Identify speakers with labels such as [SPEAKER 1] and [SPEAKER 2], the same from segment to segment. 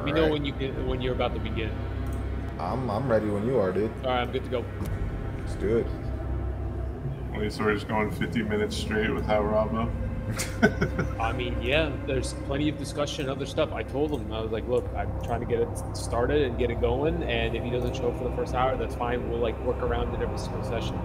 [SPEAKER 1] Let me know
[SPEAKER 2] Alright.
[SPEAKER 1] when you get when you're about to begin.
[SPEAKER 2] I'm I'm ready when you are, dude.
[SPEAKER 1] All right, I'm good to go.
[SPEAKER 2] Let's do it.
[SPEAKER 3] Wait, so we're just going 50 minutes straight without Robbo?
[SPEAKER 1] I mean, yeah, there's plenty of discussion, and other stuff. I told him, I was like, look, I'm trying to get it started and get it going, and if he doesn't show up for the first hour, that's fine. We'll like work around it every single session.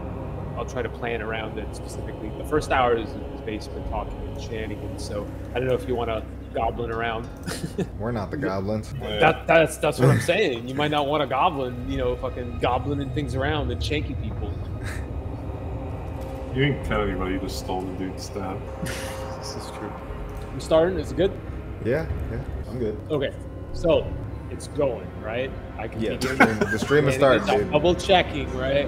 [SPEAKER 1] I'll try to plan around it specifically. The first hour is, is basically talking and shenanigans, so I don't know if you want to goblin around.
[SPEAKER 2] We're not the goblins.
[SPEAKER 1] That that's that's what I'm saying. You might not want a goblin, you know, fucking goblining things around and shanking people.
[SPEAKER 3] You didn't kill anybody, you just stole the dude's stuff.
[SPEAKER 1] This is true. You starting? Is it good?
[SPEAKER 2] Yeah, yeah, I'm good.
[SPEAKER 1] Okay, so it's going right. I can
[SPEAKER 2] Yeah, the
[SPEAKER 1] begin.
[SPEAKER 2] stream, the stream is starting.
[SPEAKER 1] Double checking, right?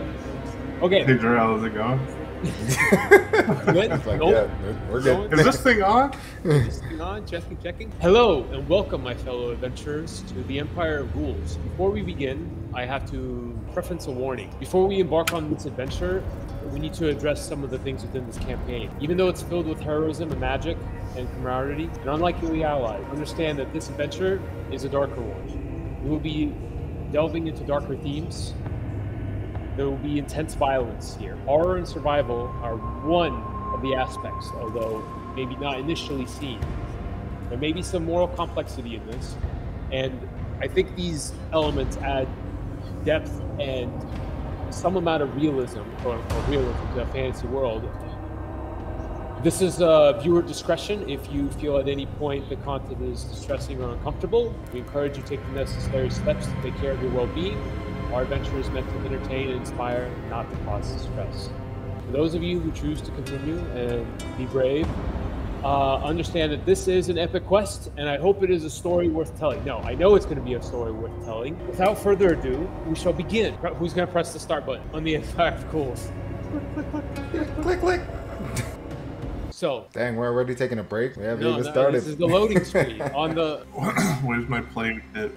[SPEAKER 1] Okay,
[SPEAKER 3] Hey, Jarrell, how's it going?
[SPEAKER 2] Like,
[SPEAKER 1] Nope.
[SPEAKER 2] yeah, we're good.
[SPEAKER 3] Is this thing on?
[SPEAKER 1] Listening on, checking, checking. Hello and welcome, my fellow adventurers, to the Empire of Ghouls. Before we begin, I have to preference a warning. Before we embark on this adventure, we need to address some of the things within this campaign. Even though it's filled with heroism and magic and camaraderie, and unlike your allies, understand that this adventure is a darker one. We will be delving into darker themes. There will be intense violence here. Horror and survival are one of the aspects, although maybe not initially seen. There may be some moral complexity in this, and I think these elements add depth and some amount of realism, or, or realism to a fantasy world. This is uh, viewer discretion. If you feel at any point the content is distressing or uncomfortable, we encourage you to take the necessary steps to take care of your well-being. Our adventure is meant to entertain and inspire, not to cause distress. For those of you who choose to continue and be brave, uh, understand that this is an epic quest, and I hope it is a story worth telling. No, I know it's going to be a story worth telling. Without further ado, we shall begin. Who's going to press the start button on the Empire of Ghouls?
[SPEAKER 2] click, click. click.
[SPEAKER 1] So,
[SPEAKER 2] Dang, we're already taking a break. We haven't
[SPEAKER 1] no,
[SPEAKER 2] even
[SPEAKER 1] no,
[SPEAKER 2] started.
[SPEAKER 1] this is the loading screen on the.
[SPEAKER 3] Where's my playing kit?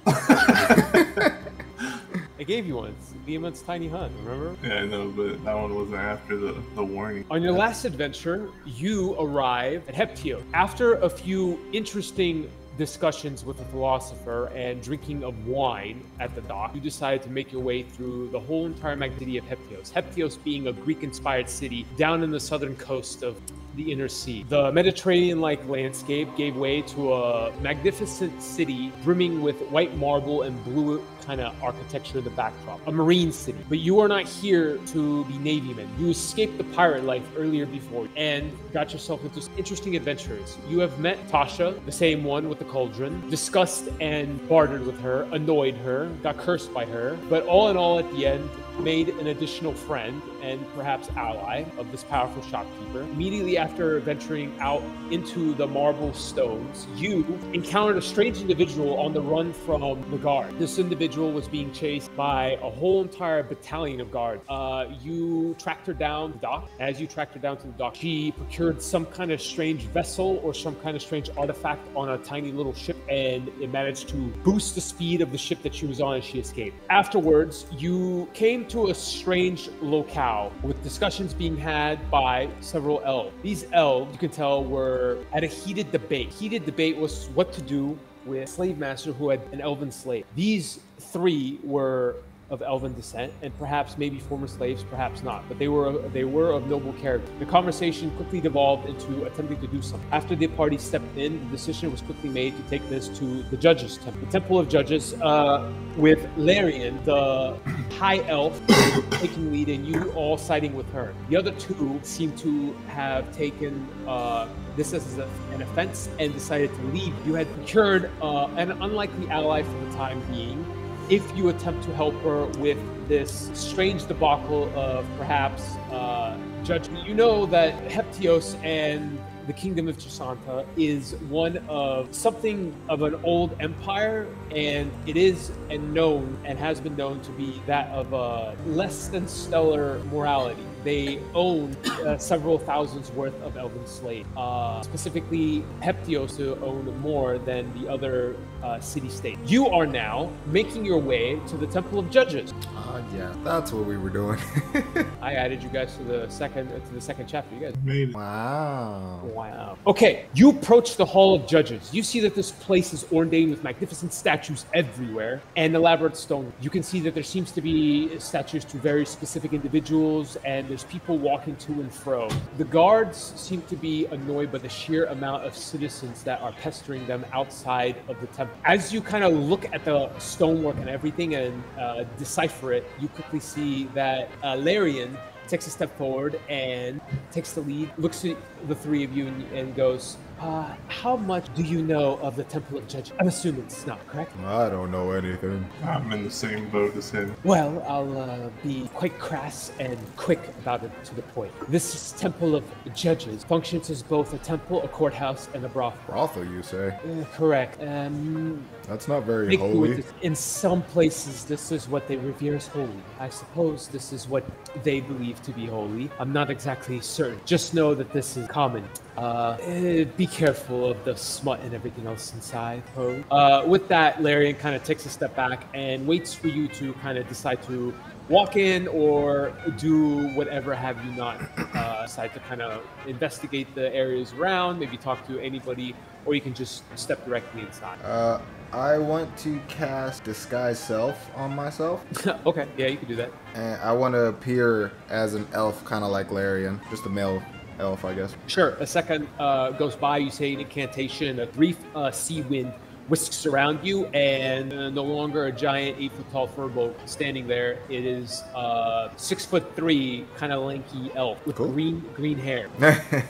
[SPEAKER 1] I gave you one. It's Behemoth's Tiny Hunt. Remember?
[SPEAKER 3] yeah, I know, but that one wasn't after the, the warning.
[SPEAKER 1] On your last adventure, you arrive at Heptio. After a few interesting discussions with a philosopher and drinking of wine at the dock, you decide to make your way through the whole entire city of Heptios. Heptios being a Greek-inspired city down in the southern coast of the inner sea. The Mediterranean-like landscape gave way to a magnificent city brimming with white marble and blue kind of architecture in the backdrop. A marine city. But you are not here to be navy men. You escaped the pirate life earlier before and got yourself into interesting adventures. You have met Tasha, the same one with the cauldron, discussed and bartered with her, annoyed her, got cursed by her, but all in all at the end, made an additional friend and perhaps ally of this powerful shopkeeper. Immediately after venturing out into the marble stones, you encountered a strange individual on the run from the guard. This individual was being chased by a whole entire battalion of guards. Uh, you tracked her down the dock. As you tracked her down to the dock, she procured some kind of strange vessel or some kind of strange artifact on a tiny little ship, and it managed to boost the speed of the ship that she was on as she escaped. Afterwards, you came to a strange locale with discussions being had by several elves. These elves, you can tell, were at a heated debate. Heated debate was what to do with a slave master who had an elven slave. These three were of elven descent and perhaps maybe former slaves perhaps not but they were they were of noble character. The conversation quickly devolved into attempting to do something. After the party stepped in the decision was quickly made to take this to the judges temple. The temple of judges uh, with larian the high elf taking lead and you all siding with her. The other two seem to have taken uh, this as an offense and decided to leave. You had procured uh, an unlikely ally for the time being if you attempt to help her with this strange debacle of perhaps uh, judgment. You know that Heptios and the kingdom of Chisanta is one of something of an old empire, and it is and known and has been known to be that of a less than stellar morality. they own uh, several thousands worth of elven slaves. Uh, specifically, Heptios to own more than the other uh, city-state. You are now making your way to the Temple of Judges.
[SPEAKER 2] Ah, yeah, that's what we were doing.
[SPEAKER 1] I added you guys to the second uh, to the second chapter. You guys
[SPEAKER 3] Made it.
[SPEAKER 2] wow.
[SPEAKER 1] Wow. Okay, you approach the Hall of Judges. You see that this place is ordained with magnificent statues everywhere and elaborate stone. You can see that there seems to be statues to very specific individuals, and there's people walking to and fro. The guards seem to be annoyed by the sheer amount of citizens that are pestering them outside of the temple. As you kind of look at the stonework and everything and uh, decipher it, you quickly see that uh, Larian takes a step forward and takes the lead, looks at the three of you and, and goes, uh, How much do you know of the Temple of Judges? I'm assuming it's not correct.
[SPEAKER 2] I don't know anything.
[SPEAKER 3] I'm in the same boat as him.
[SPEAKER 1] Well, I'll uh, be quite crass and quick about it to the point. This is Temple of Judges functions as both a temple, a courthouse, and a brothel.
[SPEAKER 2] Brothel, you say?
[SPEAKER 1] Uh, correct. Um,
[SPEAKER 2] That's not very
[SPEAKER 1] Make do with
[SPEAKER 2] holy.
[SPEAKER 1] In some places, this is what they revere as holy. I suppose this is what they believe to be holy. I'm not exactly certain. Just know that this is common. Uh, eh, be careful of the smut and everything else inside. Uh, with that, Larian kind of takes a step back and waits for you to kind of decide to walk in or do whatever have you not uh, decide to kind of investigate the areas around maybe talk to anybody or you can just step directly inside
[SPEAKER 2] Uh, I want to cast disguise self on myself,
[SPEAKER 1] okay, yeah, you can do that.
[SPEAKER 2] and I want to appear as an elf, kind of like Larian, just a male elf, I guess.
[SPEAKER 1] Sure. A second uh, goes by. You say an incantation. A brief uh, sea wind whisks around you, and uh, no longer a giant eight foot tall furbolg standing there. It is uh, six foot three, kind of lanky elf with
[SPEAKER 2] Cool.
[SPEAKER 1] green green hair.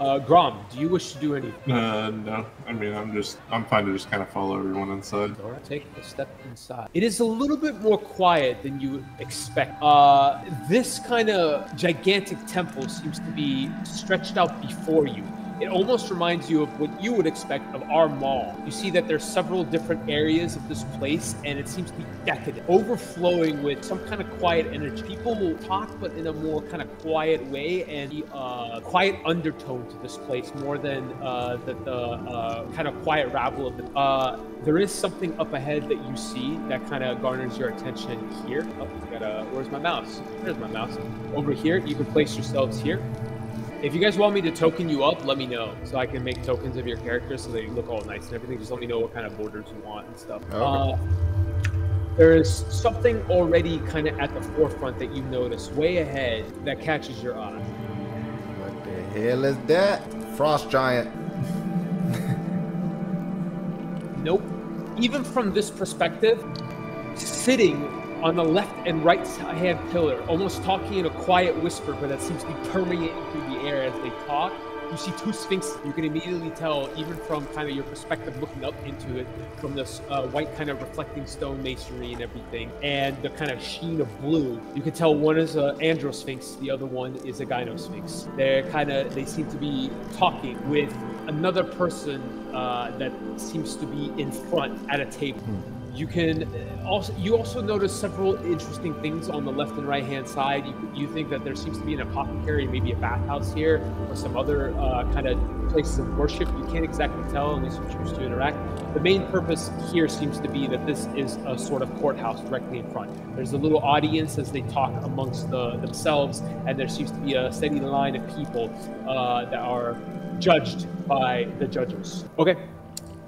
[SPEAKER 1] Uh, Grom, do you wish to do anything?
[SPEAKER 3] Uh, no. I mean, I'm just, I'm fine to just kind of follow everyone inside.
[SPEAKER 1] All right, take a step inside. It is a little bit more quiet than you would expect. Uh, this kind of gigantic temple seems to be stretched out before you. It almost reminds you of what you would expect of our mall. You see that there's several different areas of this place, and it seems to be decadent, overflowing with some kind of quiet energy. People will talk, but in a more kind of quiet way, and the uh, quiet undertone to this place more than uh, the, the uh, kind of quiet rabble of the. Uh, there is something up ahead that you see that kind of garners your attention here. Oh, gotta. Where's my mouse? There's my mouse. Over here, you can place yourselves here. If you guys want me to token you up, let me know so I can make tokens of your characters so they look all nice and everything. Just let me know what kind of borders you want and stuff.
[SPEAKER 2] Okay.
[SPEAKER 1] Uh, there is something already kind of at the forefront that you notice way ahead that catches your eye.
[SPEAKER 2] what the hell is that? Frost giant.
[SPEAKER 1] Nope. Even from this perspective, sitting on the left and right hand pillar, almost talking in a quiet whisper, but that seems to be permeating through the air as they talk. You see two sphinxes. You can immediately tell, even from kind of your perspective looking up into it, from this uh, white kind of reflecting stone masonry and everything, and the kind of sheen of blue. You can tell one is a androsphinx, the other one is a gynosphinx. They're kind of they seem to be talking with another person uh, that seems to be in front at a table. You can also you also notice several interesting things on the left and right hand side. You, you think that there seems to be an apothecary, maybe a bathhouse here, or some other uh, kind of places of worship. You can't exactly tell unless you choose to interact. The main purpose here seems to be that this is a sort of courthouse directly in front. There's a little audience as they talk amongst the, themselves, and there seems to be a steady line of people uh, that are judged by the judges. Okay.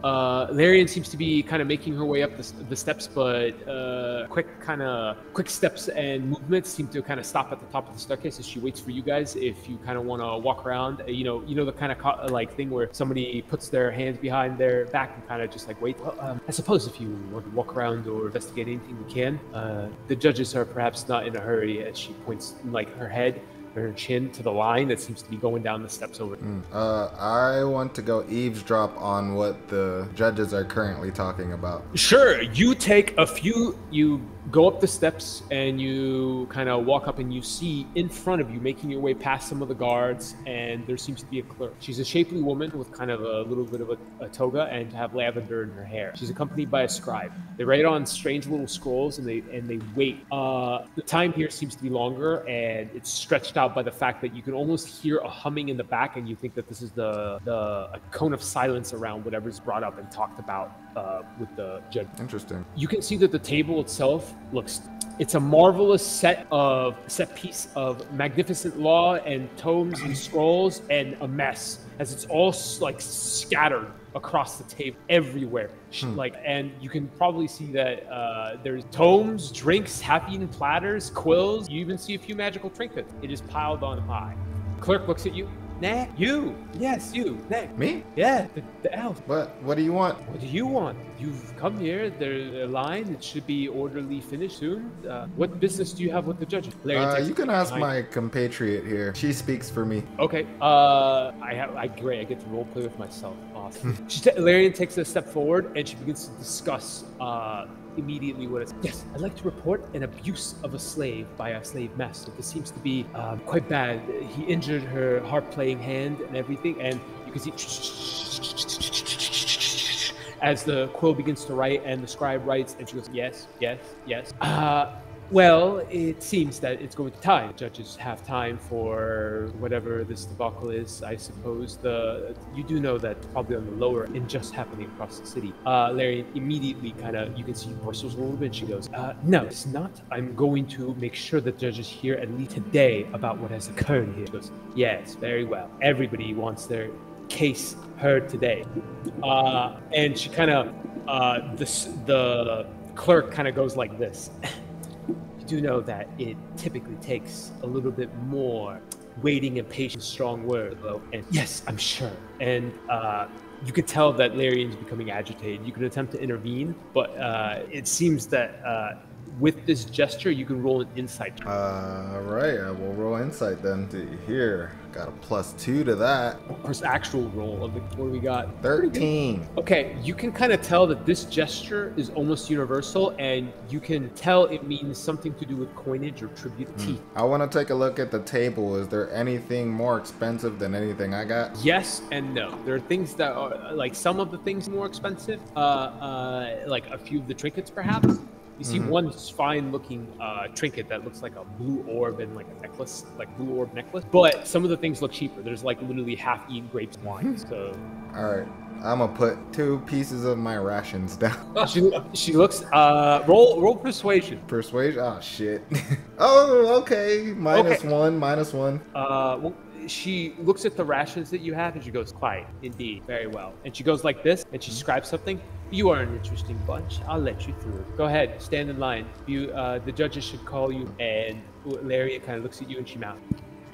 [SPEAKER 1] Uh, Larian seems to be kind of making her way up the, the steps, but uh, quick kind of quick steps and movements seem to kind of stop at the top of the staircase as she waits for you guys. If you kind of want to walk around, uh, you know, you know the kind of co- like thing where somebody puts their hands behind their back and kind of just like wait. Well, um, I suppose if you want to walk around or investigate anything, you can. Uh, the judges are perhaps not in a hurry as she points like her head her chin to the line that seems to be going down the steps over. Mm.
[SPEAKER 2] Uh, I want to go eavesdrop on what the judges are currently talking about.
[SPEAKER 1] Sure, you take a few, you go up the steps and you kind of walk up and you see in front of you, making your way past some of the guards, and there seems to be a clerk. She's a shapely woman with kind of a little bit of a, a toga and to have lavender in her hair. She's accompanied by a scribe. They write on strange little scrolls and they and they wait. Uh, the time here seems to be longer and it's stretched out by the fact that you can almost hear a humming in the back and you think that this is the the a cone of silence around whatever's brought up and talked about uh, with the judge.
[SPEAKER 2] Interesting.
[SPEAKER 1] You can see that the table itself looks it's a marvelous set of set piece of magnificent law and tomes and scrolls and a mess as it's all like scattered across the table everywhere. Sh- like and you can probably see that uh, there's tomes drinks half-eaten platters quills. You even see a few magical trinkets. It is piled on high. Clerk looks at you nah you yes you nah.
[SPEAKER 2] Me?
[SPEAKER 1] yeah the, the elf
[SPEAKER 2] What? What do you want?
[SPEAKER 1] what do you want? You've come here. There's a line. It should be orderly finished soon. Uh, what business do you have with the judge? Larry
[SPEAKER 2] Uh, you can ask
[SPEAKER 1] behind-
[SPEAKER 2] my compatriot here. She speaks for me.
[SPEAKER 1] Okay. Uh, I have. I great. I get to role play with myself. Awesome. she Larian takes a step forward and she begins to discuss uh, immediately what it's. Yes, I'd like to report an abuse of a slave by a slave master. This seems to be um, quite bad. He injured her harp playing hand and everything, and you can see as the quill begins to write and the scribe writes, and she goes, Yes, yes, yes. Uh, well, it seems that it's going to tie. Judges have time for whatever this debacle is. I suppose the you do know that probably on the lower end just happening across the city. Uh, Larry immediately kind of you can see bristles a little bit. She goes, uh, "No, it's not. I'm going to make sure the judges hear at least today about what has occurred here." She goes, "Yes, very well. Everybody wants their case heard today." Uh, and she kind of uh, the the clerk kind of goes like this. You do know that it typically takes a little bit more waiting and patience, strong word, though. And yes, I'm sure. And uh, you could tell that Larian's becoming agitated. You could attempt to intervene, but uh, it seems that uh, with this gesture, you can roll an insight.
[SPEAKER 2] Uh, right. I will roll insight then. See here. Got a plus two to that.
[SPEAKER 1] Course, actual roll of the what do we got?
[SPEAKER 2] 13.
[SPEAKER 1] Okay, you can kind of tell that this gesture is almost universal, and you can tell it means something to do with coinage or tribute teeth.
[SPEAKER 2] I want to take a look at the table. Is there anything more expensive than anything I got?
[SPEAKER 1] Yes and no. There are things that are like some of the things more expensive, uh, uh, like a few of the trinkets, perhaps. You see one fine-looking uh, trinket that looks like a blue orb and like a necklace, like blue orb necklace. But some of the things look cheaper. There's like literally half-eaten grapes and wine. So
[SPEAKER 2] All right. I'm gonna put two pieces of my rations down.
[SPEAKER 1] she she looks. Uh, roll roll persuasion.
[SPEAKER 2] Persuasion. Oh shit. oh, okay. Minus
[SPEAKER 1] Okay.
[SPEAKER 2] one. Minus one.
[SPEAKER 1] Uh, well, she looks at the rations that you have and she goes, "Quiet, indeed, very well." And she goes like this, and she scribes something. You are an interesting bunch. I'll let you through. Go ahead, stand in line. You, uh, the judges should call you. And Larry kind of looks at you and she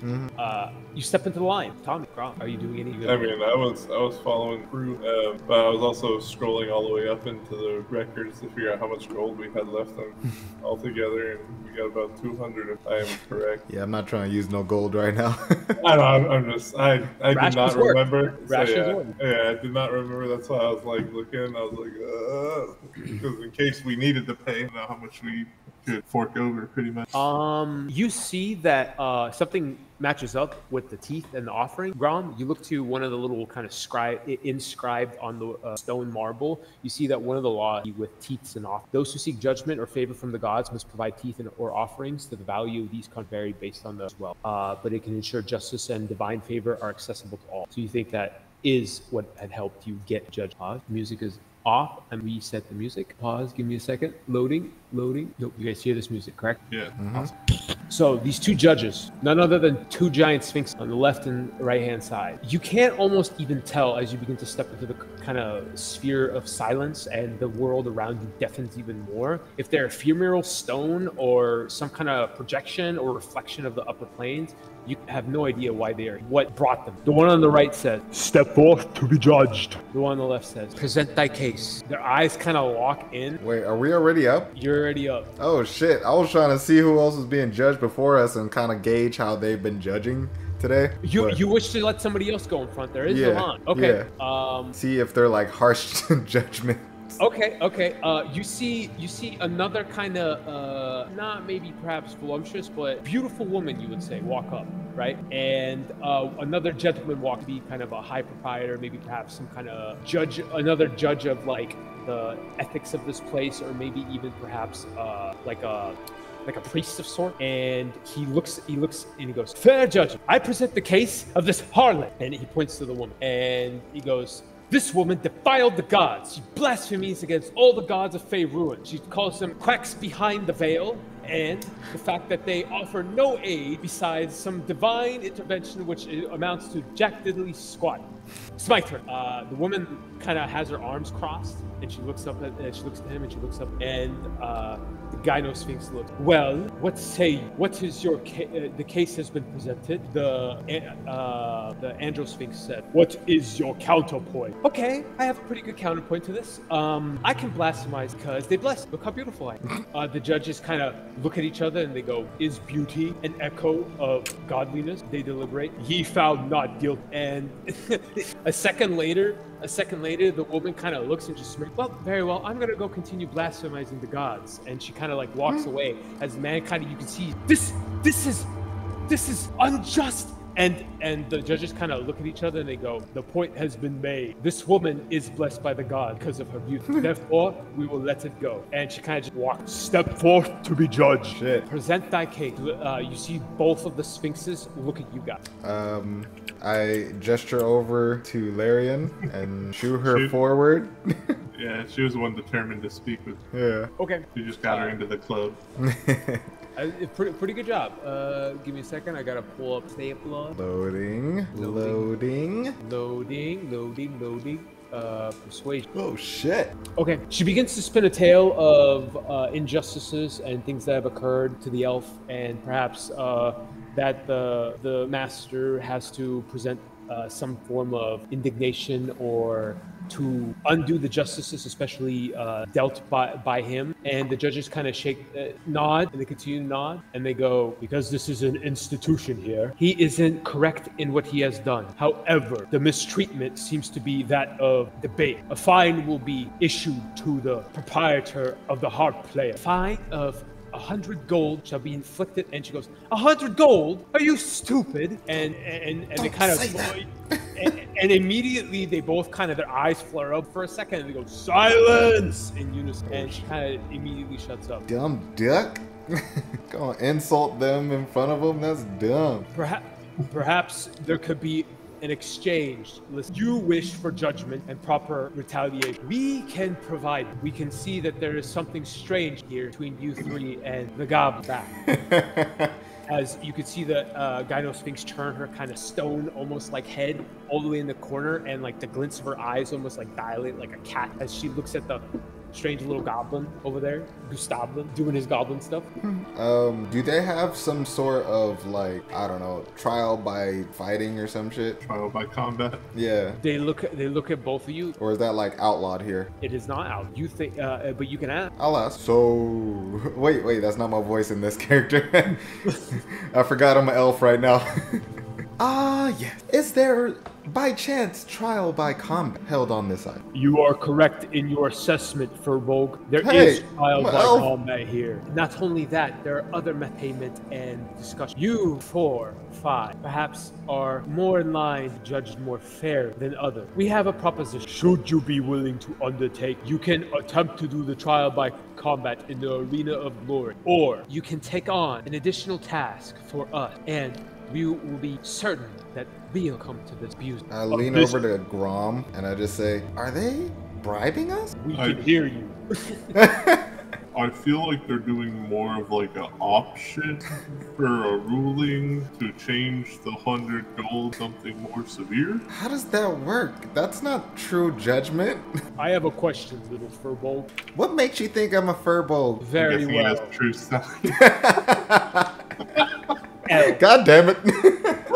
[SPEAKER 1] mouths. Uh, you step into the line. Tommy, Grom, are you doing any?
[SPEAKER 3] I mean, I was I was following through, um, but I was also scrolling all the way up into the records to figure out how much gold we had left on altogether, and we got about 200 if I am correct.
[SPEAKER 2] Yeah, I'm not trying to use no gold right now.
[SPEAKER 3] I know, I'm, I'm just I I did not
[SPEAKER 1] work.
[SPEAKER 3] remember. So,
[SPEAKER 1] Rations
[SPEAKER 3] yeah, yeah, I did not remember. That's why I was like looking. I was like, because in case we needed to pay, you know how much we could fork over, pretty much.
[SPEAKER 1] Um, you see that uh, something matches up with the teeth and the offering. Grom, you look to one of the little kind of scribe inscribed on the uh, stone marble. You see that one of the laws with teeth and off. Those who seek judgment or favor from the gods must provide teeth and, or offerings. To the value of these can vary based on the as well. Uh, but it can ensure justice and divine favor are accessible to all. So you think that is what had helped you get judge. Pause. Music is off and reset the music. Pause. Give me a second. Loading. Loading. Nope. You guys hear this music, correct?
[SPEAKER 3] Yeah. Mm-hmm.
[SPEAKER 1] Awesome. So these two judges, none other than two giant sphinxes on the left and right hand side. You can't almost even tell as you begin to step into the kind of sphere of silence and the world around you deafens even more. If they're a ephemeral stone or some kind of projection or reflection of the upper planes, you have no idea why they are, what brought them. The one on the right says,
[SPEAKER 4] Step forth to be judged.
[SPEAKER 1] the one on the left says, present thy case. Their eyes kind of lock in.
[SPEAKER 2] Wait, are we already up?
[SPEAKER 1] You're already up.
[SPEAKER 2] Oh shit! I was trying to see who else was being judged before us and kind of gauge how they've been judging today.
[SPEAKER 1] You
[SPEAKER 2] but
[SPEAKER 1] you wish to let somebody else go in front. There is
[SPEAKER 2] Yeah,
[SPEAKER 1] Milan. Okay. Um,
[SPEAKER 2] see if they're like harsh judgment.
[SPEAKER 1] Okay, okay. Uh, you see, you see another kind of, uh, not maybe perhaps voluptuous, but beautiful woman, you would say, walk up, right? And uh, another gentleman walk, be kind of a high proprietor, maybe perhaps some kind of judge, another judge of like the ethics of this place, or maybe even perhaps uh, like a like a priest of sort, and he looks, he looks, and he goes, "Fair judge, I present the case of this harlot," and he points to the woman, and he goes, "This woman defiled the gods. She blasphemies against all the gods of Faerun. She calls them quacks behind the veil." And the fact that they offer no aid besides some divine intervention, which amounts to Jack Diddley squat. Smite her. Uh, the woman kind of has her arms crossed, and she looks up at, and she looks at him, and she looks up, and uh, the Gyno Sphinx looks. Well, what say you? What is your ca- uh, the case has been presented? The uh, the Andro Sphinx said. What is your counterpoint? Okay, I have a pretty good counterpoint to this. Um, I can blasphemize because they bless. Look how beautiful I am. uh, the judges kind of look at each other and they go, "Is beauty an echo of godliness?" They deliberate. He found not guilty, and a second later, a second later, the woman kind of looks and just smirks. Well, very well. I'm gonna go continue blasphemizing the gods, and she kind of like walks hmm. away. As man, kind of you can see this. This is, this is unjust. And and the judges kind of look at each other and they go, the point has been made. This woman is blessed by the god because of her beauty. Therefore, we will let it go. And she kind of just walks.
[SPEAKER 4] Step forth to be judged.
[SPEAKER 2] Shit.
[SPEAKER 1] Present thy cake. Uh, you see both of the sphinxes look at you guys.
[SPEAKER 2] Um, I gesture over to Larian and shoo her
[SPEAKER 3] Shoot.
[SPEAKER 2] forward.
[SPEAKER 3] Yeah, she was the one determined to speak with.
[SPEAKER 2] yeah.
[SPEAKER 1] Okay.
[SPEAKER 3] She just got her into the club.
[SPEAKER 1] Uh, pretty, pretty good job. Uh, give me a second. I gotta pull up stapler.
[SPEAKER 2] Loading. Loading.
[SPEAKER 1] Loading, loading, loading. Uh, persuasion.
[SPEAKER 2] Oh shit.
[SPEAKER 1] Okay. She begins to spin a tale of uh, injustices and things that have occurred to the elf, and perhaps uh, that the the master has to present uh, some form of indignation or to undo the justices, especially uh, dealt by, by him. And the judges kind of shake, uh, nod, and they continue to nod, and they go, because this is an institution here, he isn't correct in what he has done. However, the mistreatment seems to be that of debate. A fine will be issued to the proprietor of the harp player. Fine of a hundred gold shall be inflicted, and she goes, "A hundred gold? Are you stupid?" And and and they kind of, and, and immediately they both kind of their eyes flare up for a second, and they go, "Silence!" in unison, and she kind of immediately shuts up.
[SPEAKER 2] Dumb duck. Gonna insult them in front of them? That's dumb.
[SPEAKER 1] Perhaps, perhaps there could be an exchange. Listen, you wish for judgment and proper retaliation. We can provide. We can see that there is something strange here between you three and the goblin back. As you could see the uh, Gyno Sphinx turn her kind of stone, almost like head, all the way in the corner, and like the glints of her eyes almost like dilate like a cat as she looks at the strange little goblin over there, Gustavlin, doing his goblin stuff.
[SPEAKER 2] Um, do they have some sort of like I don't know trial by fighting or some shit?
[SPEAKER 3] Trial by combat.
[SPEAKER 2] Yeah.
[SPEAKER 1] They look, they look at both of you.
[SPEAKER 2] Or is that like outlawed here?
[SPEAKER 1] It is not out. You think, uh, but you can ask.
[SPEAKER 2] I'll ask. So wait, wait, that's not my voice in this character. I forgot I'm an elf right now. Ah, yes. Is there by chance trial by combat held on this side?
[SPEAKER 1] You are correct in your assessment, Furbolg. There is
[SPEAKER 2] Hey,
[SPEAKER 1] trial by
[SPEAKER 2] well-
[SPEAKER 1] combat here. Not only that, there are other met payment and discussion. You four, five, perhaps are more in line, judged more fair than others. We have a proposition. Should you be willing to undertake, you can attempt to do the trial by combat in the arena of glory, or you can take on an additional task for us, and we will be certain that we'll come to this beauty.
[SPEAKER 2] I
[SPEAKER 1] of
[SPEAKER 2] lean
[SPEAKER 1] this-
[SPEAKER 2] over to Grom and I just say, "Are they bribing us?"
[SPEAKER 1] We
[SPEAKER 3] I-
[SPEAKER 1] can hear you.
[SPEAKER 3] I feel like they're doing more of like an option for a ruling to change the hundred gold something more severe.
[SPEAKER 2] How does that work? That's not true judgment.
[SPEAKER 1] I have a question, little furbolg.
[SPEAKER 2] What makes you think I'm a furbolg?
[SPEAKER 1] Very
[SPEAKER 3] Guessing
[SPEAKER 1] well.
[SPEAKER 3] It has true sound.
[SPEAKER 2] God damn it.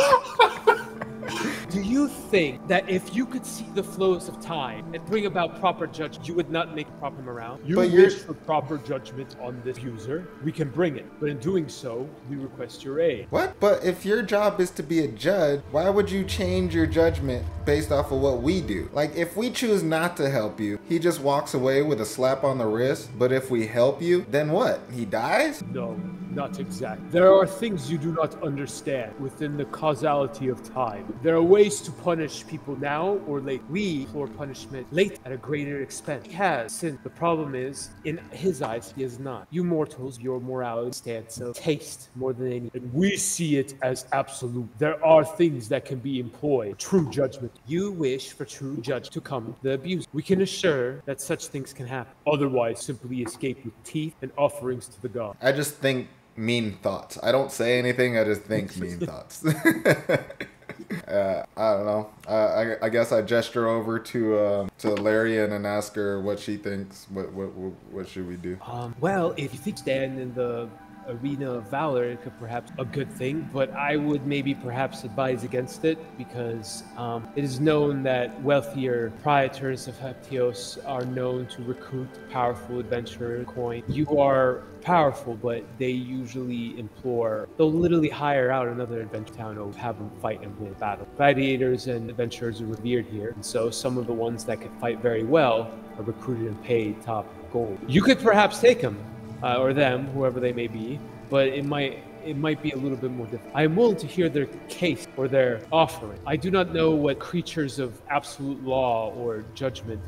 [SPEAKER 1] do you think that if you could see the flows of time and bring about proper judgment, you would not make proper morale? You
[SPEAKER 2] But you're-
[SPEAKER 1] wish for proper judgment on this user, we can bring it. But in doing so, we request your aid.
[SPEAKER 2] what? But if your job is to be a judge, why would you change your judgment based off of what we do? Like, if we choose not to help you, he just walks away with a slap on the wrist. But if we help you, then what? He dies?
[SPEAKER 1] No, not exactly. There are things you do not understand within the causality of time. There are ways to punish people now or late. We implore punishment late at a greater expense. He has sinned. The problem is, in his eyes, he is not. You mortals, your morality stands of taste more than any. And we see it as absolute. There are things that can be employed. True judgment. You wish for true judge to come the abuse. We can assure that such things can happen. Otherwise, simply escape with teeth and offerings to the god.
[SPEAKER 2] I just think mean thoughts. I don't say anything, I just think mean thoughts. Uh, I don't know. I, I guess I gesture over to uh, to Larian and ask her what she thinks. What what what, what should we do?
[SPEAKER 1] Um, well, if you think stand in the arena of valor, it could perhaps a good thing, but I would maybe perhaps advise against it because um, it is known that wealthier proprietors of Heptios are known to recruit powerful adventurer coin. You are powerful, but they usually implore, they'll literally hire out another adventure town to have them fight and win a battle. Gladiators and adventurers are revered here, and so some of the ones that can fight very well are recruited and paid top gold. You could perhaps take them, uh, or them, whoever they may be, but it might it might be a little bit more difficult. I am willing to hear their case or their offering. I do not know what creatures of absolute law or judgment,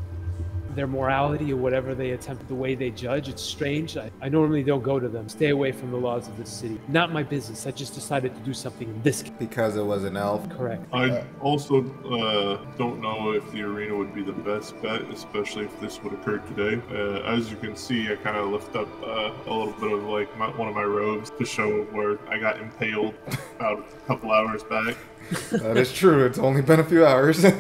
[SPEAKER 1] their morality or whatever they attempt, the way they judge. It's strange. I, I normally don't go to them. Stay away from the laws of this city. Not my business. I just decided to do something in this case.
[SPEAKER 2] Because it was an elf.
[SPEAKER 1] Correct.
[SPEAKER 3] I also uh, don't know if the arena would be the best bet, especially if this would occur today. Uh, as you can see, I kind of lift up uh, a little bit of like my, one of my robes to show where I got impaled about a couple hours back.
[SPEAKER 2] That is true. It's only been a few hours.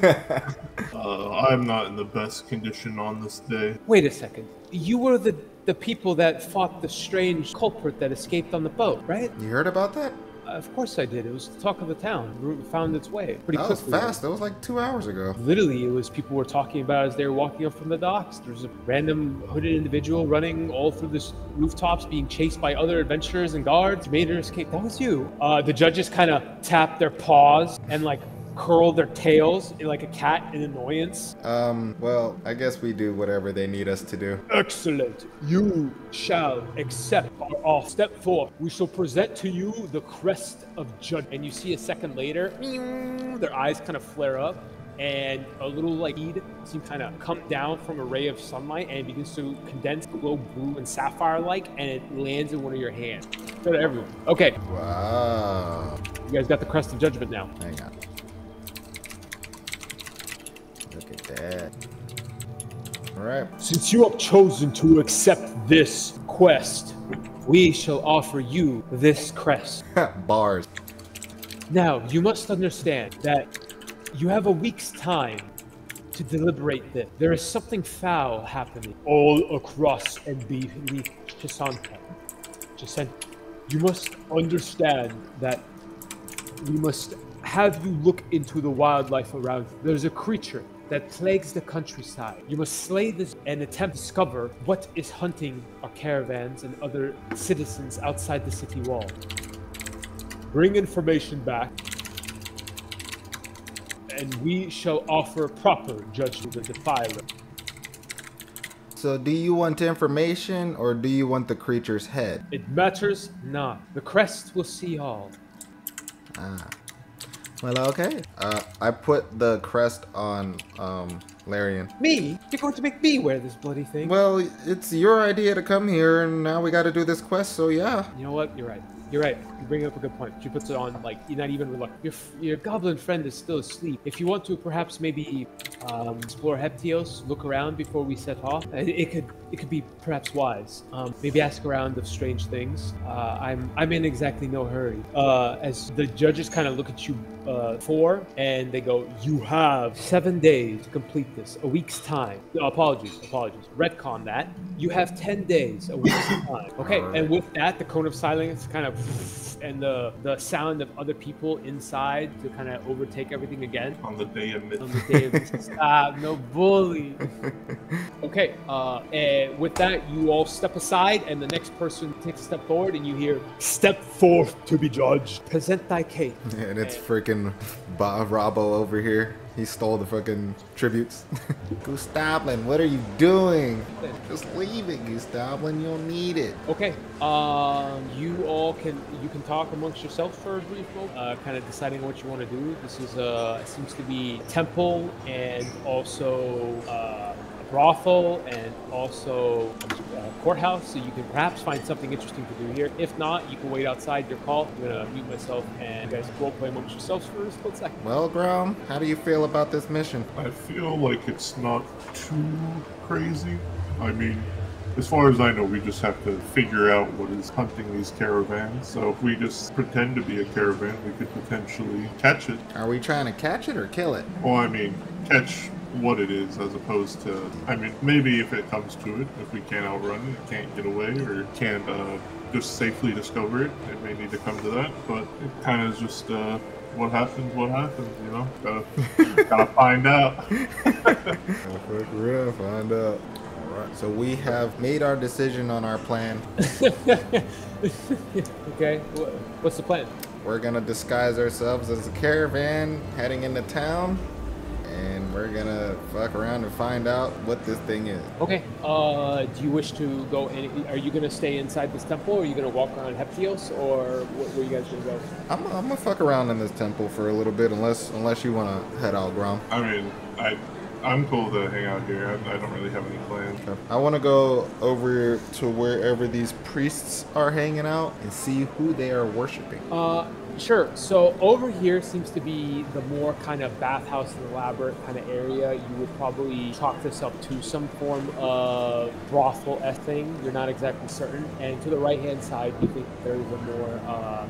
[SPEAKER 3] Uh, I'm not in the best condition on this day.
[SPEAKER 1] Wait a second. You were the the people that fought the strange culprit that escaped on the boat, right?
[SPEAKER 2] you heard about that?
[SPEAKER 1] Of course I did. It was the talk of the town. Found its way pretty
[SPEAKER 2] That was fast. That was like two hours ago.
[SPEAKER 1] Literally, it was people were talking about as they were walking up from the docks. There's a random hooded individual running all through the rooftops, being chased by other adventurers and guards. Made her escape. That was you. Uh, the judges kind of tapped their paws and like curl their tails like a cat in annoyance.
[SPEAKER 2] Um, well, I guess we do whatever they need us to do.
[SPEAKER 1] Excellent. You shall accept our offer. Step four, We shall present to you the crest of judgment. And you see a second later, their eyes kind of flare up, and a little like bead seems kind of come down from a ray of sunlight and begins to condense, glow blue and sapphire like, and it lands in one of your hands. Show to everyone. Okay,
[SPEAKER 2] Wow.
[SPEAKER 1] you guys got the crest of judgment now.
[SPEAKER 2] Hang on. Look at that. All right.
[SPEAKER 1] Since you have chosen to accept this quest, we shall offer you this crest.
[SPEAKER 2] Bars.
[SPEAKER 1] Now, you must understand that you have a week's time to deliberate this. There is something foul happening all across and beneath Chisanta. Chisanta. You must understand that we must have you look into the wildlife around you. There's a creature that plagues the countryside. You must slay this and attempt to discover what is hunting our caravans and other citizens outside the city wall. Bring information back, and we shall offer proper judgment to the defiler.
[SPEAKER 2] So, do you want information or do you want the creature's head?
[SPEAKER 1] It matters not. The crest will see all.
[SPEAKER 2] Ah. Well, okay. Uh, I put the crest on um, Larian.
[SPEAKER 1] Me? You're going to make me wear this bloody thing?
[SPEAKER 2] Well, it's your idea to come here, and now we got to do this quest. So yeah.
[SPEAKER 1] You know what? You're right. You're right. You bring up a good point. She puts it on like you're not even reluctant. Your your goblin friend is still asleep. If you want to, perhaps maybe um, explore Heptios, look around before we set off. It, it could it could be perhaps wise. Um, maybe ask around of strange things. Uh, I'm I'm in exactly no hurry. Uh, as the judges kind of look at you uh, four, and they go, "You have seven days to complete this. A week's time. No, apologies, apologies. Retcon that. You have ten days. A week's time. Okay. And with that, the cone of silence kind of, and the the sound of other people inside to kind of overtake everything again
[SPEAKER 3] On the day of
[SPEAKER 1] on the day of stop no bully okay uh and with that you all step aside and the next person takes a step forward and you hear
[SPEAKER 4] Step forth to be judged.
[SPEAKER 1] present thy cake
[SPEAKER 2] And it's freaking Bob Robbo over here. He stole the fucking tributes. Gustavlin, what are you doing? Just leave it, Gustavlin. You don't need it.
[SPEAKER 1] okay um you all can you can talk amongst yourselves for a brief moment uh kind of deciding what you want to do this is uh seems to be temple and also uh brothel and also a courthouse so you can perhaps find something interesting to do here if not you can wait outside your call i'm gonna mute myself and you guys role play amongst yourselves for a split second
[SPEAKER 2] Well, Grom, how do you feel about this mission?
[SPEAKER 3] I feel like it's not too crazy. I mean, as far as I know, we just have to figure out what is hunting these caravans. So if we just pretend to be a caravan, we could potentially catch it.
[SPEAKER 2] Are we trying to catch it or kill it?
[SPEAKER 3] Well, I mean, catch what it is as opposed to. I mean, maybe if it comes to it, if we can't outrun it, can't get away, or can't uh, just safely discover it, it may need to come to that. But it kind of is just. Uh, what happens, what happens, you know? Gotta, gotta find out.
[SPEAKER 2] Fuck real, find out. Alright, so we have made our decision on our plan.
[SPEAKER 1] okay what's the plan
[SPEAKER 2] We're gonna disguise ourselves as a caravan heading into town, and we're gonna fuck around and find out what this thing is.
[SPEAKER 1] okay uh do you wish to go in are you gonna stay inside this temple or are you gonna walk around heptios or wh- where you guys gonna go
[SPEAKER 2] I'm, I'm gonna fuck around in this temple for a little bit, unless unless you wanna head out, Grom.
[SPEAKER 3] I mean, I, I'm cool to hang out here. I, I don't really have any plans.
[SPEAKER 2] I want to go over to wherever these priests are hanging out and see who they are worshiping.
[SPEAKER 1] Uh, sure. So over here seems to be the more kind of bathhouse and elaborate kind of area. You would probably chalk this up to some form of brothel thing. You're not exactly certain. And to the right hand side, you think there is a more uh,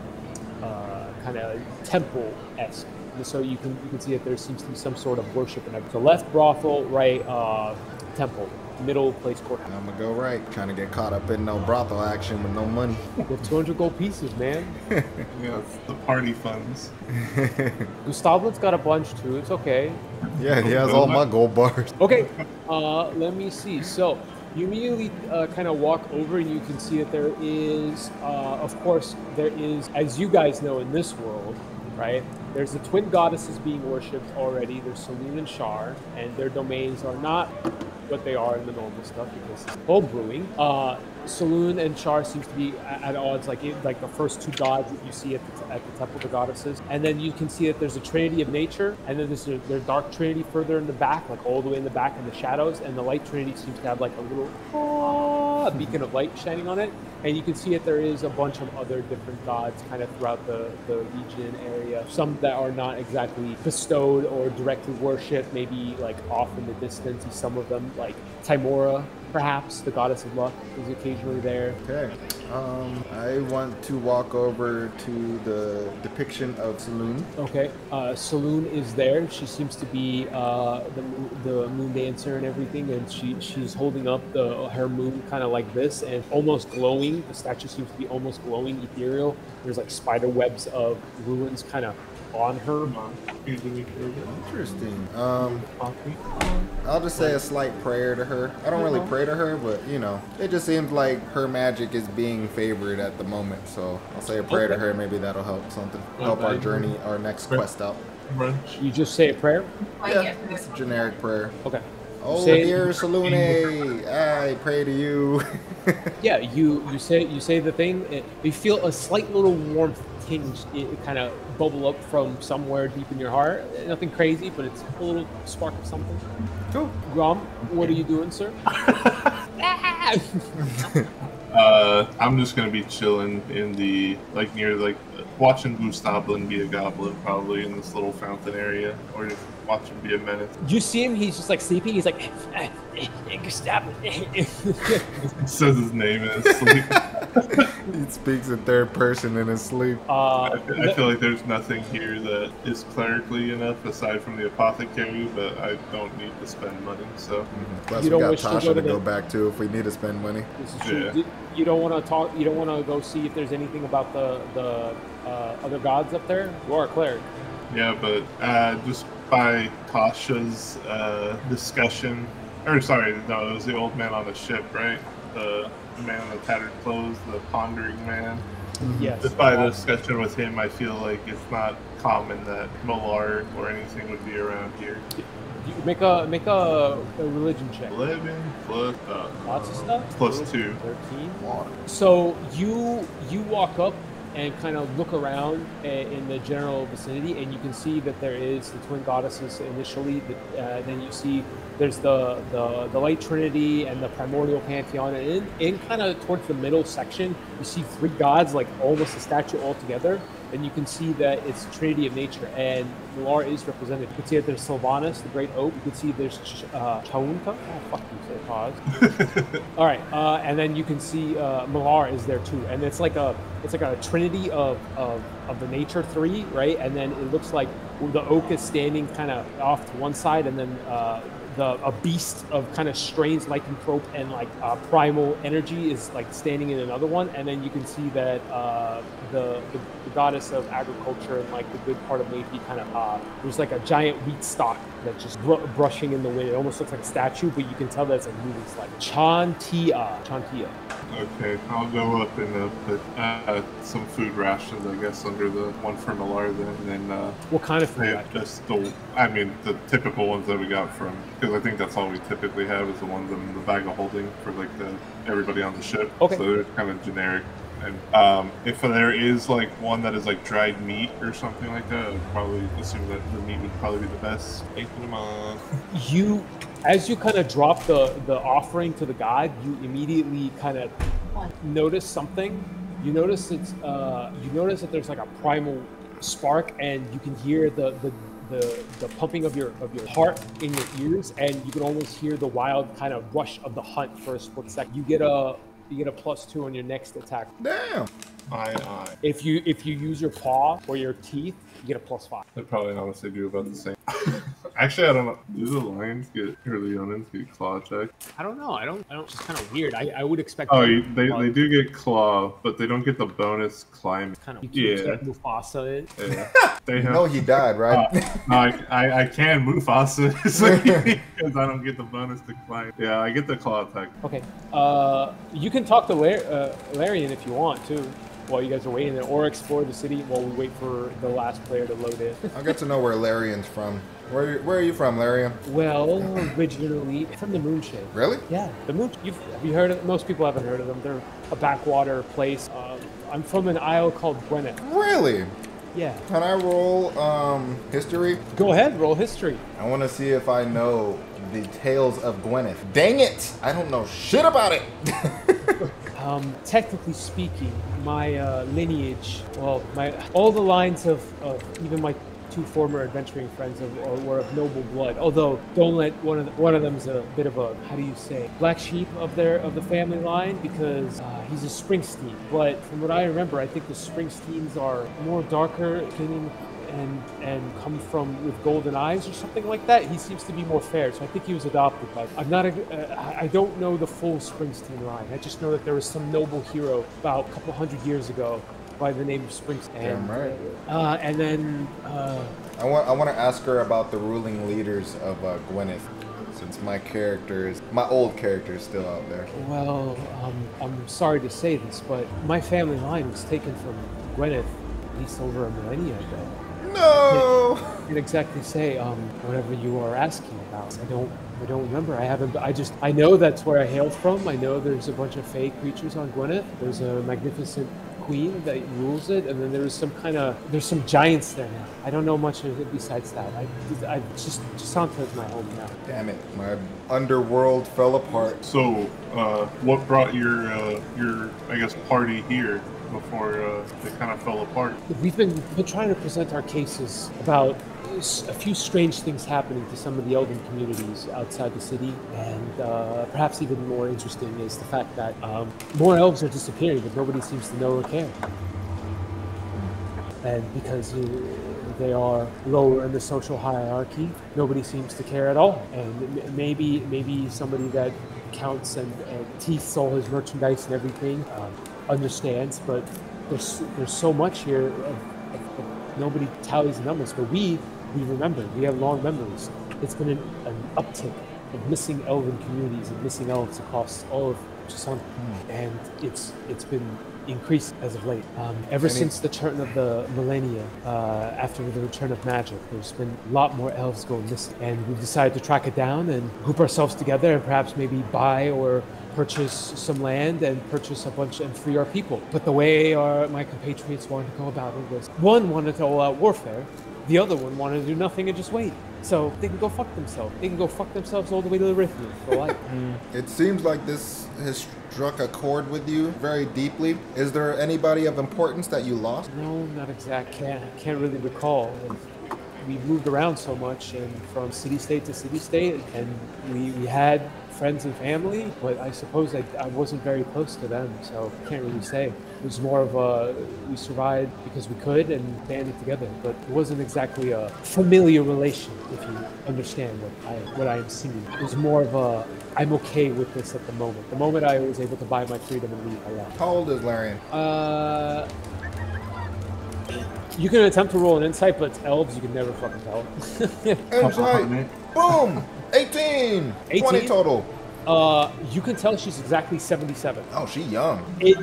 [SPEAKER 1] uh, kind of temple esque. So you can you can see that there seems to be some sort of worship in it. The left brothel, right uh, temple, middle place courthouse.
[SPEAKER 2] I'm gonna go right, trying to get caught up in no brothel action with no money.
[SPEAKER 1] With 200 gold pieces, man.
[SPEAKER 3] Yeah, the party funds.
[SPEAKER 1] Gustavlin's got a bunch too. It's okay.
[SPEAKER 2] yeah, he has all my gold bars.
[SPEAKER 1] Okay, uh, let me see. So you immediately uh, kind of walk over, and you can see that there is, uh, of course, there is, as you guys know in this world, right? There's the twin goddesses being worshipped already. There's Selune and Shar, and their domains are not what they are in the normal stuff because it's brewing. Uh, Selune and Shar seems to be at odds, like like the first two gods that you see at the, at the temple of the goddesses, and then you can see that there's a trinity of nature, and then there's a, there's dark trinity further in the back, like all the way in the back in the shadows, and the light trinity seems to have like a little ah, beacon of light shining on it, and you can see that there is a bunch of other different gods kind of throughout the the region area. Some that are not exactly bestowed or directly worshipped, maybe like off in the distance. Some of them like Tymora, perhaps the goddess of luck, is occasionally there.
[SPEAKER 2] Okay. Um, I want to walk over to the depiction of Selune.
[SPEAKER 1] Okay, uh, Selune is there. She seems to be uh, the the moon dancer and everything, and she she's holding up the her moon kind of like this and almost glowing. The statue seems to be almost glowing, ethereal. There's like spider webs of ruins kind of on her.
[SPEAKER 3] Come on. You do me favor.
[SPEAKER 2] Interesting. Um, I'll just say a slight prayer to her. I don't really pray to her, but you know, it just seems like her magic is being favored at the moment. So I'll say a prayer to her. Maybe that'll help something. Help our journey, our next quest out.
[SPEAKER 1] You just say a prayer.
[SPEAKER 2] Yeah, it's a generic prayer.
[SPEAKER 1] Okay.
[SPEAKER 2] Oh
[SPEAKER 1] Say-
[SPEAKER 2] dear Selune, I pray to you.
[SPEAKER 1] Yeah, you you say you say the thing. It, you feel a slight little warmth tinge it, kind of bubble up from somewhere deep in your heart. Nothing crazy, but it's a little spark of something.
[SPEAKER 2] cool.
[SPEAKER 1] Grom, what are you doing, sir?
[SPEAKER 3] Uh, I'm just gonna be chilling in the like near like
[SPEAKER 5] watching Gustavlin be a goblin probably in this little fountain area, or just watch him be a menace.
[SPEAKER 1] You see him, he's just like sleeping. He's like, Gustavo.
[SPEAKER 5] says his name in his sleep.
[SPEAKER 2] He speaks in third person in his sleep.
[SPEAKER 1] uh,
[SPEAKER 5] I feel, I feel like there's nothing here that is clerically enough aside from the apothecary, but I don't need to spend money, so
[SPEAKER 2] Plus,
[SPEAKER 1] You
[SPEAKER 2] we
[SPEAKER 1] don't
[SPEAKER 2] got
[SPEAKER 1] wish to
[SPEAKER 2] Tasha
[SPEAKER 1] go
[SPEAKER 2] to
[SPEAKER 1] to
[SPEAKER 2] go back to if we need to spend money.
[SPEAKER 1] This is true.
[SPEAKER 5] Yeah.
[SPEAKER 1] You- You don't want to talk. You don't want to go see if there's anything about the the uh, other gods up there. You are a cleric.
[SPEAKER 5] yeah. But uh, just by Tasha's uh, discussion, or sorry, no, it was the old man on the ship, right? The man in the tattered clothes, the pondering man.
[SPEAKER 1] Yes.
[SPEAKER 5] Just by the discussion with him, I feel like it's not common that Malar or anything would be around here.
[SPEAKER 1] You make a make a, a religion check.
[SPEAKER 5] 11 plus, uh,
[SPEAKER 1] Lots of stuff.
[SPEAKER 5] Plus two.
[SPEAKER 1] Thirteen. So you you walk up and kind of look around in the general vicinity, and you can see that there is the twin goddesses initially. The, uh, then you see there's the, the the light trinity and the primordial pantheon, and in, in kind of towards the middle section, you see three gods like almost a statue all together. And you can see that it's Trinity of Nature, and Malar is represented. You can see that there's Silvanus, the Great Oak. You can see there's Ch- uh, Chauntea. Oh, fuck you, say pause. All right, uh, and then you can see uh, Malar is there too, and it's like a it's like a trinity of, of of the nature three, right? And then it looks like the oak is standing kind of off to one side, and then uh, the a beast of kind of strange lycanthrope and like uh, primal energy is like standing in another one, and then you can see that uh, the, the the goddess of agriculture and like the good part of Maybe kind of uh, there's like a giant wheat stalk that's just br- brushing in the wind. It almost looks like a statue, but you can tell that it's a moving slide. Chauntea, Chauntea.
[SPEAKER 5] Okay, I'll go up and uh, put uh, some food rations, I guess, under the one for Malar then, and then uh,
[SPEAKER 1] What kind of food?
[SPEAKER 5] just the, I mean, the typical ones that we got from, because I think that's all we typically have is the ones in the bag of holding for like the everybody on the ship.
[SPEAKER 1] Okay.
[SPEAKER 5] So they're kind of generic. And um, if there is like one that is like dried meat or something like that, I'd probably assume that the meat would probably be the best. Thank you, Mom.
[SPEAKER 1] you as you kind of drop the the offering to the god you immediately kind of notice something you notice it's uh you notice that there's like a primal spark and you can hear the the the, the pumping of your of your heart in your ears and you can almost hear the wild kind of rush of the hunt for a split second you get a you get a plus two on your next attack
[SPEAKER 2] Damn.
[SPEAKER 5] Aye, aye.
[SPEAKER 1] if you if you use your paw or your teeth you get a plus five
[SPEAKER 5] They probably honestly do about the same. Actually, I don't know. Do the lions get or leonins get claw check?
[SPEAKER 1] i don't know i don't i don't it's kind of weird i, I would expect
[SPEAKER 5] Oh, you- they, they do get claw, but they don't get the bonus climb.
[SPEAKER 1] kind of
[SPEAKER 5] Yeah.
[SPEAKER 1] like Mufasa it.
[SPEAKER 5] Yeah. They have.
[SPEAKER 2] know he died, right?
[SPEAKER 5] no, I, I, I can Mufasa because I don't get the bonus to climb. Yeah, I get the claw attack.
[SPEAKER 1] Okay. Uh, you can talk to Lar- uh, Larian if you want to, while you guys are waiting there, or explore the city while we wait for the last player to load in.
[SPEAKER 2] I'll get to know where Larian's from. Where where are you from, Larry?
[SPEAKER 1] well, originally from the Moonshade.
[SPEAKER 2] Really?
[SPEAKER 1] Yeah, the Moon. You've have you heard of? Most people haven't heard of them. They're a backwater place. Um, I'm from an isle called Gwyneth.
[SPEAKER 2] Really?
[SPEAKER 1] Yeah.
[SPEAKER 2] Can I roll um history?
[SPEAKER 1] Go ahead, roll history.
[SPEAKER 2] I want to see if I know the tales of Gwyneth. Dang it! I don't know shit about it.
[SPEAKER 1] Um, technically speaking, my uh, lineage, well, my all the lines of, of even my two former adventuring friends of, uh, were of noble blood. Although, don't let one of the, one of them's a bit of a how do you say black sheep of their of the family line because uh, he's a Springsteen. But from what I remember, I think the Springsteens are more darker skin and and come from with golden eyes or something like that. He seems to be more fair, so I think he was adopted. But I'm not a, uh, I don't know the full Springsteen line. I just know that there was some noble hero about a couple hundred years ago by the name of Springsteen.
[SPEAKER 2] Damn right.
[SPEAKER 1] Uh, and then uh,
[SPEAKER 2] I want I want to ask her about the ruling leaders of uh, Gwyneth, since my character is my old character is still out there.
[SPEAKER 1] well, um, I'm sorry to say this, but my family line was taken from Gwyneth at least over a millennia ago.
[SPEAKER 2] No.
[SPEAKER 1] I can exactly say um, whatever you are asking about. I don't. I don't remember. I haven't. I just. I know that's where I hailed from. I know there's a bunch of fey creatures on Gwyneth. There's a magnificent queen that rules it, and then there's some kind of. There's some giants there now. I don't know much of it besides that. I. I just. Santa is my home now.
[SPEAKER 2] Damn it! My underworld fell apart.
[SPEAKER 5] So, uh, what brought your uh, your I guess party here?
[SPEAKER 3] before uh, they kind of fell apart.
[SPEAKER 1] We've been, been trying to present our cases about s- a few strange things happening to some of the elven communities outside the city, and uh, perhaps even more interesting is the fact that um, more elves are disappearing, but nobody seems to know or care. And because uh, they are lower in the social hierarchy, nobody seems to care at all. And maybe maybe somebody that counts and, and teeths all his merchandise and everything um, understands, but there's there's so much here of, of nobody tallies the numbers. But we we remember. We have long memories. It's been an, an uptick of missing elven communities and missing elves across all of Chisant, and it's it's been increased as of late. Um, ever
[SPEAKER 2] Any-
[SPEAKER 1] since the turn of the millennia, uh, after the return of magic, there's been a lot more elves going missing, and we've decided to track it down and group ourselves together and perhaps maybe buy or purchase some land and purchase a bunch and free our people. But the way our my compatriots wanted to go about it was one wanted to all out warfare, the other one wanted to do nothing and just wait. So they can go fuck themselves. They can go fuck themselves all the way to the Rithia for life. Hmm.
[SPEAKER 2] It seems like this has struck a chord with you very deeply. Is there anybody of importance that you lost?
[SPEAKER 1] No, not exact. Can't can't really recall. And we moved around so much, and from city state to city state, and we, we had friends and family, but I suppose I, I wasn't very close to them, so I can't really say. It was more of a we survived because we could and banded together, but it wasn't exactly a familiar relation, if you understand what I what I am seeing. It was more of a I'm okay with this at the moment. The moment I was able to buy my freedom and leave, I left.
[SPEAKER 2] How old is Larian?
[SPEAKER 1] Uh, you can attempt to roll an insight, but it's elves. You can never fucking tell.
[SPEAKER 2] Insight. Boom. 18. 20 total.
[SPEAKER 1] uh, you can tell she's exactly seventy-seven.
[SPEAKER 2] Oh, she young.
[SPEAKER 1] It.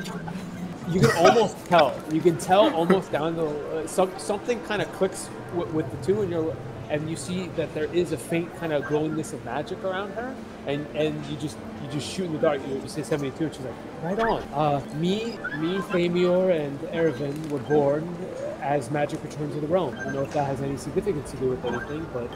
[SPEAKER 1] You can almost tell. You can tell almost down to uh, some something kind of clicks with, with the two, and you're and you see that there is a faint kind of glowingness of magic around her, and and you just you just shoot in the dark. You, you say seventy-two, and she's like, right on. Uh, me, me, Famior, and Erevin were born as magic returned to the realm. I don't know if that has any significance to do with anything, but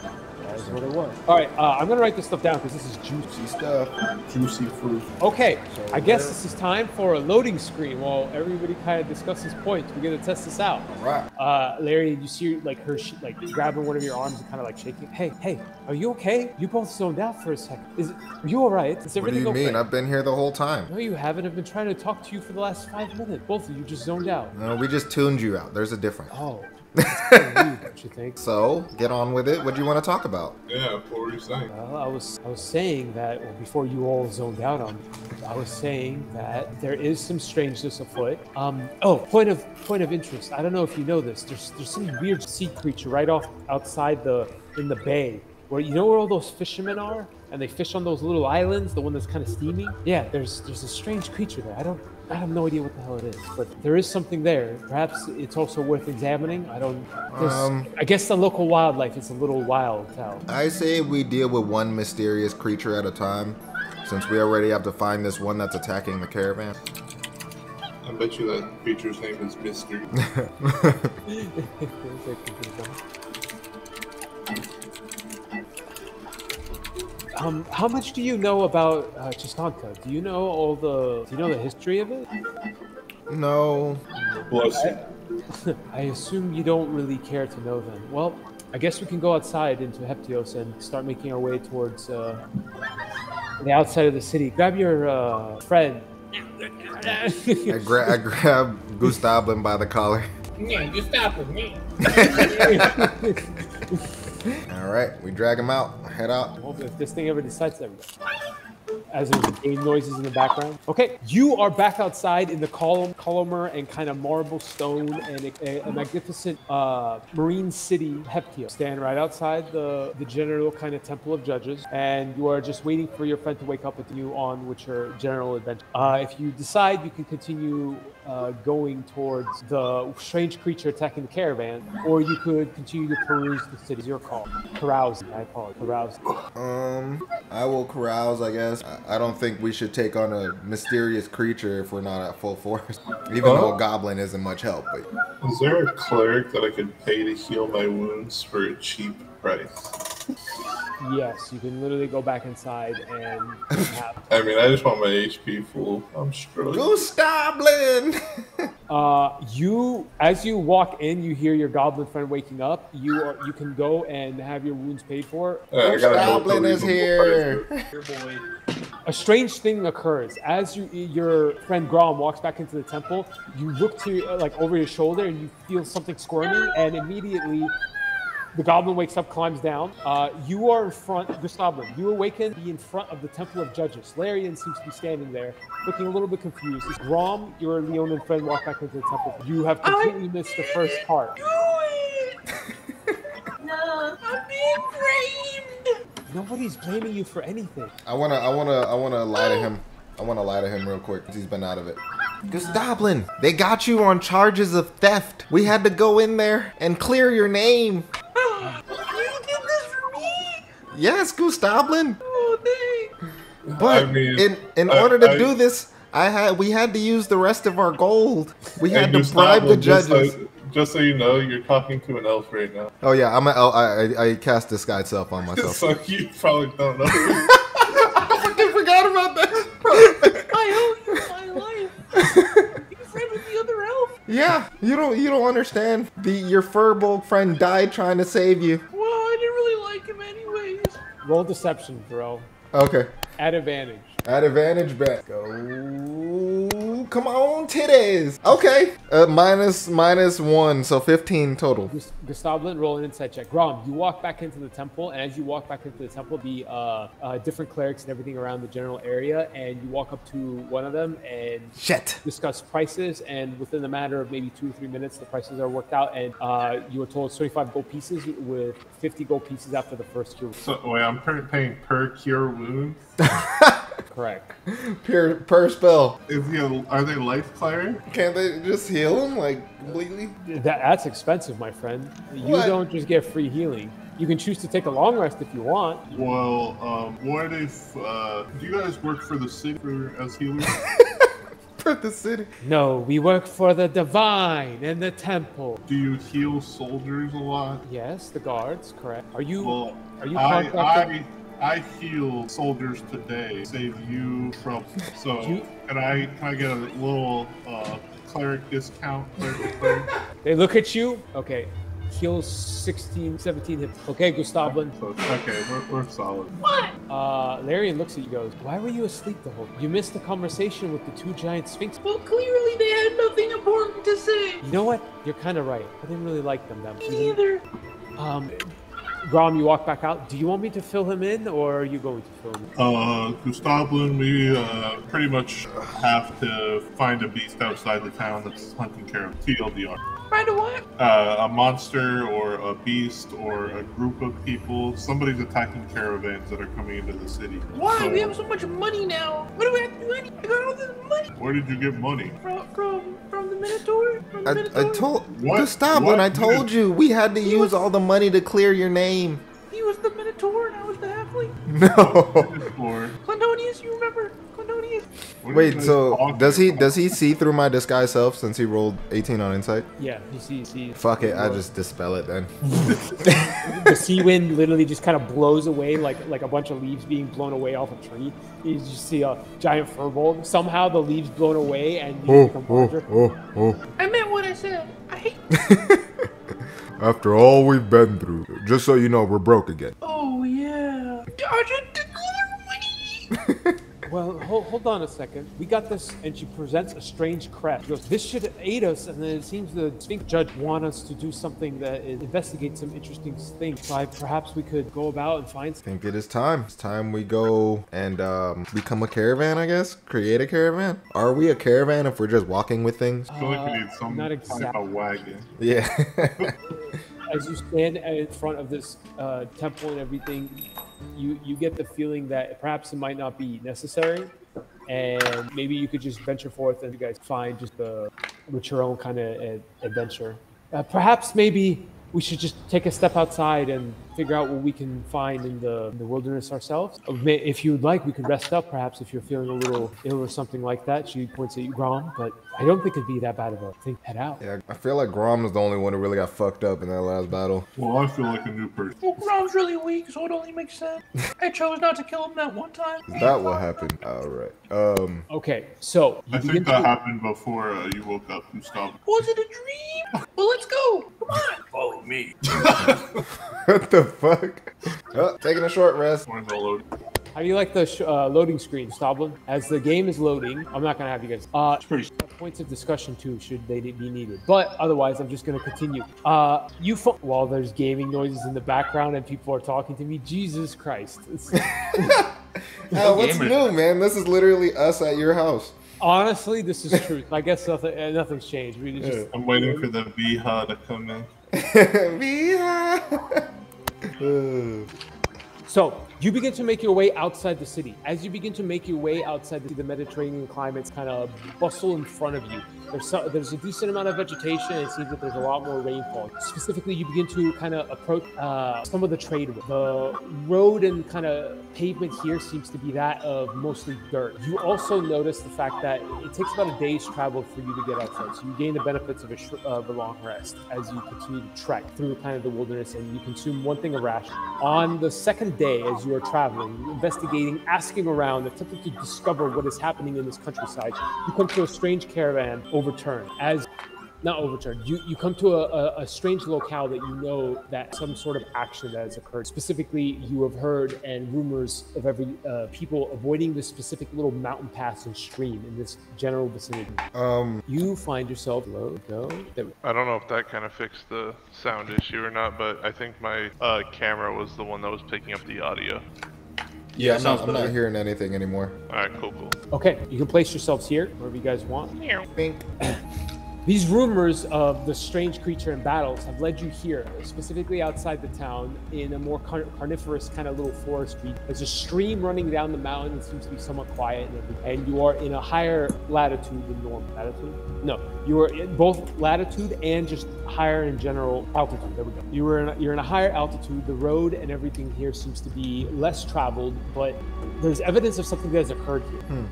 [SPEAKER 1] that is what it was. All right, uh, I'm gonna write this stuff down because this is juicy.
[SPEAKER 2] Stuff.
[SPEAKER 3] Juicy fruit.
[SPEAKER 1] Okay,
[SPEAKER 2] So
[SPEAKER 1] I guess this is time for a loading screen while everybody kind of discusses points. We're gonna test this out.
[SPEAKER 2] All right.
[SPEAKER 1] Uh, Larry, you see like her sh- like grabbing one of your arms and kind of like shaking. Hey, hey, are you okay? You both zoned out for a second. Is are you all right? Is
[SPEAKER 2] What do
[SPEAKER 1] everything
[SPEAKER 2] you
[SPEAKER 1] okay?
[SPEAKER 2] mean? I've been here the whole time.
[SPEAKER 1] No, you haven't. I've been trying to talk to you for the last five minutes. Both of you just zoned out.
[SPEAKER 2] No, we just tuned you out. There's a difference.
[SPEAKER 1] Oh, that's kind of don't you think?
[SPEAKER 2] So, get on with it. What do you want to talk about?
[SPEAKER 3] Yeah, what were you saying?
[SPEAKER 1] Well, I was I was saying that well, before you all zoned out on me, I was saying that there is some strangeness afoot. Um, oh, point of point of interest. I don't know if you know this. There's there's some weird sea creature right off outside the in the bay where you know where all those fishermen are and they fish on those little islands, the one that's kind of steamy. Yeah, there's there's a strange creature there. I don't. I have no idea what the hell it is, but there is something there. Perhaps it's also worth examining. I don't.
[SPEAKER 2] Um,
[SPEAKER 1] I guess the local wildlife is a little wild, Tal.
[SPEAKER 2] I say we deal with one mysterious creature at a time, since we already have to find this one that's attacking the caravan.
[SPEAKER 3] I bet you that creature's name is Mystery.
[SPEAKER 1] um, how much do you know about uh, Chistanka? Do you know all the? Do you know the history of it?
[SPEAKER 2] no.
[SPEAKER 3] Bless you.
[SPEAKER 1] I assume you don't really care to know then. Well, I guess we can go outside into Heptios and start making our way towards uh, the outside of the city. Grab your uh, friend.
[SPEAKER 2] I, gra- I grab Gustavlin by the collar.
[SPEAKER 1] yeah, you stop with me.
[SPEAKER 2] All right, we drag him out. Head out.
[SPEAKER 1] Well, if this thing ever decides to as there's game noises in the background. Okay, you are back outside in the column, columnar and kind of marble stone and a, a magnificent uh, marine city, Heptio. Stand right outside the, the general kind of temple of judges, and you are just waiting for your friend to wake up with you on with your general adventure. Uh, if you decide, you can continue uh, going towards the strange creature attacking the caravan, or you could continue to peruse the city. It's your call. Carousing, I apologize. Carousing.
[SPEAKER 2] Um, I will carouse, I guess. I- I don't think we should take on a mysterious creature if we're not at full force. Even though a goblin isn't much help, but
[SPEAKER 3] Is there a cleric that I could pay to heal my wounds for a cheap price?
[SPEAKER 1] Yes, you can literally go back inside and have.
[SPEAKER 5] I mean, I just want my HP full. I'm struggling.
[SPEAKER 2] Goostoblin!
[SPEAKER 1] Uh, you as you walk in, you hear your goblin friend waking up. You are you can go and have your wounds paid for.
[SPEAKER 5] Uh, I
[SPEAKER 2] Goblin is
[SPEAKER 5] reasonable
[SPEAKER 2] here.
[SPEAKER 5] prices.
[SPEAKER 1] A strange thing occurs as you your friend Grom walks back into the temple. You look to like over your shoulder and you feel something squirming, and immediately the goblin wakes up, climbs down. Uh, you are in front, Gustavlin. You awaken, be in front of the Temple of Judges. Larian seems to be standing there, looking a little bit confused. Grom, your Leonin friend, walk back into the temple. You have completely missed the first part.
[SPEAKER 6] No, I'm being framed.
[SPEAKER 1] Nobody's blaming you for anything.
[SPEAKER 2] I wanna, I wanna, I wanna lie to him. I wanna lie to him real quick. He's been out of it. Gustoblin, they got you on charges of theft. We had to go in there and clear your name.
[SPEAKER 6] You did this for me.
[SPEAKER 2] Yes, Gustoblin.
[SPEAKER 6] Oh, thanks.
[SPEAKER 2] But
[SPEAKER 5] I mean,
[SPEAKER 2] in in
[SPEAKER 5] I-
[SPEAKER 2] order to
[SPEAKER 5] I-
[SPEAKER 2] do this, I had we had to use the rest of our gold. We had to bribe
[SPEAKER 5] stop
[SPEAKER 2] the
[SPEAKER 5] it, just
[SPEAKER 2] judges.
[SPEAKER 5] so- Just so you know, you're talking to an elf right now.
[SPEAKER 2] Oh yeah, I'm a, oh, I, I I cast disguise self on myself.
[SPEAKER 5] so you probably don't know.
[SPEAKER 2] I forgot about that.
[SPEAKER 6] I owe you my life. You framed with the other elf.
[SPEAKER 2] Yeah, you don't you don't understand. The your furbolg friend died trying to save you.
[SPEAKER 6] Well, I didn't really like him anyways.
[SPEAKER 1] Roll deception, bro.
[SPEAKER 2] Okay.
[SPEAKER 1] At advantage.
[SPEAKER 2] At advantage bet. Go. Come on, titties. Okay. Uh, minus minus one, so 15 total.
[SPEAKER 1] Gus- Gustavlin, roll an insight check. Grom, you walk back into the temple, and as you walk back into the temple, the uh, uh, different clerics and everything around the general area, and you walk up to one of them and
[SPEAKER 2] Shit.
[SPEAKER 1] discuss prices. And within a matter of maybe two or three minutes, the prices are worked out, and uh, you were told 25 gold pieces with 50 gold pieces after the first cure.
[SPEAKER 5] so wait, I'm per- paying per cure wound.
[SPEAKER 1] Correct.
[SPEAKER 2] Per per spell.
[SPEAKER 5] Is he? A, are they life clearing?
[SPEAKER 2] Can't they just heal him like completely?
[SPEAKER 1] That, that's expensive, my friend. You
[SPEAKER 2] What?
[SPEAKER 1] don't just get free healing. You can choose to take a long rest if you want.
[SPEAKER 5] Well, um, what if? Uh, do you guys work for the city for, as healers?
[SPEAKER 2] For the city.
[SPEAKER 1] No, we work for the divine and the temple.
[SPEAKER 5] do you heal soldiers a lot?
[SPEAKER 1] Yes, the guards, correct. Are you
[SPEAKER 5] Well,
[SPEAKER 1] are you
[SPEAKER 5] I. I I heal soldiers today, save you trouble. So
[SPEAKER 1] You-
[SPEAKER 5] can I can I get a little uh, cleric discount? Cleric to cleric?
[SPEAKER 1] They look at you. Okay. heal 16, 17 hits. Okay, Gustavlin.
[SPEAKER 5] So, okay, we're, we're solid.
[SPEAKER 6] What?
[SPEAKER 1] Uh, Larian looks at you goes, Why were you asleep the whole You missed the conversation with the two giant sphinx.
[SPEAKER 6] Well, clearly they had nothing important to say.
[SPEAKER 1] You know what? You're kind of right. I didn't really like them. them.
[SPEAKER 6] Me neither.
[SPEAKER 1] Um, Grom, you walk back out. Do you want me to fill him in, or are you going to fill him in?
[SPEAKER 5] Uh, Gustavlin, we uh, pretty much have to find a beast outside the town that's hunting care of TLDR.
[SPEAKER 6] Right away.
[SPEAKER 5] Uh, a monster or a beast or a group of people. Somebody's attacking caravans that are coming into the city.
[SPEAKER 6] Why?
[SPEAKER 5] So,
[SPEAKER 6] We have so much money now. What do we have to do? I got all this money
[SPEAKER 5] Where did you get money?
[SPEAKER 6] from from, from the Minotaur. From the
[SPEAKER 2] I,
[SPEAKER 6] Minotaur.
[SPEAKER 2] I told
[SPEAKER 5] What?
[SPEAKER 2] Gustoblin,
[SPEAKER 5] What?
[SPEAKER 2] I told you we had to use
[SPEAKER 6] was-
[SPEAKER 2] all the money to clear your name.
[SPEAKER 6] He was the Minotaur, and I was the halfling.
[SPEAKER 2] No.
[SPEAKER 5] Or
[SPEAKER 6] Clondonius, you remember? Clondonius.
[SPEAKER 5] what are
[SPEAKER 2] Wait, so does he does he see through my disguise self since he rolled 18 on insight?
[SPEAKER 1] Yeah, you see, see.
[SPEAKER 2] Fuck it, I just dispel it then.
[SPEAKER 1] the sea wind literally just kind of blows away like like a bunch of leaves being blown away off a tree. You just see a giant furbolg. Somehow the leaves blown away and you
[SPEAKER 2] Oh,
[SPEAKER 1] become
[SPEAKER 2] oh,
[SPEAKER 1] larger.
[SPEAKER 2] oh, oh.
[SPEAKER 6] I meant what I said. I hate.
[SPEAKER 2] After all we've been through, just so you know, we're broke again.
[SPEAKER 6] Oh yeah. Dodge it to clear money.
[SPEAKER 1] Well, hold, hold on a second. We got this, and she presents a strange crest. She goes, "This should aid us." And then it seems the Sphinx judge want us to do something that investigate some interesting things. So I, perhaps we could go about and find.
[SPEAKER 2] I think it is time. It's time we go and um, become a caravan, I guess. Create a caravan. Are we a caravan if we're just walking with things?
[SPEAKER 5] I feel like we
[SPEAKER 1] Uh,
[SPEAKER 5] need some
[SPEAKER 1] not
[SPEAKER 5] kind
[SPEAKER 1] exact-
[SPEAKER 5] of a wagon.
[SPEAKER 2] Yeah.
[SPEAKER 1] As you stand in front of this uh, temple and everything, you you get the feeling that perhaps it might not be necessary, and maybe you could just venture forth and you guys find just the with your own kind of adventure. Uh, perhaps maybe we should just take a step outside and figure out what we can find in the, in the wilderness ourselves. Uh, If you'd like, we could rest up, perhaps, if you're feeling a little ill or something like that. She points at you, Grom, but I don't think it'd be that bad of a thing. Head out.
[SPEAKER 2] Yeah, I feel like Grom is the only one who really got fucked up in that last battle.
[SPEAKER 3] Well, I feel like a new person.
[SPEAKER 6] Well, Grom's really weak, so it only makes sense. I chose not to kill him that one time.
[SPEAKER 2] Is that what happened? All right. Um,
[SPEAKER 1] Okay, so you
[SPEAKER 3] I think that
[SPEAKER 1] to.
[SPEAKER 3] happened before uh, you woke up, Gustav.
[SPEAKER 6] Was it a dream? Well, let's go. Come on. Follow me.
[SPEAKER 2] what the fuck? Oh, taking a short rest.
[SPEAKER 3] When the load.
[SPEAKER 1] How do you like the sh- uh, loading screen, Stoblin? As the game is loading, I'm not gonna have you guys. Uh,
[SPEAKER 6] It's pretty.
[SPEAKER 1] points of discussion too, should they be needed. But otherwise, I'm just gonna continue. Uh, you fo- while there's gaming noises in the background and people are talking to me. Jesus Christ! It's,
[SPEAKER 2] Uh, what's
[SPEAKER 6] gamers.
[SPEAKER 2] new, man? This is literally us at your house.
[SPEAKER 1] honestly, this is true. I guess nothing, uh, nothing's changed. We just
[SPEAKER 3] I'm waiting for the Viha to come in.
[SPEAKER 2] Mia.
[SPEAKER 1] So you begin to make your way outside the city. As you begin to make your way outside the, the Mediterranean climates, kind of bustle in front of you. There's there's a decent amount of vegetation. It seems that there's a lot more rainfall. Specifically, you begin to kind of approach uh, some of the trade. The road and kind of pavement here seems to be that of mostly dirt. You also notice the fact that it takes about a day's travel for you to get outside. So you gain the benefits of a, of a long rest as you continue to trek through kind of the wilderness and you consume one thing of ration. On the second day, as you are traveling, investigating, asking around, attempting to discover what is happening in this countryside, you come to a strange caravan overturned. As not overturned. You you come to a, a, a strange locale that you know that some sort of action that has occurred. Specifically, you have heard and rumors of every uh, people avoiding this specific little mountain pass and stream in this general vicinity.
[SPEAKER 2] Um,
[SPEAKER 1] You find yourself low, go.
[SPEAKER 5] I don't know if that kind of fixed the sound issue or not, but I think my uh, camera was the one that was picking up the audio.
[SPEAKER 2] yeah, I'm, not, I'm not hearing anything anymore.
[SPEAKER 5] All right, cool, cool.
[SPEAKER 1] okay, you can place yourselves here wherever you guys want.
[SPEAKER 2] Bink.
[SPEAKER 1] These rumors of the strange creature in battles have led you here, specifically outside the town, in a more car- carnivorous kind of little forestry. There's a stream running down the mountain. It seems to be somewhat quiet, and, and you are in a higher latitude than normal. Latitude? No, you are in both latitude and just higher in general altitude. There we go. You are in a, you're in a higher altitude. The road and everything here seems to be less traveled, but there's evidence of something that has occurred here. Hmm.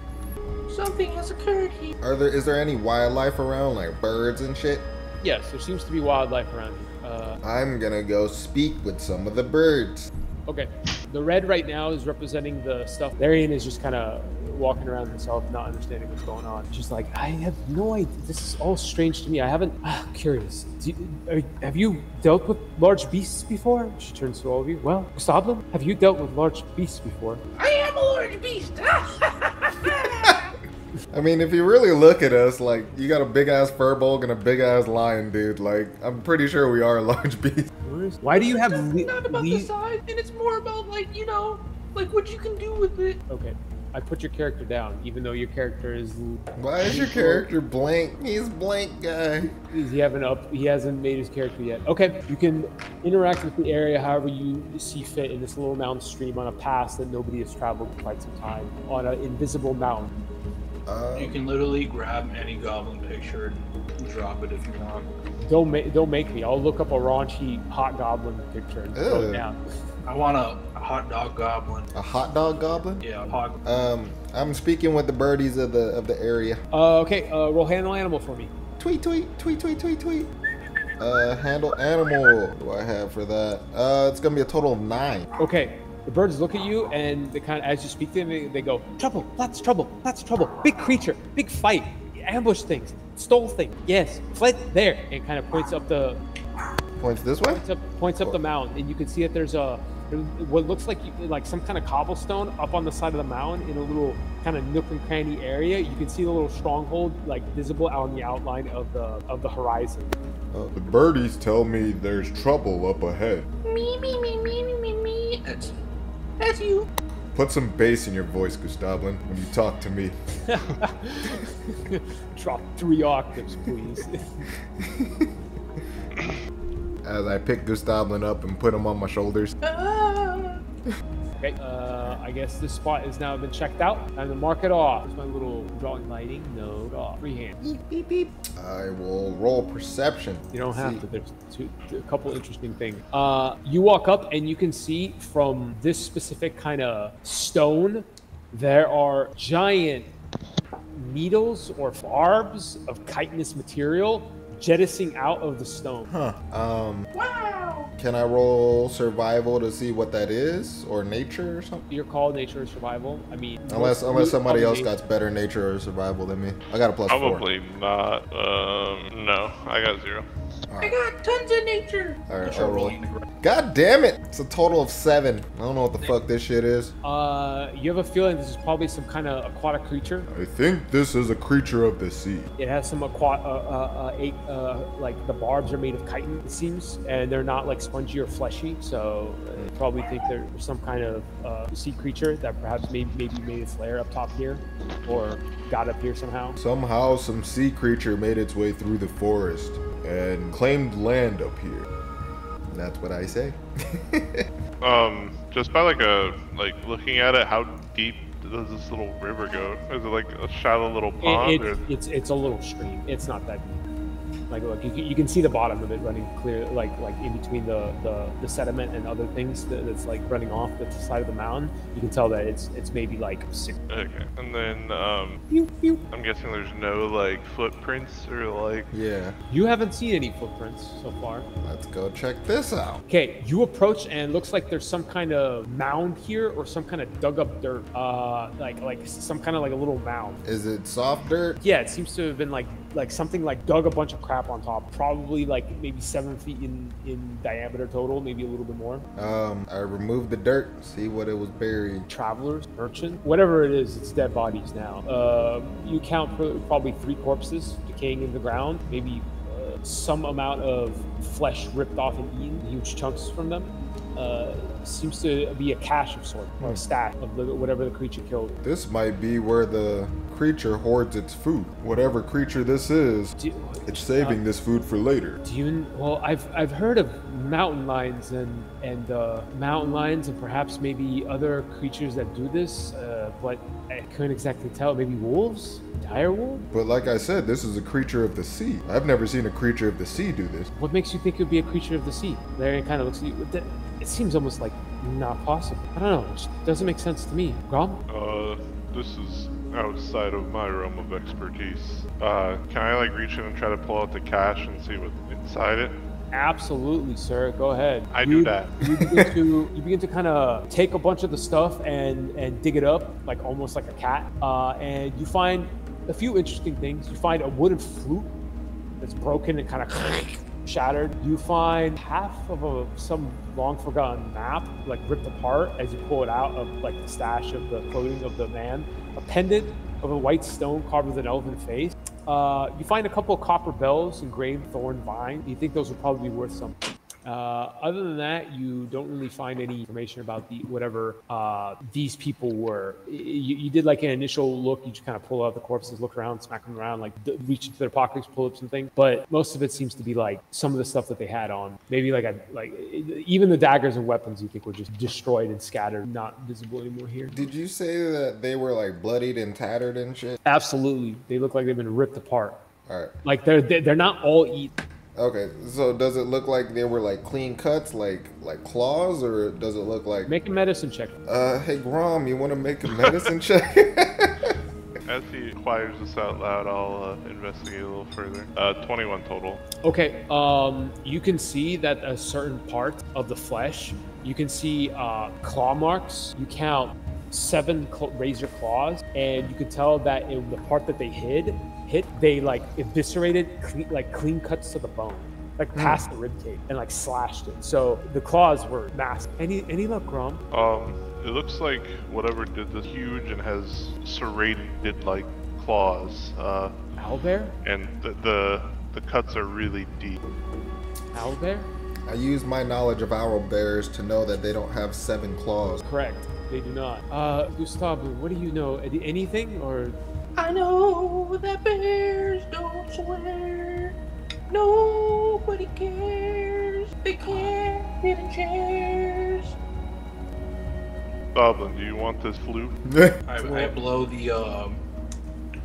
[SPEAKER 6] Something has occurred here.
[SPEAKER 2] Are there is there any wildlife around, like birds and shit?
[SPEAKER 1] Yes, there seems to be wildlife around here. Uh,
[SPEAKER 2] I'm gonna go speak with some of the birds.
[SPEAKER 1] Okay. The red right now is representing the stuff. Darian is just kind of walking around himself, not understanding what's going on. She's like, I have no idea. This is all strange to me. I haven't. Ah, curious. Do you, are, have you dealt with large beasts before? She turns to all of you. Well, Stoblin, have you dealt with large beasts before?
[SPEAKER 6] I am a large beast.
[SPEAKER 2] I mean, if you really look at us, like you got a big ass furbolg and a big ass lion, dude. Like I'm pretty sure we are a large beast.
[SPEAKER 1] Why do you have
[SPEAKER 6] It's not about the size, and it's more about like you know, like what you can do with it.
[SPEAKER 1] Okay. I put your character down, even though your character is.
[SPEAKER 2] Why is your character blank? He's blank guy.
[SPEAKER 1] He haven't up. He hasn't made his character yet. Okay, you can interact with the area however you see fit in this little mountain stream on a pass that nobody has traveled in quite some time on an invisible mountain.
[SPEAKER 2] Uh,
[SPEAKER 6] You can literally grab any goblin picture and drop it if you want.
[SPEAKER 1] Don't make. Don't make me. I'll look up a raunchy hot goblin picture and throw it down.
[SPEAKER 6] I want a, a hot dog goblin.
[SPEAKER 2] a hot dog goblin.
[SPEAKER 6] Yeah, a hot.
[SPEAKER 2] Um, I'm speaking with the birdies of the of the area.
[SPEAKER 1] Uh, okay. Uh, roll handle animal for me.
[SPEAKER 2] Tweet, tweet, tweet, tweet, tweet, tweet. Uh, handle animal. What do I have for that? Uh, it's gonna be a total of nine.
[SPEAKER 1] Okay. The birds look at you and they kind of, as you speak to them, they, they go, "Trouble! Lots of trouble! Lots of trouble! Big creature! Big fight! Ambush things! Stole things! Yes! Fled there!" And kind of points up the
[SPEAKER 2] Points this way.
[SPEAKER 1] points up points up the mountain, and you can see that there's a what looks like like some kind of cobblestone up on the side of the mountain in a little kind of nook and cranny area. You can see the little stronghold like visible out on the outline of the of the horizon.
[SPEAKER 2] Uh, the birdies tell me there's trouble up ahead.
[SPEAKER 6] Me, me, me, me, me, me, me. That's, that's you.
[SPEAKER 2] Put some bass in your voice, Gustavlin, when you talk to me.
[SPEAKER 1] Drop three octaves, please.
[SPEAKER 2] As I pick Gustavlin up and put him on my shoulders.
[SPEAKER 6] Ah.
[SPEAKER 1] Okay, uh, I guess this spot has now been checked out. Time to mark it off. Here's my little drawing lighting node off. Freehand. Beep, beep, beep.
[SPEAKER 2] I will roll perception.
[SPEAKER 1] You don't have
[SPEAKER 2] See.
[SPEAKER 1] to. There's two, a couple interesting things. Uh, you walk up and you can see from this specific kind of stone, there are giant needles or barbs of chitinous material jettisoning out of the stone.
[SPEAKER 2] Huh. Um. Wow. Can I roll survival to see what that is, or nature or something?
[SPEAKER 1] Your call, nature, or survival. I mean,
[SPEAKER 2] Unless unless somebody else
[SPEAKER 1] probably-
[SPEAKER 2] got better nature or survival than me. I got a plus four.
[SPEAKER 5] Probably not. Um, no, I got zero.
[SPEAKER 6] I got tons of nature.
[SPEAKER 2] All right, I'll roll. God damn it! It's a total of seven. I don't know what the fuck this shit is.
[SPEAKER 1] Uh, you have a feeling this is probably some kind of aquatic creature.
[SPEAKER 2] I think this is a creature of the sea.
[SPEAKER 1] It has some aqua, uh, uh, uh, eight, uh, like the barbs are made of chitin, it seems, and they're not like spongy or fleshy. So uh, you probably think they're some kind of uh, sea creature that perhaps maybe, maybe made its lair up top here, or got up here somehow.
[SPEAKER 2] Somehow, some sea creature made its way through the forest and claimed land up here. That's what I say.
[SPEAKER 5] Um, just by like a like looking at it, how deep does this little river go? Is it like a shallow little pond?
[SPEAKER 1] It,
[SPEAKER 5] or...
[SPEAKER 1] it, it's it's a little stream. It's not that deep. Like look, you, can- you can see the bottom of it running clear, like like in between the the, the sediment and other things that, that's like running off the side of the mountain. You can tell that it's it's maybe like six.
[SPEAKER 5] Okay, and then um,
[SPEAKER 1] Pew, pew.
[SPEAKER 5] I'm guessing there's no like footprints or like.
[SPEAKER 2] yeah,
[SPEAKER 1] You haven't seen any footprints so far.
[SPEAKER 2] let's go check this out.
[SPEAKER 1] Okay, you approach and it looks like there's some kind of mound here or some kind of dug up dirt. Uh, like like some kind of like a little mound.
[SPEAKER 2] Is it soft dirt?
[SPEAKER 1] Yeah, it seems to have been like like something like dug a bunch of crap on top. Probably like maybe seven feet in in diameter total, maybe a little bit more.
[SPEAKER 2] Um, I removed the dirt, see what it was buried.
[SPEAKER 1] Travelers, merchant, whatever it is, it's dead bodies now. Uh, you count pro- probably three corpses decaying in the ground. Maybe uh, some amount of flesh ripped off and eaten, huge chunks from them. Uh, seems to be a cache of sort or a stash of the, whatever the creature killed.
[SPEAKER 2] This might be where the creature hoards its food. Whatever creature this is,
[SPEAKER 1] Do,
[SPEAKER 2] it's saving this food for later.
[SPEAKER 1] Do you? Well, I've I've heard of mountain lions and and uh, mountain lions and perhaps maybe other creatures that do this, uh, but I couldn't exactly tell. Maybe wolves, dire wolf.
[SPEAKER 2] But like I said, this is a creature of the sea. I've never seen a creature of the sea do this.
[SPEAKER 1] What makes you think it would be a creature of the sea? Larry kind of looks at you. It seems almost like not possible. I don't know. It just doesn't make sense to me. Grom?
[SPEAKER 5] Uh, this is outside of my realm of expertise. Uh, can I like reach in and try to pull out the cash and see what's inside it?
[SPEAKER 1] Absolutely, sir. Go ahead.
[SPEAKER 5] I do that.
[SPEAKER 1] you begin to you begin to kind of take a bunch of the stuff and and dig it up like almost like a cat uh, and you find a few interesting things you find a wooden flute that's broken and kind of shattered you find half of a some long forgotten map like ripped apart as you pull it out of like the stash of the clothing of the man. A pendant of a white stone carved with an elven face. Uh, you find a couple of copper bells engraved thorn vine. You think those would probably be worth something uh, other than that, you don't really find any information about the whatever uh, these people were. You, you did like an initial look. You just kind of pull out the corpses, look around, smack them around, like reach into their pockets, pull up something. But most of it seems to be like some of the stuff that they had on. Maybe like a like even the daggers and weapons you think were just destroyed and scattered, not visible anymore here.
[SPEAKER 2] Did you say that they were like bloodied and tattered and shit?
[SPEAKER 1] Absolutely, they look like they've been ripped apart.
[SPEAKER 2] All right.
[SPEAKER 1] Like they're they're they're not all eat.
[SPEAKER 2] Okay. So does it look like they were like clean cuts, like like claws, or does it look like?
[SPEAKER 1] Make a medicine check.
[SPEAKER 2] Uh, hey Grom, you want to make a medicine check?
[SPEAKER 5] As he inquires this out loud, I'll uh, investigate a little further. Uh, 21 total.
[SPEAKER 1] Okay, um, you can see that a certain part of the flesh, you can see uh, claw marks. You count seven cl- razor claws, and you can tell that in the part that they hid, hit, they like eviscerated, clean, like clean cuts to the bone, like past the rib cage, and like slashed it. So the claws were massive. Any any luck, Grom?
[SPEAKER 5] Um, it looks like whatever did this huge and has serrated like claws. Uh,
[SPEAKER 1] Owlbear?
[SPEAKER 5] and the, the the cuts are really deep.
[SPEAKER 1] Owlbear?
[SPEAKER 2] I use my knowledge of owl bears to know that they don't have seven claws.
[SPEAKER 1] Correct. They do not. Uh, Gustavo, what do you know? Anything or
[SPEAKER 6] I know that bears don't swear. Nobody cares. They can't fit in chairs.
[SPEAKER 5] Goblin, do you want this flute?
[SPEAKER 7] I, I blow the. Um,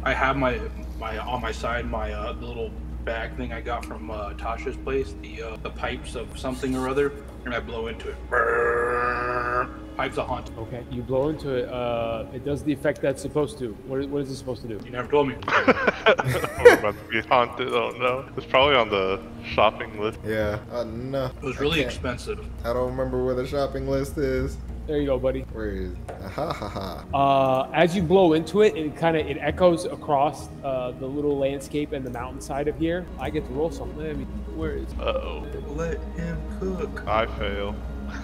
[SPEAKER 7] I have my my on my side my uh, little bag thing I got from uh, Tasha's place. The uh, the pipes of something or other, and I blow into it. Brrr. Pipes of haunt.
[SPEAKER 1] Okay, you blow into it. Uh, it does the effect that's supposed to. What is, what is it supposed to do?
[SPEAKER 7] You never told me.
[SPEAKER 5] We're about to be haunted. Oh no. It's probably on the shopping list.
[SPEAKER 2] yeah. Uh, no.
[SPEAKER 7] It was really
[SPEAKER 2] I
[SPEAKER 7] expensive.
[SPEAKER 2] I don't remember where the shopping list is.
[SPEAKER 1] There you go, buddy.
[SPEAKER 2] Where is? Ha ha ha.
[SPEAKER 1] Uh, as you blow into it, it kind of it echoes across uh, the little landscape and the mountainside of here. I get to roll something. I mean, where is
[SPEAKER 5] Uh oh.
[SPEAKER 7] Let him cook.
[SPEAKER 5] I fail.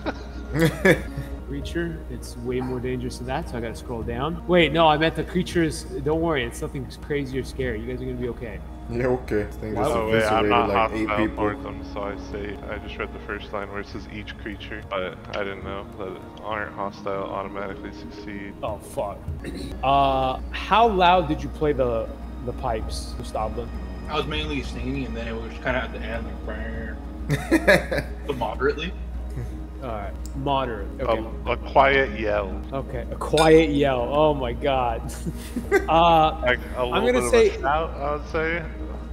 [SPEAKER 1] creature? It's way more dangerous than that, so I gotta scroll down. Wait, no, I meant the creatures. Don't worry, it's nothing crazy or scary. You guys are gonna be okay.
[SPEAKER 2] yeah, okay. This thing just
[SPEAKER 5] Oh wait, I'm not
[SPEAKER 2] like eight
[SPEAKER 5] hostile
[SPEAKER 2] people.
[SPEAKER 5] towards them, so I say I just read the first line where it says each creature, but I didn't know that aren't hostile automatically succeed.
[SPEAKER 1] Oh fuck. Uh, how loud did you play the the pipes, Gustavlin?
[SPEAKER 7] I was mainly singing, and then it was kind of at the end, like, but moderately.
[SPEAKER 1] All right, moderate. Okay.
[SPEAKER 5] A, a quiet yell,
[SPEAKER 1] Okay, a quiet yell. Oh my god. uh,
[SPEAKER 5] like a little
[SPEAKER 1] gonna
[SPEAKER 5] bit of
[SPEAKER 1] say-
[SPEAKER 5] a shout. I would say.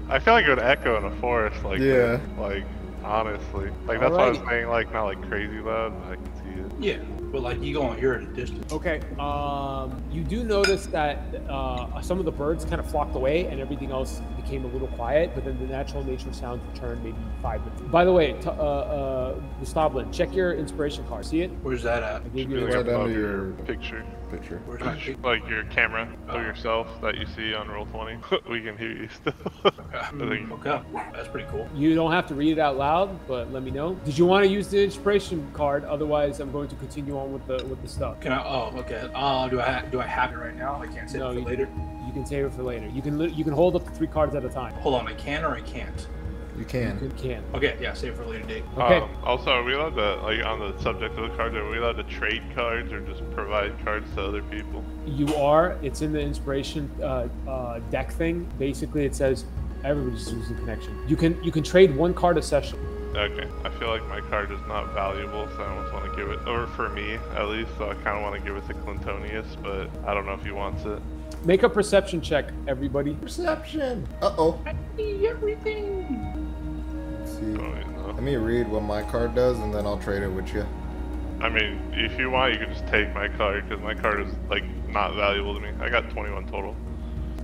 [SPEAKER 5] I feel like it would echo in a forest, like
[SPEAKER 2] Yeah.
[SPEAKER 5] that, like honestly, like that's why I was saying like not like crazy loud. But I can see it.
[SPEAKER 7] Yeah, but like you gonna hear it at a distance.
[SPEAKER 1] okay. Um, you do notice that uh, some of the birds kind of flocked away, and everything else became a little quiet. But then the natural nature sounds returned maybe five minutes. By the way, t- uh, uh, Gustavlin, check your inspiration card. See it?
[SPEAKER 7] Where's that at?
[SPEAKER 1] I gave you the
[SPEAKER 5] like
[SPEAKER 2] Right under
[SPEAKER 5] your
[SPEAKER 2] your-
[SPEAKER 5] picture,
[SPEAKER 2] Picture.
[SPEAKER 7] Where's my pic-
[SPEAKER 5] like your camera of yourself that you see on roll twenty. we can hear you still. I think
[SPEAKER 7] Okay, that's pretty cool.
[SPEAKER 1] You don't have to read it out loud, but let me know. Did you want to use the inspiration card? Otherwise, I'm going to continue on with the with the stuff.
[SPEAKER 7] Can I? Oh, okay. Uh, do I ha- do I have it right now? I can't save
[SPEAKER 1] No,
[SPEAKER 7] it for
[SPEAKER 1] you-
[SPEAKER 7] later.
[SPEAKER 1] You can save it for later. You can you can hold up to three cards at a time.
[SPEAKER 7] Hold on, I can or I can't.
[SPEAKER 2] You can.
[SPEAKER 1] You
[SPEAKER 2] can.
[SPEAKER 1] can.
[SPEAKER 7] Okay, yeah, save for a later date.
[SPEAKER 1] Okay.
[SPEAKER 5] Um, also, are we allowed to, like, on the subject of the cards, are we allowed to trade cards or just provide cards to other people?
[SPEAKER 1] You are. It's in the inspiration uh, uh, deck thing. Basically, it says everybody's losing connection. You can you can trade one card a session.
[SPEAKER 5] Okay, I feel like my card is not valuable, so I almost want to give it, or for me at least, so I kind of want to give it to Clintonius, but I don't know if he wants it.
[SPEAKER 1] Make a perception check, everybody.
[SPEAKER 2] Perception. Uh oh.
[SPEAKER 7] I see everything.
[SPEAKER 2] Let's see.
[SPEAKER 5] Don't.
[SPEAKER 2] Let me read what my card does, and then I'll trade it with you.
[SPEAKER 5] I mean, if you want, you can just take my card, because my card is, like, not valuable to me. I got 21 total.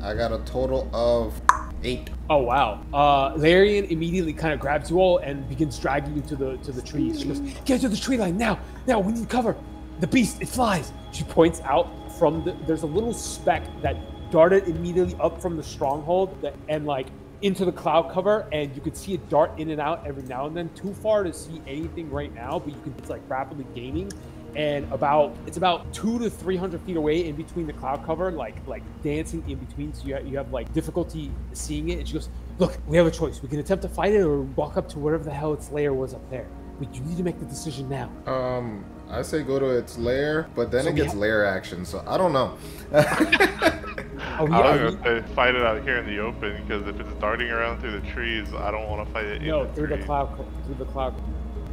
[SPEAKER 2] I got a total of eight.
[SPEAKER 1] Oh wow. Uh, Larian immediately kind of grabs you all and begins dragging you to the to the trees. She goes, "Get to the tree line now! Now we need cover. The beast, it flies." She points out from the. There's a little speck that darted immediately up from the stronghold that, and like into the cloud cover, and you could see it dart in and out every now and then. Too far to see anything right now, but you can. It's like rapidly gaining. And about it's about two to three hundred feet away in between the cloud cover, like like dancing in between. So you have, you have like difficulty seeing it. And she goes, "Look, we have a choice. We can attempt to fight it, or walk up to whatever the hell its layer was up there. But you need to make the decision now."
[SPEAKER 2] Um, I say go to its lair, but then
[SPEAKER 1] So
[SPEAKER 2] it gets
[SPEAKER 1] ha-
[SPEAKER 2] lair action, so I don't know.
[SPEAKER 1] Oh
[SPEAKER 5] I
[SPEAKER 1] yeah,
[SPEAKER 5] was gonna say fight it out here in the open, because if it's darting around through the trees, I don't want to fight it in
[SPEAKER 1] no,
[SPEAKER 5] the
[SPEAKER 1] through the cloud, through the cloud.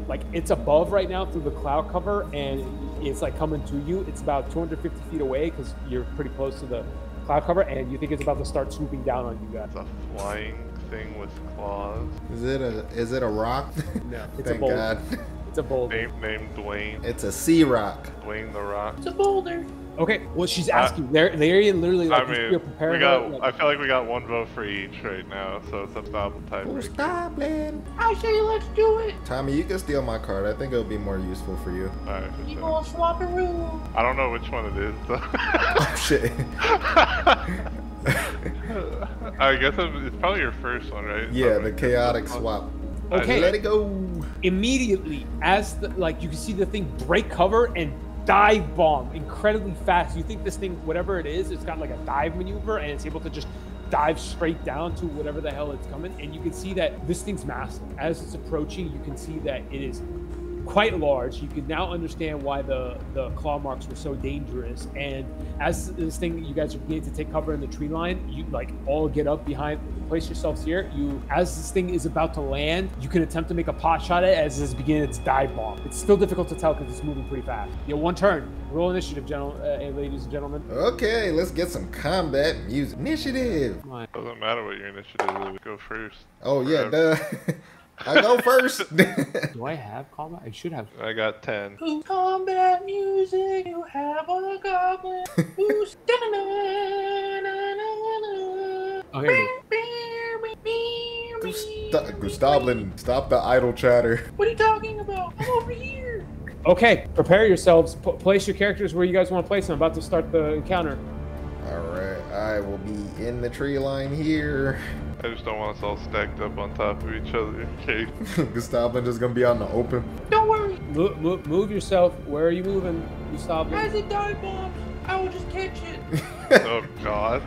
[SPEAKER 1] Like it's above right now through the cloud cover, and it's like coming to you. It's about 250 feet away because you're pretty close to the cloud cover, and you think it's about to start swooping down on you guys.
[SPEAKER 5] It's a flying thing with claws.
[SPEAKER 2] Is it a is it a rock?
[SPEAKER 1] No, it's a
[SPEAKER 2] Thank
[SPEAKER 1] boulder.
[SPEAKER 2] God.
[SPEAKER 1] It's a boulder.
[SPEAKER 5] Name, named Dwayne.
[SPEAKER 2] It's a sea rock.
[SPEAKER 5] Dwayne the Rock.
[SPEAKER 7] It's a boulder.
[SPEAKER 1] Okay, well she's uh, asking. Lar- Larian literally like
[SPEAKER 5] I
[SPEAKER 1] these
[SPEAKER 5] mean,
[SPEAKER 1] people prepare
[SPEAKER 5] we
[SPEAKER 1] her, like-
[SPEAKER 5] I feel like we got one vote for each right now, so it's a double
[SPEAKER 2] Who's
[SPEAKER 5] tiebreaker.
[SPEAKER 2] goblin?
[SPEAKER 6] I say let's do it.
[SPEAKER 2] Tommy, you can steal my card. I think it'll be more useful for you.
[SPEAKER 5] Alright, for
[SPEAKER 6] You
[SPEAKER 5] sure.
[SPEAKER 6] gonna swap a room?
[SPEAKER 5] I don't know which one it is. Though.
[SPEAKER 2] Oh shit.
[SPEAKER 5] I guess it's it's probably your first one, right?
[SPEAKER 2] yeah, the chaotic swap.
[SPEAKER 1] Okay.
[SPEAKER 2] Let it go.
[SPEAKER 1] immediately as the like you can see the thing break cover and dive bomb incredibly fast. You think this thing, whatever it is, it's got like a dive maneuver and it's able to just dive straight down to whatever the hell it's coming. And you can see that this thing's massive. As it's approaching, you can see that it is quite large. You can now understand why the the claw marks were so dangerous. And as this thing, you guys are beginning to take cover in the tree line. You like all get up behind, place yourselves here. You, as this thing is about to land, you can attempt to make a pot shot at it as it's beginning its dive bomb. It's still difficult to tell because it's moving pretty fast. You have one turn. Roll initiative, gentle, uh, ladies and gentlemen.
[SPEAKER 2] Okay, let's get some combat music. Initiative.
[SPEAKER 1] Come on.
[SPEAKER 5] Doesn't matter what your initiative is. Go first.
[SPEAKER 2] Oh yeah,
[SPEAKER 5] Whatever.
[SPEAKER 2] duh. I go first.
[SPEAKER 1] Do I have combat? I should have.
[SPEAKER 5] I got ten.
[SPEAKER 7] Who combat music? You have a goblin who's
[SPEAKER 1] Oh, here it is.
[SPEAKER 2] Gusta- Gustavlin, stop the idle chatter.
[SPEAKER 7] What are you talking about? I'm over here.
[SPEAKER 1] Okay, prepare yourselves. P- place your characters where you guys want to place them. I'm about to start the encounter.
[SPEAKER 2] All right, I will be in the tree line here.
[SPEAKER 5] I just don't want us all stacked up on top of each other. Okay.
[SPEAKER 2] Gustavlin just gonna be out in the open.
[SPEAKER 7] Don't worry.
[SPEAKER 1] Move, move, move yourself. Where are you moving? Gustavo?
[SPEAKER 7] As it dive bombs, I will just catch it.
[SPEAKER 5] oh God.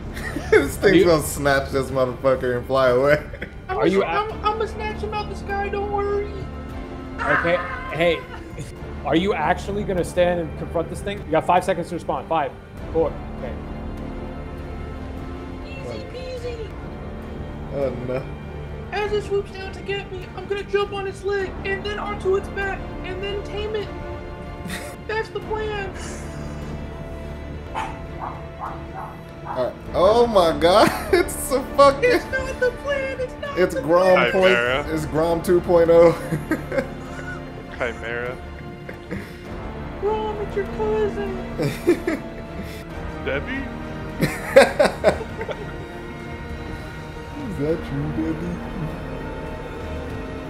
[SPEAKER 2] this thing's
[SPEAKER 1] you-
[SPEAKER 2] gonna snatch this motherfucker and fly away.
[SPEAKER 7] I'm
[SPEAKER 1] Are you
[SPEAKER 7] I'm, I'm gonna snatch him out the sky. Don't worry.
[SPEAKER 1] Okay. Ah! Hey, are you actually gonna stand and confront this thing? You got five seconds to respond. Five, four. Okay.
[SPEAKER 7] Easy peasy.
[SPEAKER 2] Oh uh, no.
[SPEAKER 7] As it swoops down to get me, I'm gonna jump on its leg and then onto its back and then tame it. That's the plan.
[SPEAKER 2] Alright. Oh my god, it's a fucking.
[SPEAKER 7] It's not the plan. It's not.
[SPEAKER 2] It's
[SPEAKER 7] the
[SPEAKER 2] Grom point.
[SPEAKER 5] Chimera.
[SPEAKER 2] It's Grom oh. 2.0.
[SPEAKER 5] Chimera.
[SPEAKER 7] Grom, it's your cousin.
[SPEAKER 5] Debbie.
[SPEAKER 2] Is that true,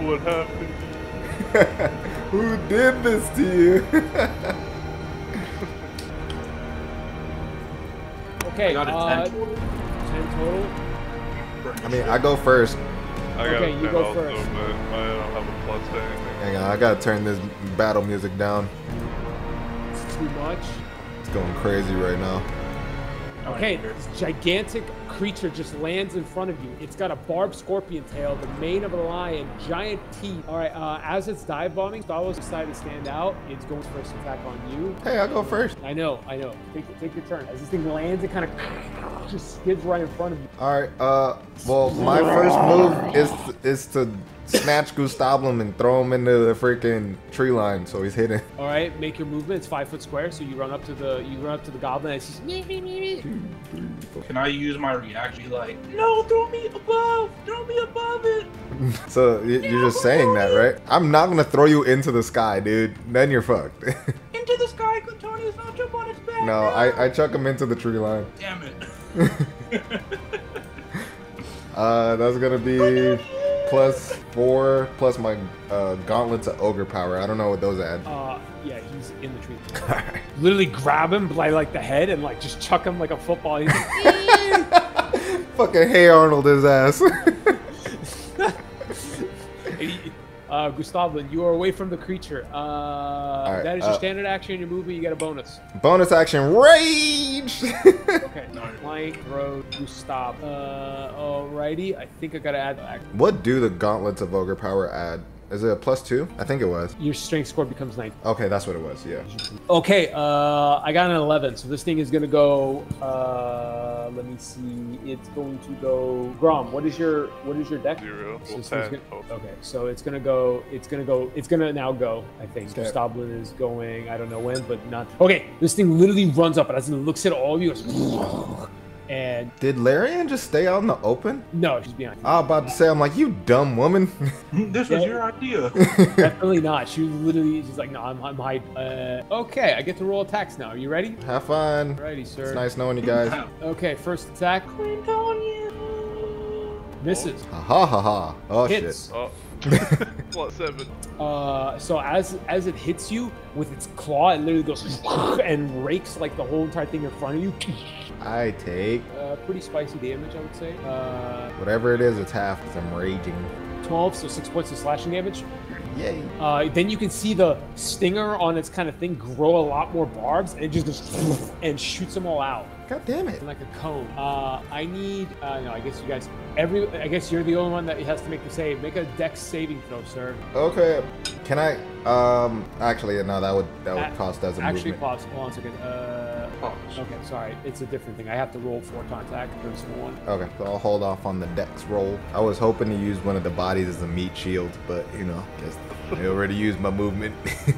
[SPEAKER 5] What happened?
[SPEAKER 2] Who did this to you?
[SPEAKER 1] Okay.
[SPEAKER 7] I got a
[SPEAKER 1] uh,
[SPEAKER 7] 10 total.
[SPEAKER 1] Ten total.
[SPEAKER 2] I mean, I go first.
[SPEAKER 5] I got
[SPEAKER 1] Okay, you go
[SPEAKER 5] also,
[SPEAKER 1] first.
[SPEAKER 5] but I don't have a plus to anything.
[SPEAKER 2] Hang on, I gotta turn this battle music down.
[SPEAKER 1] It's too much.
[SPEAKER 2] It's going crazy right now.
[SPEAKER 1] Okay, this gigantic creature just lands in front of you. It's got a barbed scorpion tail, the mane of a lion, giant teeth. All right, uh, as it's dive bombing, Stalos decided to stand out. It's going to first attack on you.
[SPEAKER 2] Hey, I'll go first.
[SPEAKER 1] I know, I know. Take, take your turn. As this thing lands, it kind of just skids right in front of you.
[SPEAKER 2] All right. Uh, well, my first move is is to snatch Gustavlin and throw him into the freaking tree line so he's hidden.
[SPEAKER 1] All right, make your movement. It's five foot square, so you run up to the you run up to the goblin. And it's just me, me, me, me.
[SPEAKER 7] Can I use my reaction? Like, no, throw me above. Throw me above it.
[SPEAKER 2] So you're just saying that, right? I'm not gonna throw you into the sky, dude. Then you're fucked.
[SPEAKER 7] Into the sky, Clintonius. I'll jump on its back.
[SPEAKER 2] no, I I chuck him into the tree line.
[SPEAKER 7] Damn it.
[SPEAKER 2] Uh, that's gonna be plus four plus my uh, gauntlets of ogre power. I don't know what those add.
[SPEAKER 1] Uh, yeah, he's in the tree. Literally grab him by like the head and like just chuck him like a football. He's like,
[SPEAKER 2] Fucking hey Arnold his ass.
[SPEAKER 1] uh, Gustavo, you are away from the creature. Uh,
[SPEAKER 2] right,
[SPEAKER 1] that is your
[SPEAKER 2] uh,
[SPEAKER 1] standard action. Your movement, you get a bonus.
[SPEAKER 2] Bonus action rage.
[SPEAKER 1] Okay. Flank, road, Gustav. Uh, alrighty. I think I gotta add.
[SPEAKER 2] what do the gauntlets of ogre power add? Is it a plus two? I think it was.
[SPEAKER 1] Your strength score becomes 9.
[SPEAKER 2] Okay, that's what it was. Yeah.
[SPEAKER 1] Okay, uh, I got an 11, so this thing is gonna go. Uh, let me see. It's going to go. Grom, what is your what is your dex?
[SPEAKER 5] Zero.
[SPEAKER 1] So
[SPEAKER 5] Well,
[SPEAKER 1] this thing's
[SPEAKER 5] 10.
[SPEAKER 1] gonna- okay, so it's gonna go. It's gonna go. It's gonna now go. I think
[SPEAKER 2] Okay.
[SPEAKER 1] Stoblin is going. I don't know when, but not. Okay, this thing literally runs up and as it looks at all of you, goes, and
[SPEAKER 2] Did Larian just stay out in the open?
[SPEAKER 1] no, she's behind. you.
[SPEAKER 2] I was about to say, I'm like, you dumb woman.
[SPEAKER 7] this was your idea.
[SPEAKER 1] Definitely not. She was literally. She's like, no, I'm, I'm hide. Uh, okay, I get to roll attacks now. Are you ready?
[SPEAKER 2] Have fun.
[SPEAKER 1] Alrighty, sir.
[SPEAKER 2] It's nice knowing you guys.
[SPEAKER 1] Okay, first attack misses.
[SPEAKER 2] Ha ha ha ha. Oh
[SPEAKER 1] Hits.
[SPEAKER 2] shit.
[SPEAKER 5] Oh. Plus seven.
[SPEAKER 1] Uh, so as as it hits you with its claw, it literally goes and rakes like the whole entire thing in front of you.
[SPEAKER 2] I take
[SPEAKER 1] Uh, pretty spicy damage, I would say. Uh,
[SPEAKER 2] whatever it is, it's half 'cause I'm raging.
[SPEAKER 1] 12, so six points of slashing damage.
[SPEAKER 2] Yay.
[SPEAKER 1] Uh, then you can see the stinger on its kind of thing grow a lot more barbs, and it just goes and shoots them all out
[SPEAKER 2] God damn it.
[SPEAKER 1] like a cone. Uh, I need. Uh, no, I guess you guys. Every. I guess you're the only one that has to make the save. Make a dex saving throw, sir.
[SPEAKER 2] Okay. Can I? Um, actually, no. That would that would
[SPEAKER 1] A-
[SPEAKER 2] cost as a
[SPEAKER 1] Actually,
[SPEAKER 2] movement.
[SPEAKER 1] pause. Hold on a second. Uh,
[SPEAKER 7] Pause.
[SPEAKER 1] okay, sorry. It's a different thing. I have to roll for contact. There's one.
[SPEAKER 2] Okay, so I'll hold off on the dex roll. I was hoping to use one of the bodies as a meat shield, but you know, guess I already used my movement.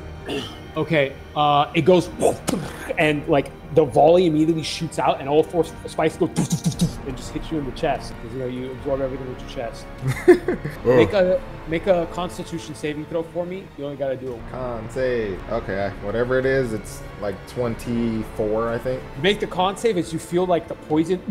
[SPEAKER 1] Okay, uh, it goes and like the volley immediately shoots out, and all four spikes go and just hit you in the chest because you know you absorb everything with your chest. Make a make a Constitution saving throw for me. You only gotta do a
[SPEAKER 2] Con save. Okay, whatever it is, it's like 24, I think.
[SPEAKER 1] You make the con save as you feel like the poison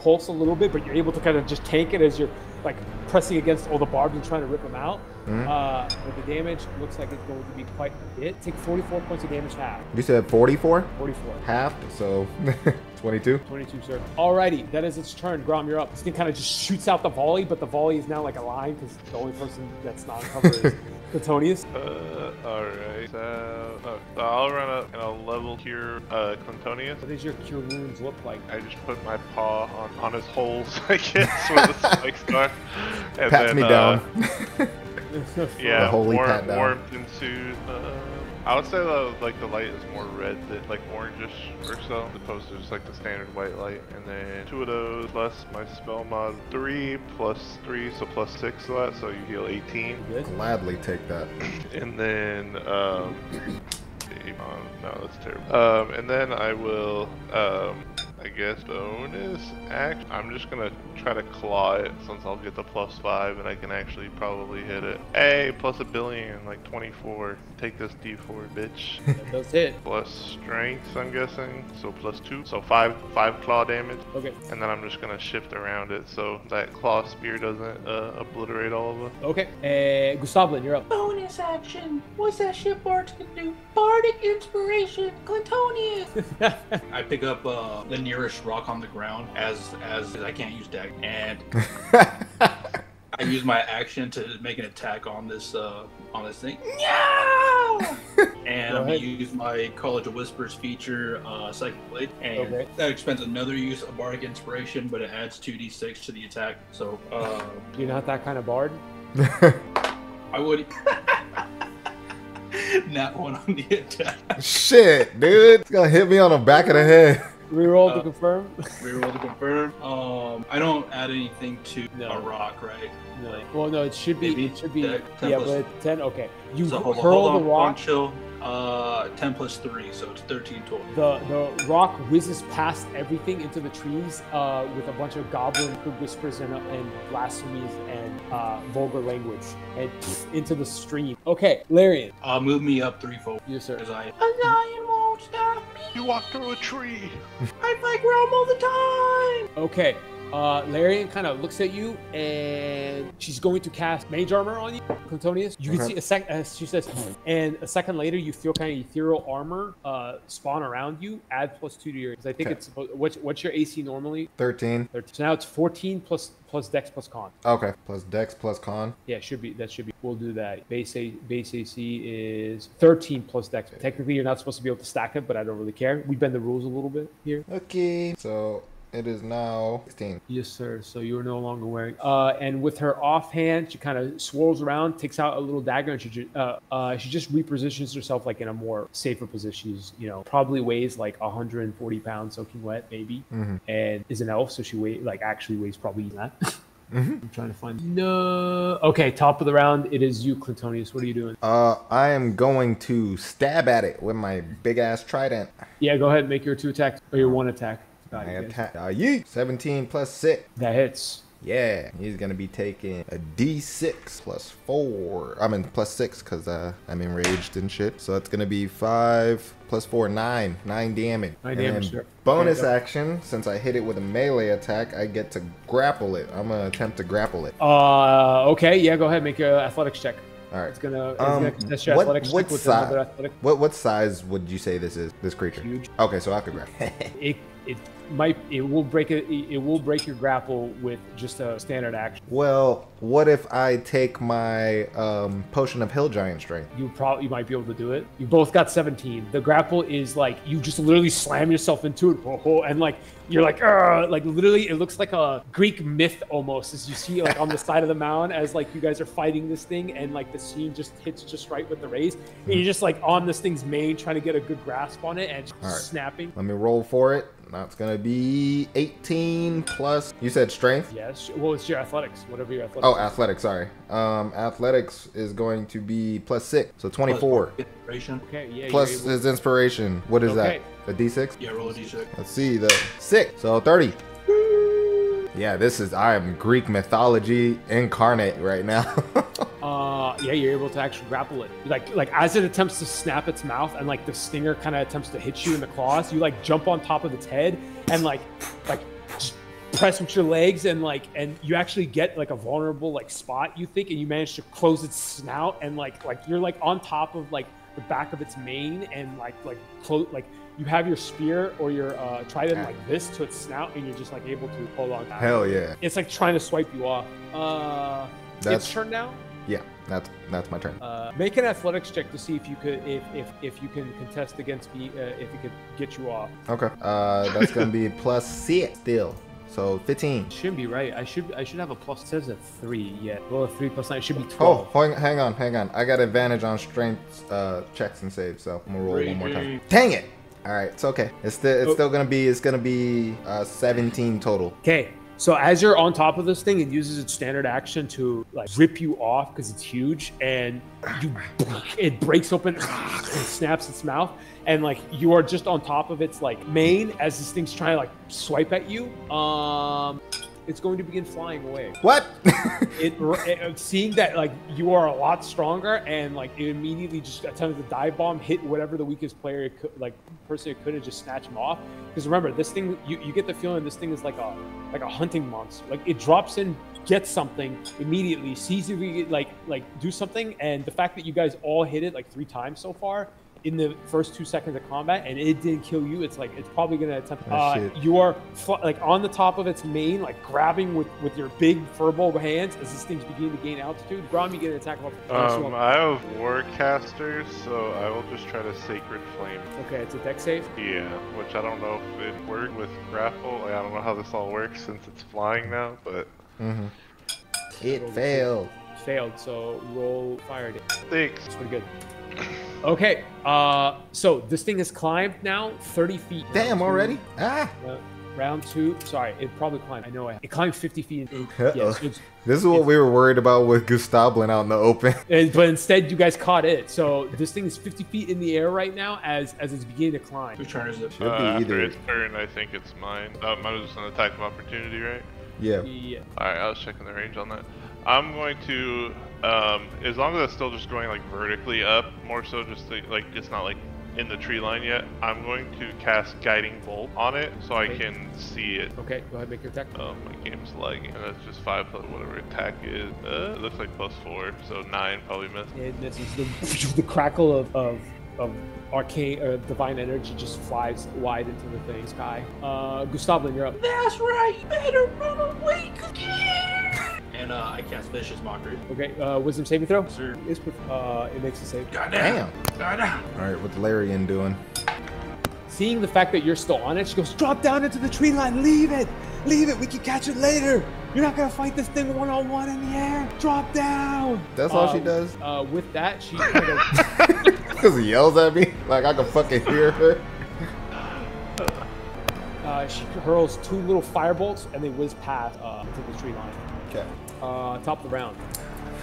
[SPEAKER 1] pulse a little bit, but you're able to kind of just tank it as you're like pressing against all the barbs and trying to rip them out.
[SPEAKER 2] Mhm.
[SPEAKER 1] Uh, but the damage looks like it's going to be quite a bit. Take 44 points of damage half.
[SPEAKER 2] You said 44?
[SPEAKER 1] 44.
[SPEAKER 2] Half, so 22.
[SPEAKER 1] 22, sir. Alrighty, that is its turn. Grom, you're up. This thing kind of just shoots out the volley, but the volley is now like a line because the only person that's not covered is Platonius.
[SPEAKER 5] Uh, alright. So, oh, so I'll run up and I'll level cure uh, Clintonius.
[SPEAKER 1] What does your cure wounds look like?
[SPEAKER 5] I just put my paw on, on his holes, I guess, with the spikes are. And
[SPEAKER 2] Pats
[SPEAKER 5] then,
[SPEAKER 2] me
[SPEAKER 5] uh,
[SPEAKER 2] down.
[SPEAKER 5] Yeah,
[SPEAKER 2] The holy
[SPEAKER 5] warm,
[SPEAKER 2] pat down.
[SPEAKER 5] warmth ensues. Uh, I would say that like the light is more red than like orangish or so, as opposed to just like the standard white light. And then two of those plus my spell mod three plus three, so plus six to that, so you heal 18.
[SPEAKER 2] Gladly take that.
[SPEAKER 5] And then um, no, that's terrible. Um, and then I will um, I guess bonus act. I'm just gonna try to claw it since I'll get the plus five and I can actually probably hit it. Hey, plus a billion, like 24. Take this D4, bitch.
[SPEAKER 1] That does hit.
[SPEAKER 5] plus strength, I'm guessing. So plus two, so five, five claw damage.
[SPEAKER 1] Okay.
[SPEAKER 5] And then I'm just gonna shift around it so that claw spear doesn't uh, obliterate all of us.
[SPEAKER 1] Okay. Uh, Gustavlin, you're up.
[SPEAKER 6] Bonus action. What's that shit Bart can do? Bardic inspiration. Clintonius.
[SPEAKER 7] I pick up uh, the nearest rock on the ground as as I can't use deck, and I use my action to make an attack on this uh, on this thing.
[SPEAKER 6] No!
[SPEAKER 7] And
[SPEAKER 1] Go
[SPEAKER 7] I'm gonna use my College of Whispers feature, uh, Psychic Blade, and
[SPEAKER 1] Okay.
[SPEAKER 7] that expends another use of Bardic Inspiration, but it adds 2d6 to the attack. So uh,
[SPEAKER 1] You're not that kind of bard.
[SPEAKER 7] I would. Not one on the attack.
[SPEAKER 2] Shit, dude. It's gonna hit me on the back of the head.
[SPEAKER 1] Reroll to
[SPEAKER 7] Uh,
[SPEAKER 1] confirm.
[SPEAKER 7] Reroll to confirm. Um, I don't add anything to
[SPEAKER 1] No.
[SPEAKER 7] a rock, right?
[SPEAKER 1] No. Well, no, it should be. It should be.
[SPEAKER 7] ten- ten
[SPEAKER 1] yeah,
[SPEAKER 7] plus-
[SPEAKER 1] but ten. Okay. You
[SPEAKER 7] So hold on,
[SPEAKER 1] hurl
[SPEAKER 7] hold on,
[SPEAKER 1] the
[SPEAKER 7] hold on,
[SPEAKER 1] rock.
[SPEAKER 7] chill. Uh, 10 plus 3, so it's 13 total.
[SPEAKER 1] The the rock whizzes past everything into the trees uh, with a bunch of goblin whispers and, and blasphemies and uh, vulgar language and into the stream. Okay, Larian.
[SPEAKER 7] Uh, move me up three fold
[SPEAKER 1] Yes, sir.
[SPEAKER 7] as I.
[SPEAKER 6] A lion won't stop me.
[SPEAKER 5] You walk through a tree.
[SPEAKER 6] I fight Grom all the time.
[SPEAKER 1] Okay. Uh, Larian kind of looks at you and she's going to cast mage armor on you, Clintonius. You can
[SPEAKER 2] Okay.
[SPEAKER 1] see a sec. Uh, she says, and a second later, you feel kind of ethereal armor uh, spawn around you. Add plus two to your. I think
[SPEAKER 2] Okay.
[SPEAKER 1] it's what's what's your AC normally?
[SPEAKER 2] 13.
[SPEAKER 1] 13. So now it's 14 plus plus Dex plus Con.
[SPEAKER 2] Okay. Plus dex plus con.
[SPEAKER 1] Yeah, should be that should be. We'll do that. Base A, base AC is 13 plus Dex. Technically, you're not supposed to be able to stack it, but I don't really care. We bend the rules a little bit here.
[SPEAKER 2] Okay. So it is now 16.
[SPEAKER 1] Yes, sir. So you're no longer wearing. Uh, and with her offhand, she kind of swirls around, takes out a little dagger, and she just uh, uh, she just repositions herself like in a more safer position. She's you know probably weighs like 140 pounds, soaking wet, maybe,
[SPEAKER 2] Mhm.
[SPEAKER 1] and is an elf, so she weigh like actually weighs probably that.
[SPEAKER 2] Mhm.
[SPEAKER 1] I'm trying to find. No. Okay, top of the round. It is you, Clintonius. What are you doing?
[SPEAKER 2] Uh, I am going to stab at it with my big ass trident.
[SPEAKER 1] Yeah, go ahead make your two attacks or your one attack. Got
[SPEAKER 2] I attack. Uh, yeet. 17 plus 6.
[SPEAKER 1] That hits.
[SPEAKER 2] Yeah, he's gonna be taking a D6 plus four. I mean plus six because uh, I'm enraged and shit. So that's gonna be five plus four, nine, nine damage.
[SPEAKER 1] Nine
[SPEAKER 2] And
[SPEAKER 1] damage, sir.
[SPEAKER 2] Bonus
[SPEAKER 1] Okay,
[SPEAKER 2] action, since I hit it with a melee attack, I get to grapple it. I'm gonna attempt to grapple it.
[SPEAKER 1] Uh, okay. Yeah, go ahead. Make your athletics check.
[SPEAKER 2] All right.
[SPEAKER 1] It's gonna, it's
[SPEAKER 2] Um,
[SPEAKER 1] gonna your
[SPEAKER 2] what-
[SPEAKER 1] athletics
[SPEAKER 2] what
[SPEAKER 1] check with
[SPEAKER 2] si-
[SPEAKER 1] athletic.
[SPEAKER 2] What what size would you say this is? This creature?
[SPEAKER 1] Huge.
[SPEAKER 2] Okay, so I could grab.
[SPEAKER 1] It, it might it will break it. It will break your grapple with just a standard action.
[SPEAKER 2] Well, what if I take my um, potion of hill giant strength?
[SPEAKER 1] You probably you might be able to do it. You both got 17. The grapple is like you just literally slam yourself into it, and like you're like, "Argh," like literally, it looks like a Greek myth almost, as you see like on the side of the mound as like you guys are fighting this thing, and like the scene just hits just right with the rays, and you're just like on this thing's mane trying to get a good grasp on it and
[SPEAKER 2] right.
[SPEAKER 1] snapping.
[SPEAKER 2] Let me roll for it. That's gonna be 18 plus. You said strength.
[SPEAKER 1] Yes. Well, it's your athletics, whatever your athletics.
[SPEAKER 2] Oh, athletics. Sorry. Um, athletics is going to be plus six, so 24.
[SPEAKER 7] Inspiration.
[SPEAKER 1] okay. Yeah.
[SPEAKER 2] Plus
[SPEAKER 1] you're
[SPEAKER 2] his inspiration. What is
[SPEAKER 1] Okay.
[SPEAKER 2] that? A D6?
[SPEAKER 7] Yeah, roll a d6.
[SPEAKER 2] Let's see the six. So 30. Yeah, this is I am Greek mythology incarnate right now.
[SPEAKER 1] Uh, yeah, you're able to actually grapple it. Like, like as it attempts to snap its mouth, and like the stinger kind of attempts to hit you in the claws, you like jump on top of its head and like, like press with your legs, and like, and you actually get like a vulnerable like spot you think, and you manage to close its snout, and like, like you're like on top of like the back of its mane, and like, like close, like you have your spear or your uh, trident like this to its snout, and you're just like able to hold on.
[SPEAKER 2] Hell yeah.
[SPEAKER 1] It's like trying to swipe you off. Uh,
[SPEAKER 2] That's-
[SPEAKER 1] its turn now.
[SPEAKER 2] Yeah, that's that's my turn.
[SPEAKER 1] Uh, make an athletics check to see if you could if if, if you can contest against me uh, if it could get you off.
[SPEAKER 2] Okay. Uh, that's gonna be plus six still. So 15.
[SPEAKER 1] Shouldn't be right. I should I should have a plus. It says a three. Yeah. Well, a three plus nine. It should be
[SPEAKER 2] Oh,
[SPEAKER 1] twelve.
[SPEAKER 2] hang, hang on, hang on. I got advantage on strength uh, checks and saves, so I'm gonna roll one more time. Dang it! All right, it's okay. It's still it's
[SPEAKER 1] Oh.
[SPEAKER 2] still gonna be it's gonna be uh, 17 total.
[SPEAKER 1] Okay. So as you're on top of this thing, it uses its standard action to like rip you off because it's huge, and you it breaks open and snaps its mouth, and like you are just on top of its like mane as this thing's trying to like swipe at you. Um, it's going to begin flying away.
[SPEAKER 2] What?
[SPEAKER 1] it, it uh, seeing that like you are a lot stronger and like it immediately just attempted to dive bomb hit whatever the weakest player it could, like person it could have just snatched him off because remember this thing you, you get the feeling this thing is like a like a hunting monster like it drops in gets something immediately sees if you like like do something and the fact that you guys all hit it like three times so far in the first two seconds of combat and it didn't kill you it's like it's probably gonna attempt
[SPEAKER 2] Oh,
[SPEAKER 1] uh, you are fl- like on the top of its mane like grabbing with with your big furball hands as this thing's beginning to gain altitude Grom, you get an attack of
[SPEAKER 5] Um, I have Warcaster, so I will just try to Sacred Flame.
[SPEAKER 1] okay it's a dex save
[SPEAKER 5] Yeah, which I don't know if it worked with grapple. Like, I don't know how this all works since it's flying now, but
[SPEAKER 2] hmm It failed.
[SPEAKER 1] failed so roll fire damage.
[SPEAKER 5] thanks.
[SPEAKER 1] It's pretty good okay uh so this thing has climbed now 30 feet
[SPEAKER 2] Damn, already? Ah!
[SPEAKER 1] Uh, round two sorry it probably climbed i know it, it climbed 50 feet yeah,
[SPEAKER 2] Uh-oh.
[SPEAKER 1] so it's,
[SPEAKER 2] This is what we were worried about with Gustavlin out in the open.
[SPEAKER 1] and- but instead you guys caught it so this thing is 50 feet in the air right now as as it's beginning to climb
[SPEAKER 7] Whose turn is it?
[SPEAKER 2] Should
[SPEAKER 5] Uh,
[SPEAKER 2] be
[SPEAKER 5] after
[SPEAKER 2] either.
[SPEAKER 5] its turn, I think it's mine. Uh, mine was an attack of opportunity, right?
[SPEAKER 2] Yeah.
[SPEAKER 1] yeah
[SPEAKER 5] Alright, I was checking the range on that. I'm going to, um, as long as it's still just going like vertically up, more so just to, like it's not like in the tree line yet. I'm going to cast Guiding Bolt on it so I can see it.
[SPEAKER 1] okay go ahead make your attack
[SPEAKER 5] Oh, my game's lagging, that's just five plus whatever attack is. Uh, it looks like plus four, so nine probably missed.
[SPEAKER 1] and this is the, the crackle of, of of arcane or divine energy just flies wide into the thing sky uh gustavlin you're up
[SPEAKER 6] That's right. You better run away,
[SPEAKER 7] And uh, I cast Vicious Mockery.
[SPEAKER 1] okay uh wisdom saving throw
[SPEAKER 7] Sir.
[SPEAKER 1] Uh it makes a save
[SPEAKER 7] Goddamn.
[SPEAKER 2] Damn.
[SPEAKER 7] Goddamn.
[SPEAKER 2] All right, what's Larian doing?
[SPEAKER 1] Seeing the fact that you're still on it, she goes, drop down into the tree line, leave it, leave it, we can catch it later. You're not gonna fight this thing one on one in the air. Drop down.
[SPEAKER 2] That's all she
[SPEAKER 1] Um,
[SPEAKER 2] does?
[SPEAKER 1] Uh, with that, she
[SPEAKER 2] Because he yells at me like I can fucking hear her.
[SPEAKER 1] uh, she hurls two little fire bolts and they whiz past uh, to the tree line.
[SPEAKER 2] Okay.
[SPEAKER 1] Uh, top of the round.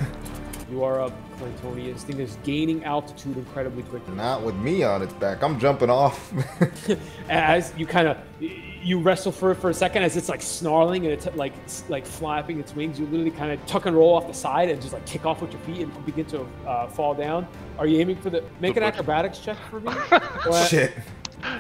[SPEAKER 1] you are up, Clintoni. This thing is gaining altitude incredibly quickly.
[SPEAKER 2] Not with me on its back. I'm jumping off.
[SPEAKER 1] as you kind of you wrestle for it for a second as it's like snarling and it's like like flapping its wings you literally kind of tuck and roll off the side and just like kick off with your feet and begin to uh, fall down are you aiming for the make an
[SPEAKER 5] bush.
[SPEAKER 1] acrobatics check for me What?
[SPEAKER 2] Shit.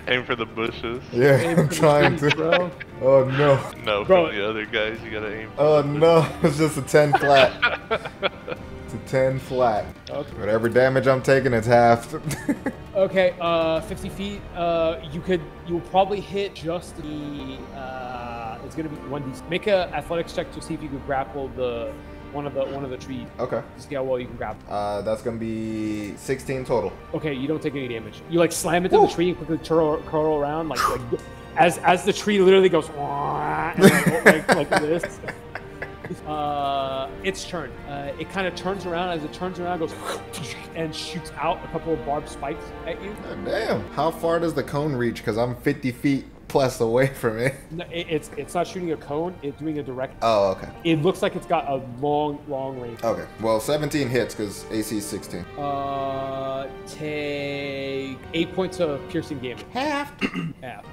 [SPEAKER 5] Aim for the bushes.
[SPEAKER 2] Yeah,
[SPEAKER 1] Aim
[SPEAKER 2] I'm trying
[SPEAKER 1] trees,
[SPEAKER 2] to.
[SPEAKER 1] bro.
[SPEAKER 2] Oh no.
[SPEAKER 5] No,
[SPEAKER 1] Bro.
[SPEAKER 5] from the other guys, you gotta aim. For
[SPEAKER 2] Oh
[SPEAKER 5] the
[SPEAKER 2] no. It's just a 10 flat. A 10 flat.
[SPEAKER 1] Okay.
[SPEAKER 2] Whatever damage I'm taking, it's half.
[SPEAKER 1] Okay, uh, 50 feet. Uh, you could, you'll probably hit just the. Uh, it's gonna be one d. Make a athletics check to see if you could grapple the one of the one of the trees.
[SPEAKER 2] okay.
[SPEAKER 1] To see how well you can grab.
[SPEAKER 2] Uh, that's gonna be 16 total.
[SPEAKER 1] Okay, you don't take any damage. You like slam into the tree and quickly curl, curl around like, like as as the tree literally goes and like, like, like this. Uh, its turn. Uh, it kind of turns around. As it turns around, goes and shoots out a couple of barbed spikes at you.
[SPEAKER 2] God damn. How far does the cone reach? Because I'm 50 feet plus away from it.
[SPEAKER 1] No, it, it's it's not shooting a cone. It's doing a direct.
[SPEAKER 2] Oh, okay.
[SPEAKER 1] It looks like it's got a long, long range.
[SPEAKER 2] Okay. Well, 17 hits because AC is 16.
[SPEAKER 1] Uh, take eight points of piercing damage. Half. Half.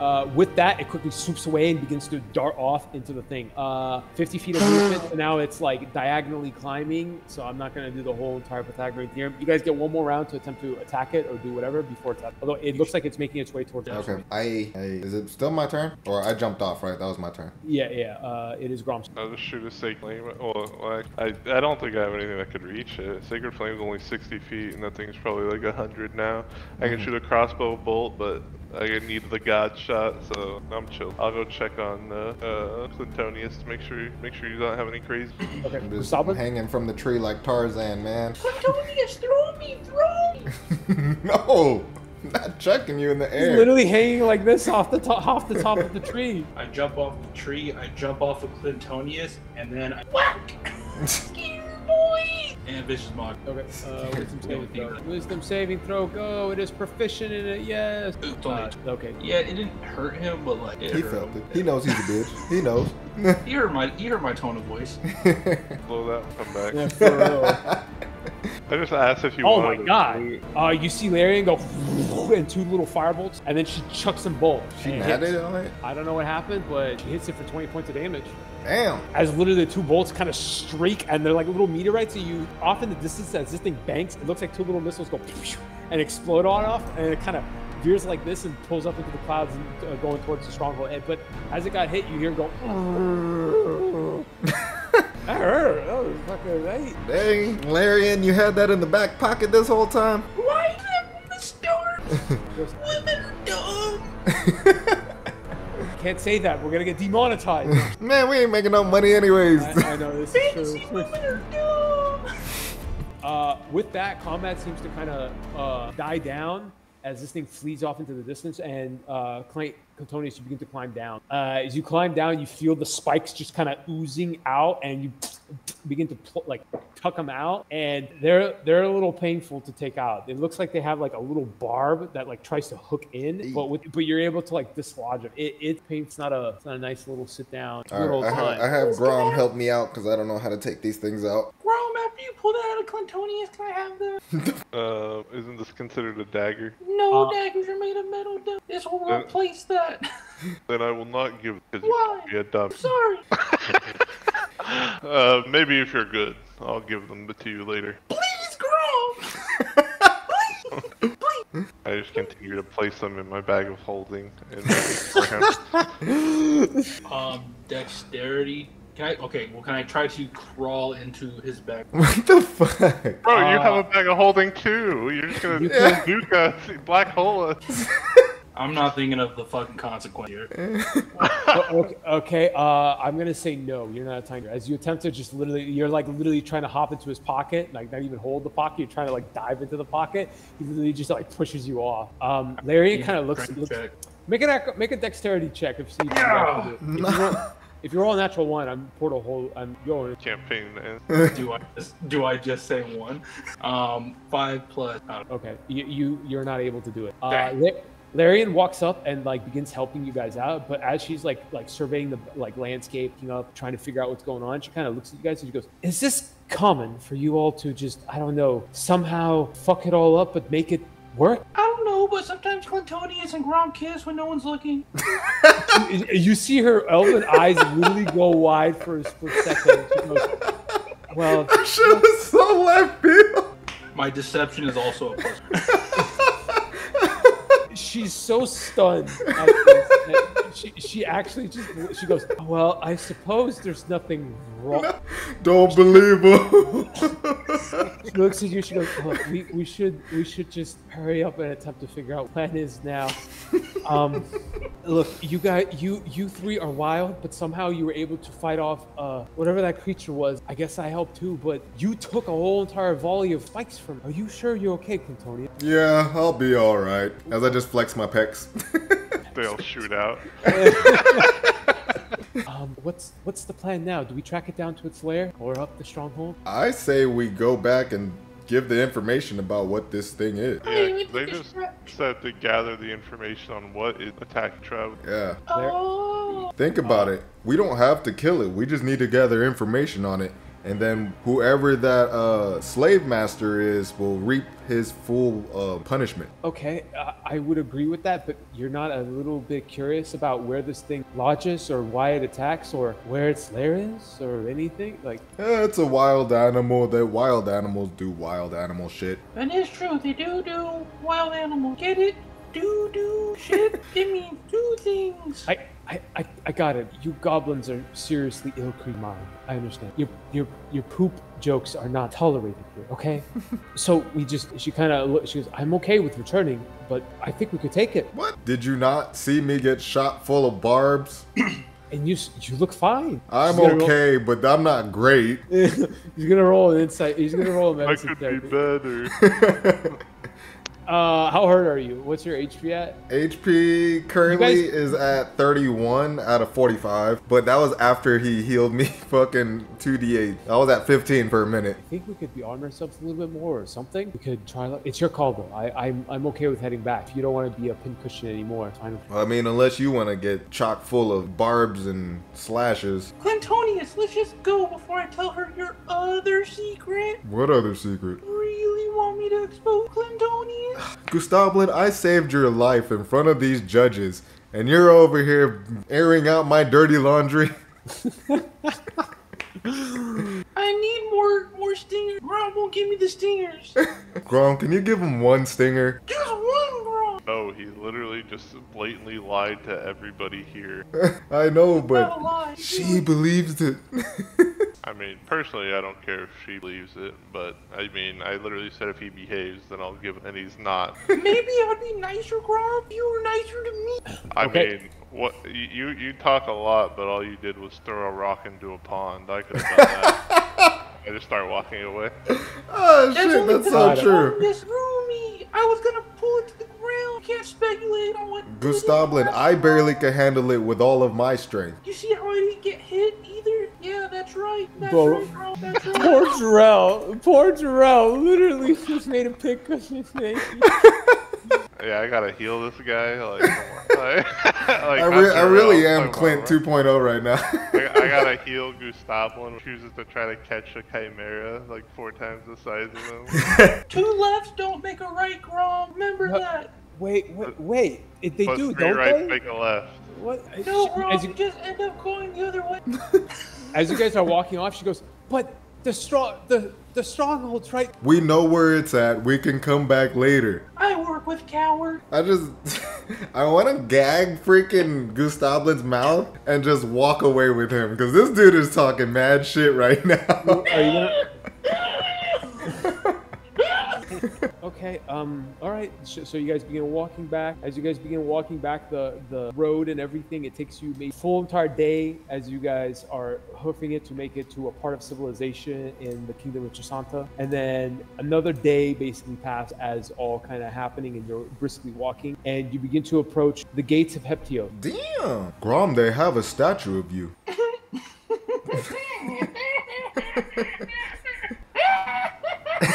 [SPEAKER 1] Uh, with that, it quickly swoops away and begins to dart off into the thing. Uh, 50 feet of movement. and now it's like diagonally climbing. So I'm not going to do the whole entire Pythagorean theorem. You guys get one more round to attempt to attack it or do whatever before it's up. Although it looks like it's making its way towards. us.
[SPEAKER 2] Okay. I, I. Is it still my turn? Or I jumped off, right? That was my turn.
[SPEAKER 1] Yeah, yeah. Uh, it is Grom's.
[SPEAKER 5] I'll just shoot a sacred flame. Well, I, I don't think I have anything that could reach it. Sacred flame's only 60 feet, and that thing's probably like 100 now. I can shoot a crossbow bolt, but I need the god shot, so I'm chill. I'll go check on uh, uh, Clintonius to make sure make sure you don't have any crazy.
[SPEAKER 1] Okay.
[SPEAKER 2] I'm just
[SPEAKER 1] Usopp?
[SPEAKER 2] hanging from the tree like Tarzan, man.
[SPEAKER 6] Clintonius, throw me, throw me!
[SPEAKER 2] no! Not chucking you in the air.
[SPEAKER 1] He's literally hanging like this off the top, off the top of the tree.
[SPEAKER 7] I jump off the tree, I jump off of Clintonius, and then I
[SPEAKER 6] Whack! Skewer boy!
[SPEAKER 7] and vicious mog.
[SPEAKER 1] Okay. Uh, wisdom saving throw. Wisdom saving throw. Go. It is proficient in it. Yes. Uh, okay.
[SPEAKER 7] Yeah, it didn't hurt him, but like it
[SPEAKER 2] He
[SPEAKER 7] hurt
[SPEAKER 2] felt
[SPEAKER 7] him.
[SPEAKER 2] it. He knows he's a bitch. He knows.
[SPEAKER 7] He heard my he heard my tone of voice.
[SPEAKER 5] Blow that and come back.
[SPEAKER 1] Yeah, for real.
[SPEAKER 5] I just asked if you
[SPEAKER 1] Oh
[SPEAKER 5] wanted
[SPEAKER 1] my god.
[SPEAKER 5] loot.
[SPEAKER 1] Uh, you see Larian go and two little firebolts, and then she chucks them both.
[SPEAKER 2] she
[SPEAKER 1] and it
[SPEAKER 2] mad
[SPEAKER 1] hits.
[SPEAKER 2] at it on it?
[SPEAKER 1] I don't know what happened, but she hits it for 20 points of damage.
[SPEAKER 2] Damn.
[SPEAKER 1] As literally the two bolts kind of streak, and they're like little meteorites. So you off in the distance as this thing banks, it looks like two little missiles go and explode on off, and it kind of veers like this and pulls up into the clouds and uh, going towards the stronghold. And, but as it got hit, you hear it go. that hurt. That was fucking right.
[SPEAKER 2] Dang, Larian, you had that in the back pocket this whole time?
[SPEAKER 6] Why is that from the start? Women are dumb!
[SPEAKER 1] Can't say that. We're gonna get demonetized.
[SPEAKER 2] Man, we ain't making no money anyways.
[SPEAKER 1] I, I know this is true.
[SPEAKER 6] women are dumb!
[SPEAKER 1] Uh, with that, combat seems to kind of uh, die down as this thing flees off into the distance, and uh, Clint Contonius, you begin to climb down. Uh, as you climb down, you feel the spikes just kind of oozing out, and you begin to pl- like tuck them out, and they're they're a little painful to take out. It looks like they have like a little barb that like tries to hook in, but with, but you're able to like dislodge it. It it paints not a it's not a nice little sit down.
[SPEAKER 2] All
[SPEAKER 1] little
[SPEAKER 2] right, I, have,
[SPEAKER 1] time.
[SPEAKER 2] I have Grom help me out because I don't know how to take these things out.
[SPEAKER 6] Grom, after you pull that out of Clintonius, can I have the.
[SPEAKER 5] Uh, isn't this considered a dagger?
[SPEAKER 6] No,
[SPEAKER 1] Uh,
[SPEAKER 6] daggers are made of metal. dumb. This will replace that.
[SPEAKER 5] Then I will not give because
[SPEAKER 6] Why?
[SPEAKER 5] you be a.
[SPEAKER 6] Sorry.
[SPEAKER 5] Uh, maybe if you're good, I'll give them to you later.
[SPEAKER 6] Please, Grom! Please! Please!
[SPEAKER 5] I just continue to place them in my bag of holding. And.
[SPEAKER 7] Um, dexterity. Can I? Okay. Well, can I try to crawl into his bag?
[SPEAKER 2] What the fuck?
[SPEAKER 5] Bro, you have
[SPEAKER 1] Uh,
[SPEAKER 5] a bag of holding too. You're just gonna
[SPEAKER 1] You
[SPEAKER 5] nuke us, black hole us.
[SPEAKER 7] I'm not thinking of the fucking consequence here.
[SPEAKER 1] Okay, okay, uh, I'm gonna say no. You're not a tiger. As you attempt to just literally, you're like literally trying to hop into his pocket, like not even hold the pocket. You're trying to like dive into the pocket. He literally just like pushes you off. Um, Larian kind of looks,
[SPEAKER 7] Strength
[SPEAKER 1] looks
[SPEAKER 7] check.
[SPEAKER 1] make an make a dexterity check if see if you actually do it. If you roll- If you roll a natural one, I'm portal hold. I'm going.
[SPEAKER 5] Campaign ends.
[SPEAKER 7] Do I just do I just say one? Um, five plus.
[SPEAKER 1] Okay, you, you you're not able to do it. Uh,
[SPEAKER 7] Dang.
[SPEAKER 1] La- Larian walks up and like begins helping you guys out, but as she's like like surveying the like landscape, you know, trying to figure out what's going on, she kind of looks at you guys and she goes, "Is this common for you all to just I don't know somehow fuck it all up but make it work?"
[SPEAKER 6] I don't know, but sometimes Clintonius and Grom kiss when no one's looking.
[SPEAKER 1] you, you see her elven eyes literally go wide for, a- for a second. She goes, "Well,
[SPEAKER 2] That shit was so left field.
[SPEAKER 7] My deception is also a plus.
[SPEAKER 1] she's so stunned at this she, she actually just she goes well i suppose there's nothing wrong
[SPEAKER 2] Don't believe him.
[SPEAKER 1] she looks at you. She goes, "Look, we, we should we should just hurry up and attempt to figure out what plan now." Um, look, you guys, you you three are wild, but somehow you were able to fight off uh, whatever that creature was. I guess I helped too, but you took a whole entire volley of spikes from. Are you sure you're okay, Clintonia?
[SPEAKER 2] Yeah, I'll be alright. As I just flex my pecs.
[SPEAKER 5] They'll shoot out.
[SPEAKER 1] Um, what's what's the plan now? Do we track it down to its lair or up the stronghold?
[SPEAKER 2] I say we go back and give the information about what this thing is.
[SPEAKER 5] Yeah, they just
[SPEAKER 6] it's-
[SPEAKER 5] said to gather the information on what is attacking Trav.
[SPEAKER 2] Yeah.
[SPEAKER 6] Oh.
[SPEAKER 2] Think about it. We don't have to kill it. We just need to gather information on it. And then whoever that uh, slave master is will reap his full uh, punishment.
[SPEAKER 1] Okay, I, I would agree with that, but you're not a little bit curious about where this thing lodges or why it attacks or where its lair is or anything? Like,
[SPEAKER 2] Eh, it's a wild animal. That wild animals do wild animal shit.
[SPEAKER 6] That is true. They do do wild animal. Get it? Do do shit. it means do things.
[SPEAKER 1] I, I, I, I got it. You goblins are seriously ill-creed mind. I understand. Your, your, your poop jokes are not tolerated here. Okay. so we just she kind of she goes. I'm okay with returning, but I think we could take it.
[SPEAKER 2] What? Did you not see me get shot full of barbs?
[SPEAKER 1] And you you look fine.
[SPEAKER 2] I'm
[SPEAKER 1] She's gonna roll-
[SPEAKER 2] okay, but I'm not great.
[SPEAKER 1] he's gonna roll an insight. He's gonna roll a
[SPEAKER 5] I
[SPEAKER 1] medicine
[SPEAKER 5] could be better.
[SPEAKER 1] Uh, how hurt are you? What's your HP at?
[SPEAKER 2] HP currently
[SPEAKER 1] guys-
[SPEAKER 2] is at 31 out of 45, but that was after he healed me fucking 2d8. I was at 15 for a minute.
[SPEAKER 1] I think we could be arming ourselves a little bit more or something. We could try. It's your call though. I, I'm I'm okay with heading back. If you don't want to be a pincushion anymore, it's fine. with.
[SPEAKER 2] I mean, unless you want to get chock full of barbs and slashes.
[SPEAKER 6] Clintonius, let's just go before I tell her your other secret.
[SPEAKER 2] What other secret?
[SPEAKER 6] Really want me to expose Clintonius?
[SPEAKER 2] Gustavlin, I saved your life in front of these judges, and you're over here airing out my dirty laundry.
[SPEAKER 6] I need more more stingers. Grom won't give me the stingers.
[SPEAKER 2] Grom, can you give him one stinger?
[SPEAKER 6] Just one, Grom.
[SPEAKER 5] No, he literally just blatantly lied to everybody here.
[SPEAKER 2] I know,
[SPEAKER 6] Not
[SPEAKER 2] but she believes it.
[SPEAKER 5] I mean, personally, I don't care if she believes it, but I mean, I literally said if he behaves, then I'll give him, and he's not.
[SPEAKER 6] Maybe I'd be nicer, Grom. if You were nicer to me.
[SPEAKER 5] I
[SPEAKER 1] Okay.
[SPEAKER 5] mean, what you you you talk a lot, but all you did was throw a rock into a pond. I could have done that. I just start walking away.
[SPEAKER 2] oh
[SPEAKER 6] That's
[SPEAKER 2] shit,
[SPEAKER 6] only
[SPEAKER 2] that's so true.
[SPEAKER 6] Just threw me. I was gonna pull it to the ground. Can't speculate on what.
[SPEAKER 2] Gustavlin, I barely could handle it with all of my strength.
[SPEAKER 6] You see how I didn't get hit either? Yeah, that's right. That's
[SPEAKER 1] Bro.
[SPEAKER 6] right, Grom. That's right.
[SPEAKER 1] Poor Jarrell. Poor Jarrell. Literally just made a pincushion face.
[SPEAKER 5] Yeah, I gotta heal this guy. Like, like, like
[SPEAKER 2] I, re- I really
[SPEAKER 5] Jarrell,
[SPEAKER 2] am Clint
[SPEAKER 5] whatever.
[SPEAKER 2] 2.0 right now.
[SPEAKER 5] I, I gotta heal Gustavlin. Chooses to try to catch a chimera, like four times the size of him.
[SPEAKER 6] Two lefts don't make a right, Grom. Remember
[SPEAKER 1] What?
[SPEAKER 6] that.
[SPEAKER 1] Wait, wait, wait. If they
[SPEAKER 5] but
[SPEAKER 1] do,
[SPEAKER 5] three
[SPEAKER 1] don't
[SPEAKER 5] rights
[SPEAKER 1] they?
[SPEAKER 5] make a left.
[SPEAKER 1] What?
[SPEAKER 6] No, Grom.
[SPEAKER 1] as,
[SPEAKER 6] You
[SPEAKER 1] you,
[SPEAKER 6] just end up going the other way.
[SPEAKER 1] as you guys are walking off, she goes, "But the strong, the the stronghold's right."
[SPEAKER 2] we know where it's at. We can come back later.
[SPEAKER 6] I work with coward.
[SPEAKER 2] I just, I want to gag freaking Gustavlin's mouth and just walk away with him because this dude is talking mad shit right now.
[SPEAKER 1] Are you gonna? Okay. Um. All right. So, so you guys begin walking back. As you guys begin walking back the the road and everything, it takes you maybe full entire day as you guys are hoofing it to make it to a part of civilization in the kingdom of Chisanta, and then another day basically passed as all kind of happening, and you're briskly walking, and you begin to approach the gates of Heptio.
[SPEAKER 2] Damn. Grom, they have a statue of you.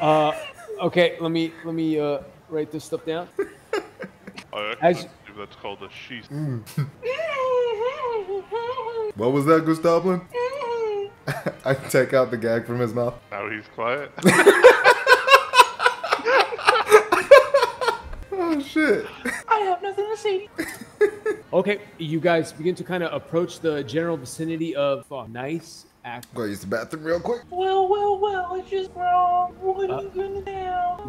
[SPEAKER 1] Uh. Okay. Let me let me uh write this stuff down.
[SPEAKER 5] I
[SPEAKER 1] As-
[SPEAKER 5] actually believe that's called a she.
[SPEAKER 2] What was that, Gustavlin? I take out the gag from his mouth.
[SPEAKER 5] Now he's quiet.
[SPEAKER 2] Oh shit.
[SPEAKER 6] I have nothing to say.
[SPEAKER 1] Okay, you guys begin to kind of approach the general vicinity of uh, Nice act.
[SPEAKER 2] Go use the bathroom real quick.
[SPEAKER 6] Well, well, well, it's just wrong. What are you uh, gonna do?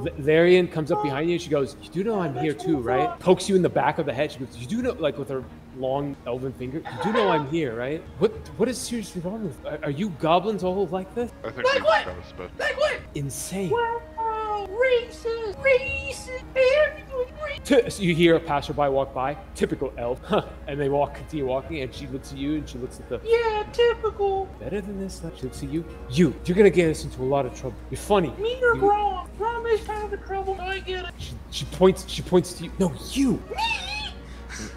[SPEAKER 1] L- Larian comes up behind you and she goes, You do know I'm here too, right? Pokes you in the back of the head. She goes, You do know, like with her long elven finger, you do know I'm here, right? What What is seriously wrong with Are, are you goblins all like this?
[SPEAKER 5] I think
[SPEAKER 6] Like
[SPEAKER 5] he's
[SPEAKER 6] what?
[SPEAKER 5] kind of.
[SPEAKER 6] Like what?
[SPEAKER 1] Insane.
[SPEAKER 6] Racist, racist, racist.
[SPEAKER 1] So you hear a passerby walk by, typical elf, and they walk, continue walking, and she looks at you and she looks at the
[SPEAKER 6] Yeah, typical.
[SPEAKER 1] better than this. She looks at you. You, you're gonna get us into a lot of trouble. You're funny.
[SPEAKER 6] Me or
[SPEAKER 1] You-
[SPEAKER 6] Grom? Grom is kind of a trouble. I get it.
[SPEAKER 1] She, she points. She points to you. No, you.
[SPEAKER 6] Me?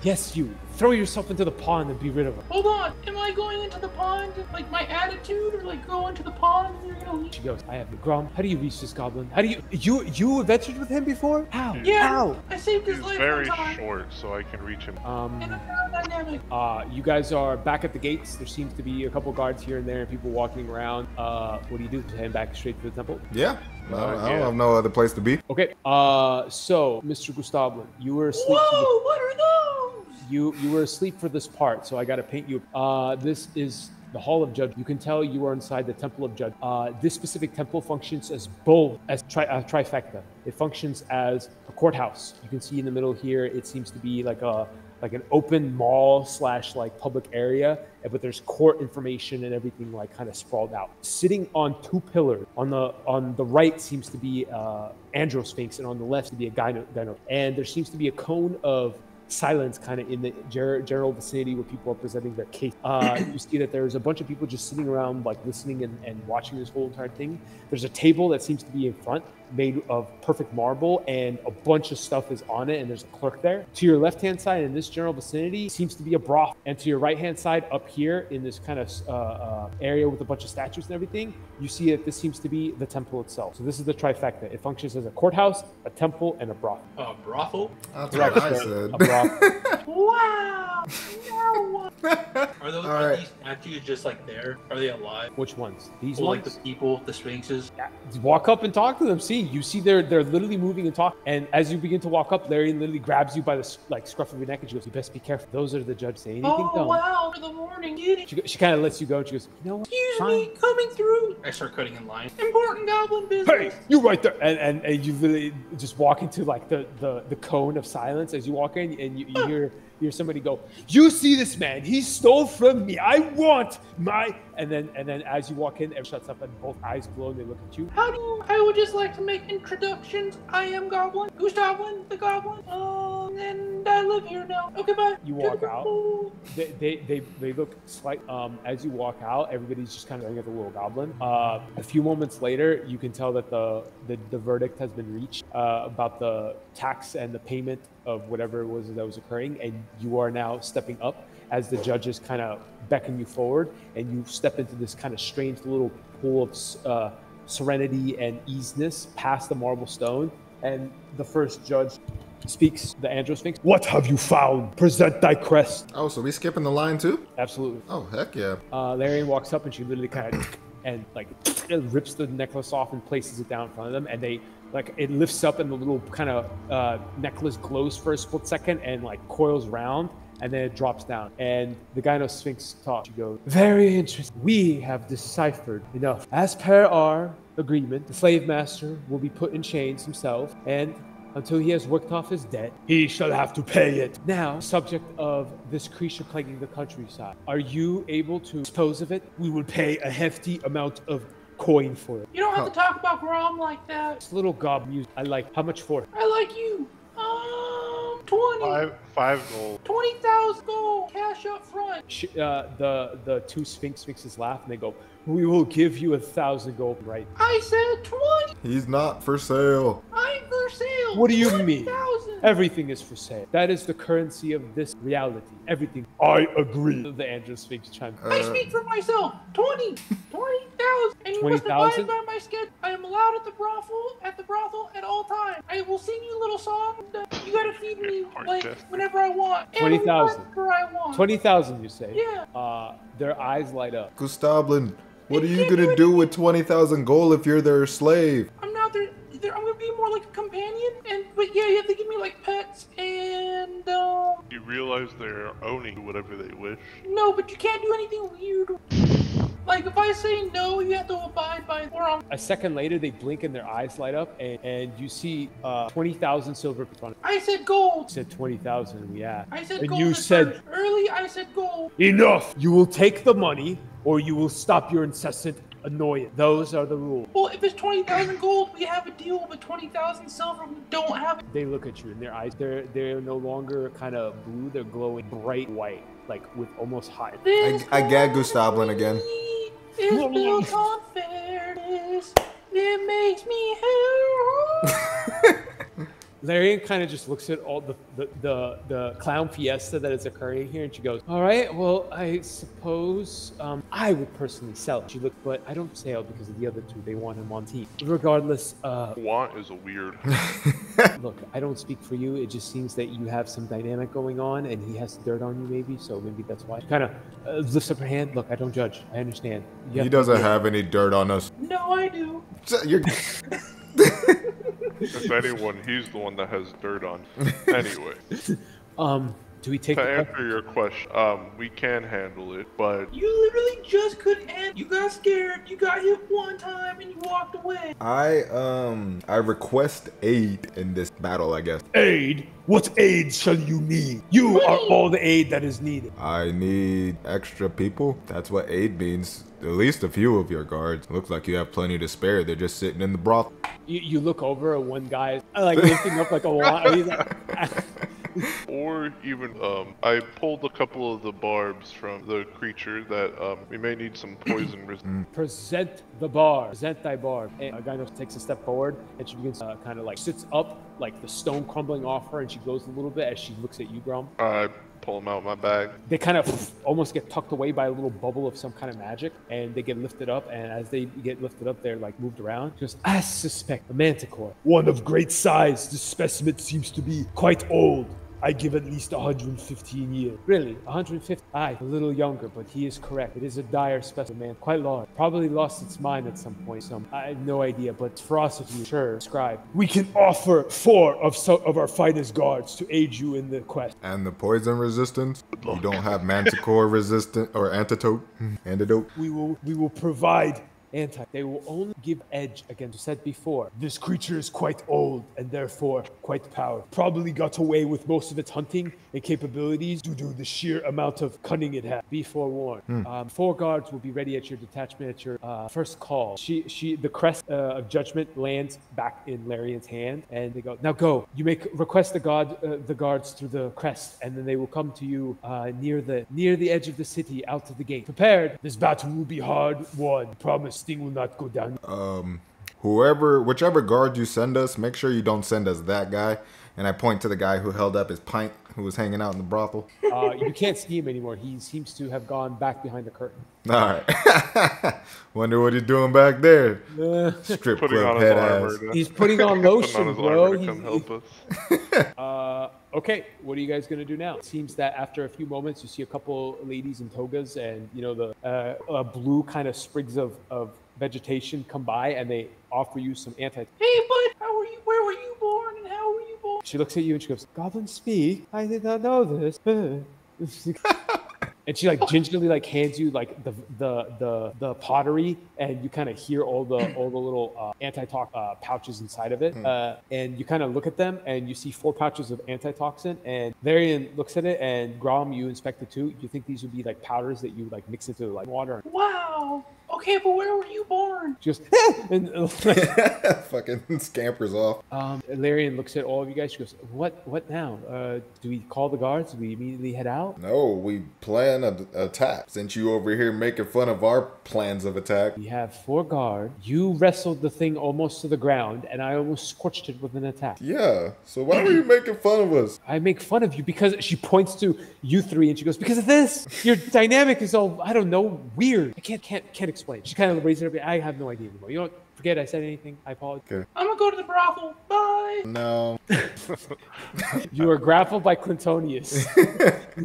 [SPEAKER 1] Yes, you. Throw yourself into the pond and be rid of her.
[SPEAKER 6] Hold on. Am I going into the pond? Like my attitude, or like go into the pond and you're gonna leave?
[SPEAKER 1] She goes, I have you. grum. how do you reach this goblin? How do you you you adventured with him before? How?
[SPEAKER 6] Yeah,
[SPEAKER 1] How?
[SPEAKER 6] I saved his
[SPEAKER 5] He's
[SPEAKER 6] life
[SPEAKER 5] very
[SPEAKER 6] one time.
[SPEAKER 5] short, so I can reach him.
[SPEAKER 1] Um
[SPEAKER 6] And I'm aerodynamic.
[SPEAKER 1] uh you guys are back at the gates. There seems to be a couple guards here and there and people walking around. Uh what do you do? Head back straight to the temple?
[SPEAKER 2] Yeah. I don't, I don't
[SPEAKER 5] yeah.
[SPEAKER 2] have no other place to be.
[SPEAKER 1] Okay. Uh so Mr. Gustavlin, you were asleep for the
[SPEAKER 6] Whoa! What are those?
[SPEAKER 1] You you were asleep for this part, so I got to paint you. Uh, this is the Hall of Judge. You can tell you are inside the Temple of Judge. Uh, this specific temple functions as both as tri- uh, trifecta. It functions as a courthouse. You can see in the middle here. It seems to be like a like an open mall slash like public area, but there's court information and everything like kind of sprawled out. Sitting on two pillars. On the on the right seems to be uh, Androsphinx, and on the left to be a gyno. And there seems to be a cone of silence kind of in the general vicinity where people are presenting their case. Uh, you see that there's a bunch of people just sitting around, like listening and, and watching this whole entire thing. There's a table that seems to be in front, made of perfect marble, and a bunch of stuff is on it, and there's a clerk there. To your left hand side, in this general vicinity, seems to be a broth. And to your right hand side, up here in this kind of uh, uh, area with a bunch of statues and everything, you see that this seems to be the temple itself. So this is the trifecta. It functions as a courthouse, a temple, and a broth.
[SPEAKER 7] A brothel?
[SPEAKER 2] That's what I
[SPEAKER 1] A
[SPEAKER 2] said.
[SPEAKER 1] broth.
[SPEAKER 6] Wow! Now what?
[SPEAKER 7] Are those
[SPEAKER 2] All
[SPEAKER 7] are
[SPEAKER 2] right.
[SPEAKER 7] these statues just like there? Are they alive?
[SPEAKER 1] Which ones? These
[SPEAKER 7] Well, like the people, the sphinxes.
[SPEAKER 1] Yeah, walk up and talk to them. See, you see they're they're literally moving and talking. And as you begin to walk up, Larry literally grabs you by the like scruff of your neck and she goes, "You best be careful. Those are the judge. saying anything,
[SPEAKER 6] Oh
[SPEAKER 1] don't."
[SPEAKER 6] wow! For the morning, get it?
[SPEAKER 1] She, she kind of lets you go. And she goes, "You know what?
[SPEAKER 6] Excuse me, coming through.
[SPEAKER 7] I start cutting in line.
[SPEAKER 6] Important goblin business.
[SPEAKER 1] Hey,
[SPEAKER 6] business.
[SPEAKER 1] you right there!" And, and and you literally just walk into like the the the cone of silence as you walk in, and you, you hear you hear somebody go, "You see this man? He stole from me. I want my." And then and then as you walk in, everyone shuts up and both eyes glow and they look at you.
[SPEAKER 6] How do you, I would just like to make introductions. I am Goblin, Gustavlin, the Goblin, um, and I live here now. Okay, bye.
[SPEAKER 1] You walk out. they, they, they, they look slight um, as you walk out everybody's just kind of looking at the little goblin uh, a few moments later you can tell that the, the, the verdict has been reached uh, about the tax and the payment of whatever it was that was occurring and you are now stepping up as the judges kind of beckon you forward and you step into this kind of strange little pool of uh, serenity and easiness past the marble stone and the first judge speaks the androsphinx
[SPEAKER 4] What have you found? Present thy crest.
[SPEAKER 2] Oh, so we skipping the line too?
[SPEAKER 1] absolutely
[SPEAKER 2] Oh, heck yeah.
[SPEAKER 1] uh, Larian walks up and she literally kind of and like rips the necklace off and places it down in front of them, and they like it lifts up and the little kind of uh, necklace glows for a split second and like coils round. And then it drops down, and the Gynosphinx talks. She goes, "Very interesting. We have deciphered enough. As per our agreement, the slave master will be put in chains himself, and until he has worked off his debt,
[SPEAKER 4] He shall have to pay it.
[SPEAKER 1] now, subject of this creature plaguing the countryside, are you able to dispose of it?
[SPEAKER 4] We will pay a hefty amount of coin for it.
[SPEAKER 6] You don't have to talk about Grom like that.
[SPEAKER 1] This little gob music. I like. How much for? it?
[SPEAKER 6] I like you. Um, 20.
[SPEAKER 5] Five, five gold.
[SPEAKER 6] 20,000 gold. Cash up front.
[SPEAKER 1] Sh- Uh, the the two sphinx sphinxes laugh and they go, "We will give you a thousand gold, right?"
[SPEAKER 6] I said 20.
[SPEAKER 2] He's not for sale.
[SPEAKER 6] I'm for sale.
[SPEAKER 1] What do you mean?
[SPEAKER 6] 20,000.
[SPEAKER 1] Everything is for sale. That is the currency of this reality. Everything.
[SPEAKER 4] I agree.
[SPEAKER 1] The Androsphinx chimed.
[SPEAKER 6] I
[SPEAKER 2] Uh,
[SPEAKER 6] speak for myself. 20. 20,000. And you must abide by my schedule. I am allowed at the brothel, at the brothel at all times. I will sing you a little song. and, uh, You gotta feed me like
[SPEAKER 5] chest.
[SPEAKER 6] Whenever I want.
[SPEAKER 1] 20,000.
[SPEAKER 6] Whenever I want.
[SPEAKER 1] Twenty thousand, you say?
[SPEAKER 6] Yeah.
[SPEAKER 1] Uh, their eyes light up.
[SPEAKER 2] Gustavlin, what are you gonna do with 20,000 gold if you're their slave?
[SPEAKER 6] I'm not there. there I'm gonna be more like a companion. And but yeah, you have to give me like pets and um.
[SPEAKER 5] You realize they're owning whatever they wish.
[SPEAKER 6] No, but you can't do anything weird. Like if I say no, you have to abide by
[SPEAKER 1] A second later, they blink and their eyes light up, and, and you see uh, 20,000 silver in front of
[SPEAKER 6] I said gold.
[SPEAKER 1] you. said 20,000, yeah.
[SPEAKER 6] I said
[SPEAKER 1] And
[SPEAKER 6] gold.
[SPEAKER 1] you said-
[SPEAKER 6] early. I said gold.
[SPEAKER 1] Enough! You will take the money, or you will stop your incessant annoyance. Those are the rules.
[SPEAKER 6] Well, if it's twenty thousand gold, we have a deal. But twenty thousand silver, we don't have. it.
[SPEAKER 1] They look at you, and their eyes, they're, they're no longer kind of blue, they're glowing bright white, like with almost hot.
[SPEAKER 6] This
[SPEAKER 2] I gag Gustavlin again.
[SPEAKER 6] country Is built. It makes me happy.
[SPEAKER 1] Larian kind of just looks at all the, the, the, the clown fiesta that is occurring here, and she goes, "All right, well, I suppose um, I would personally sell it." She looked, but I don't sell because of the other two. They want him on team. Regardless, uh,
[SPEAKER 5] Want is a weird.
[SPEAKER 1] look, I don't speak for you. It just seems that you have some dynamic going on, and he has dirt on you, maybe. So maybe that's why. Kind of uh, lifts up her hand. Look, I don't judge. I understand. You
[SPEAKER 2] He doesn't have any dirt on us.
[SPEAKER 6] no, I do.
[SPEAKER 2] You're,
[SPEAKER 5] if anyone, he's the one that has dirt on. Anyway,
[SPEAKER 1] Um, do we take?
[SPEAKER 5] to
[SPEAKER 1] the-
[SPEAKER 5] answer your question, um, we can handle it, but
[SPEAKER 6] You literally just couldn't. End. You got scared. You got hit one time and you walked away.
[SPEAKER 2] I um I request aid in this battle. I guess
[SPEAKER 4] Aid? What aid shall you need? You are all the aid that is needed.
[SPEAKER 2] I need extra people. That's what aid means. At least a few of your guards. Looks like you have plenty to spare. They're just sitting in the broth.
[SPEAKER 1] You, you look over at one guy, like lifting up like a lot. He's like,
[SPEAKER 5] or even um, I pulled a couple of the barbs from the creature that um, we may need some poison resistance.
[SPEAKER 1] present the bar. Present thy bar. And a guy takes a step forward, and she begins uh, kind of like sits up, like the stone crumbling off her, and she goes a little bit as she looks at you, Grom.
[SPEAKER 5] I pull them out of my bag.
[SPEAKER 1] They kind of almost get tucked away by a little bubble of some kind of magic, and they get lifted up. And as they get lifted up, they're like moved around. Just I suspect a manticore.
[SPEAKER 4] One of great size. This specimen seems to be quite old. I give at least 115 years.
[SPEAKER 1] Really, 150. Aye, a little younger, but he is correct. It is a dire specimen, Man, quite large. Probably lost its mind at some point. Some, I have no idea, but ferocity, sure. Scribe.
[SPEAKER 4] We can offer four of so, of our finest guards to aid you in the quest.
[SPEAKER 2] And the poison resistance. You don't have manticore resistant or antidote. Antidote.
[SPEAKER 1] We will, we will provide anti. They will only give edge against said before.
[SPEAKER 4] This creature is quite old and therefore quite powerful. Probably got away with most of its hunting and capabilities due to the sheer amount of cunning it had.
[SPEAKER 1] Be forewarned. Um, four guards will be ready at your detachment at your uh, first call. She, she, the crest uh, of judgment lands back in Larian's hand, and they go, "Now go. You make request the guard, uh, the guards through the crest, and then they will come to you uh, near the near the edge of the city, out to the gate. Prepared.
[SPEAKER 4] This battle will be hard won. Promise thing will not go down.
[SPEAKER 2] Um, whoever, whichever guard you send us, make sure you don't send us that guy. And I point to the guy who held up his pint, who was hanging out in the brothel.
[SPEAKER 1] Uh, you can't see him anymore. He seems to have gone back behind the curtain.
[SPEAKER 2] All right. Wonder what he's doing back there.
[SPEAKER 1] Uh,
[SPEAKER 2] Strip
[SPEAKER 5] Putting
[SPEAKER 2] club
[SPEAKER 5] on his
[SPEAKER 2] head ass.
[SPEAKER 5] To,
[SPEAKER 1] he's putting on
[SPEAKER 5] putting
[SPEAKER 1] lotion,
[SPEAKER 5] on
[SPEAKER 1] bro. He's-
[SPEAKER 5] come help us.
[SPEAKER 1] Uh, okay, what are you guys gonna do now? It seems that after a few moments, you see a couple ladies in togas, and you know the uh, uh, blue kind of sprigs of, of vegetation come by, and they offer you some anti.
[SPEAKER 6] Hey, bud, how were you? Where were you born? And how were you born?
[SPEAKER 1] She looks at you and she goes, "Goblin speak? I did not know this." and she like gingerly like hands you like the the the, the pottery, and you kind of hear all the all the little uh, anti-talk uh, pouches inside of it. Uh, and you kind of look at them, and you see four pouches of antitoxin. And Varian looks at it, and Grom, you inspect it too. You think these would be like powders that you like mix into like water?
[SPEAKER 6] Wow. Okay, but where were you born?
[SPEAKER 1] Just goes, and
[SPEAKER 2] Fucking scampers off.
[SPEAKER 1] Um, Larian looks at all of you guys. She goes, "What? What now? Uh, do we call the guards? Do we immediately head out?
[SPEAKER 2] No, we plan an attack. Since you over here making fun of our plans of attack.
[SPEAKER 1] We have four guard. You wrestled the thing almost to the ground, and I almost scorched it with an attack.
[SPEAKER 2] Yeah. So why were you making fun of us?
[SPEAKER 1] I make fun of you because she points to you three, and she goes, "Because of this, your dynamic is all I don't know, weird. I can't can't can't explain." She kind of raises her. I have no idea anymore. You don't forget I said anything. I apologize.
[SPEAKER 6] I'm gonna go to the brothel. Bye.
[SPEAKER 2] No.
[SPEAKER 1] You are grappled by Clintonius.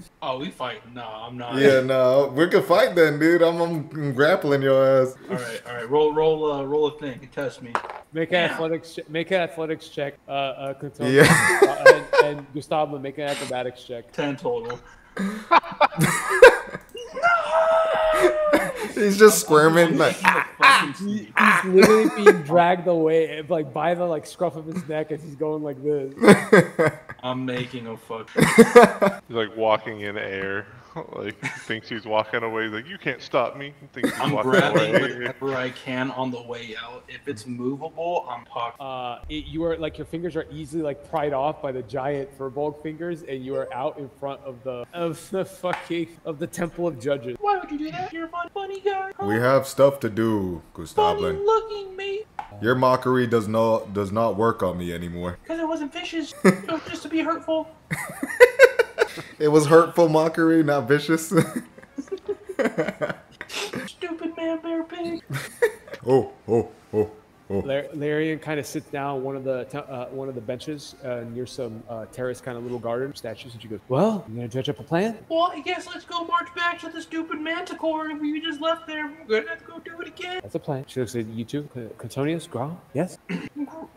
[SPEAKER 7] Oh, we fight? No, I'm not.
[SPEAKER 2] Yeah, no. We could fight then, dude. I'm, I'm grappling your ass.
[SPEAKER 7] All right, all right. Roll, roll, uh, roll a thing. Test me.
[SPEAKER 1] Make an athletics check. Make an athletics check. Uh, uh, Clintonius.
[SPEAKER 2] Yeah.
[SPEAKER 1] Uh, and, and Gustavo, make an acrobatics check.
[SPEAKER 7] Ten total.
[SPEAKER 2] He's He's just squirming like.
[SPEAKER 1] He- ah, ah. ah. he's literally being dragged away, like by the like scruff of his neck as he's going like this.
[SPEAKER 7] I'm making a fuck.
[SPEAKER 5] He's like walking in air. Like he thinks he's walking away. He's like, you can't stop me. Thinks he's
[SPEAKER 7] I'm grabbing
[SPEAKER 5] away.
[SPEAKER 7] whatever I can on the way out. If it's movable, I'm talking.
[SPEAKER 1] Uh, it, you are like your fingers are easily like pried off by the giant furbolg fingers, and you are out in front of the of the fucking of the Temple of Judges.
[SPEAKER 6] Why would you do that? You're a fun, funny guy. Huh?
[SPEAKER 2] we have stuff to do,
[SPEAKER 6] funny
[SPEAKER 2] Gustavlin.
[SPEAKER 6] looking, mate.
[SPEAKER 2] Your mockery does not does not work on me anymore.
[SPEAKER 6] Because it wasn't vicious. it was just to be hurtful.
[SPEAKER 2] It was hurtful mockery, not vicious.
[SPEAKER 6] Stupid man, bear pig.
[SPEAKER 2] oh, oh, oh, oh.
[SPEAKER 1] Lar- Larian kind of sits down on one of the te- uh, one of the benches uh, near some uh, terrace kind of little garden statues, and she goes, "Well, you gonna dredge up a plan?"
[SPEAKER 6] Well, I guess let's go march back to the stupid manticore we just left there. We're gonna have to go do it again.
[SPEAKER 1] That's a plan. She looks at you two, Cl- Clintonius, Grom. Yes.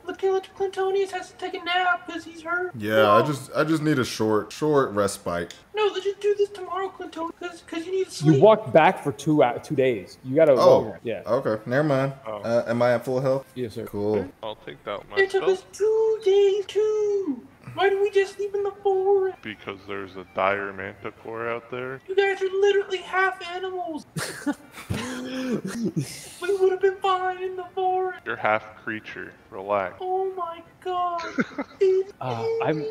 [SPEAKER 6] Look, Clintonius has to take a nap because he's hurt.
[SPEAKER 2] Yeah, I just I just need a short short respite.
[SPEAKER 6] No, let's just do this tomorrow, Clintonius, because you need to sleep.
[SPEAKER 1] You walked back for two uh, two days. You gotta.
[SPEAKER 2] Oh,
[SPEAKER 1] yeah.
[SPEAKER 2] Okay, never mind.
[SPEAKER 5] Oh.
[SPEAKER 2] Uh, am I at full health?
[SPEAKER 1] Yes, sir.
[SPEAKER 2] Cool.
[SPEAKER 5] I'll take that one.
[SPEAKER 6] It took us two days, too. Why didn't we just sleep in the forest?
[SPEAKER 5] because there's a dire manticore out there.
[SPEAKER 6] You guys are literally half animals. we would have been fine in the forest.
[SPEAKER 5] You're half creature. Relax.
[SPEAKER 6] Oh my god.
[SPEAKER 1] Uh, I'm-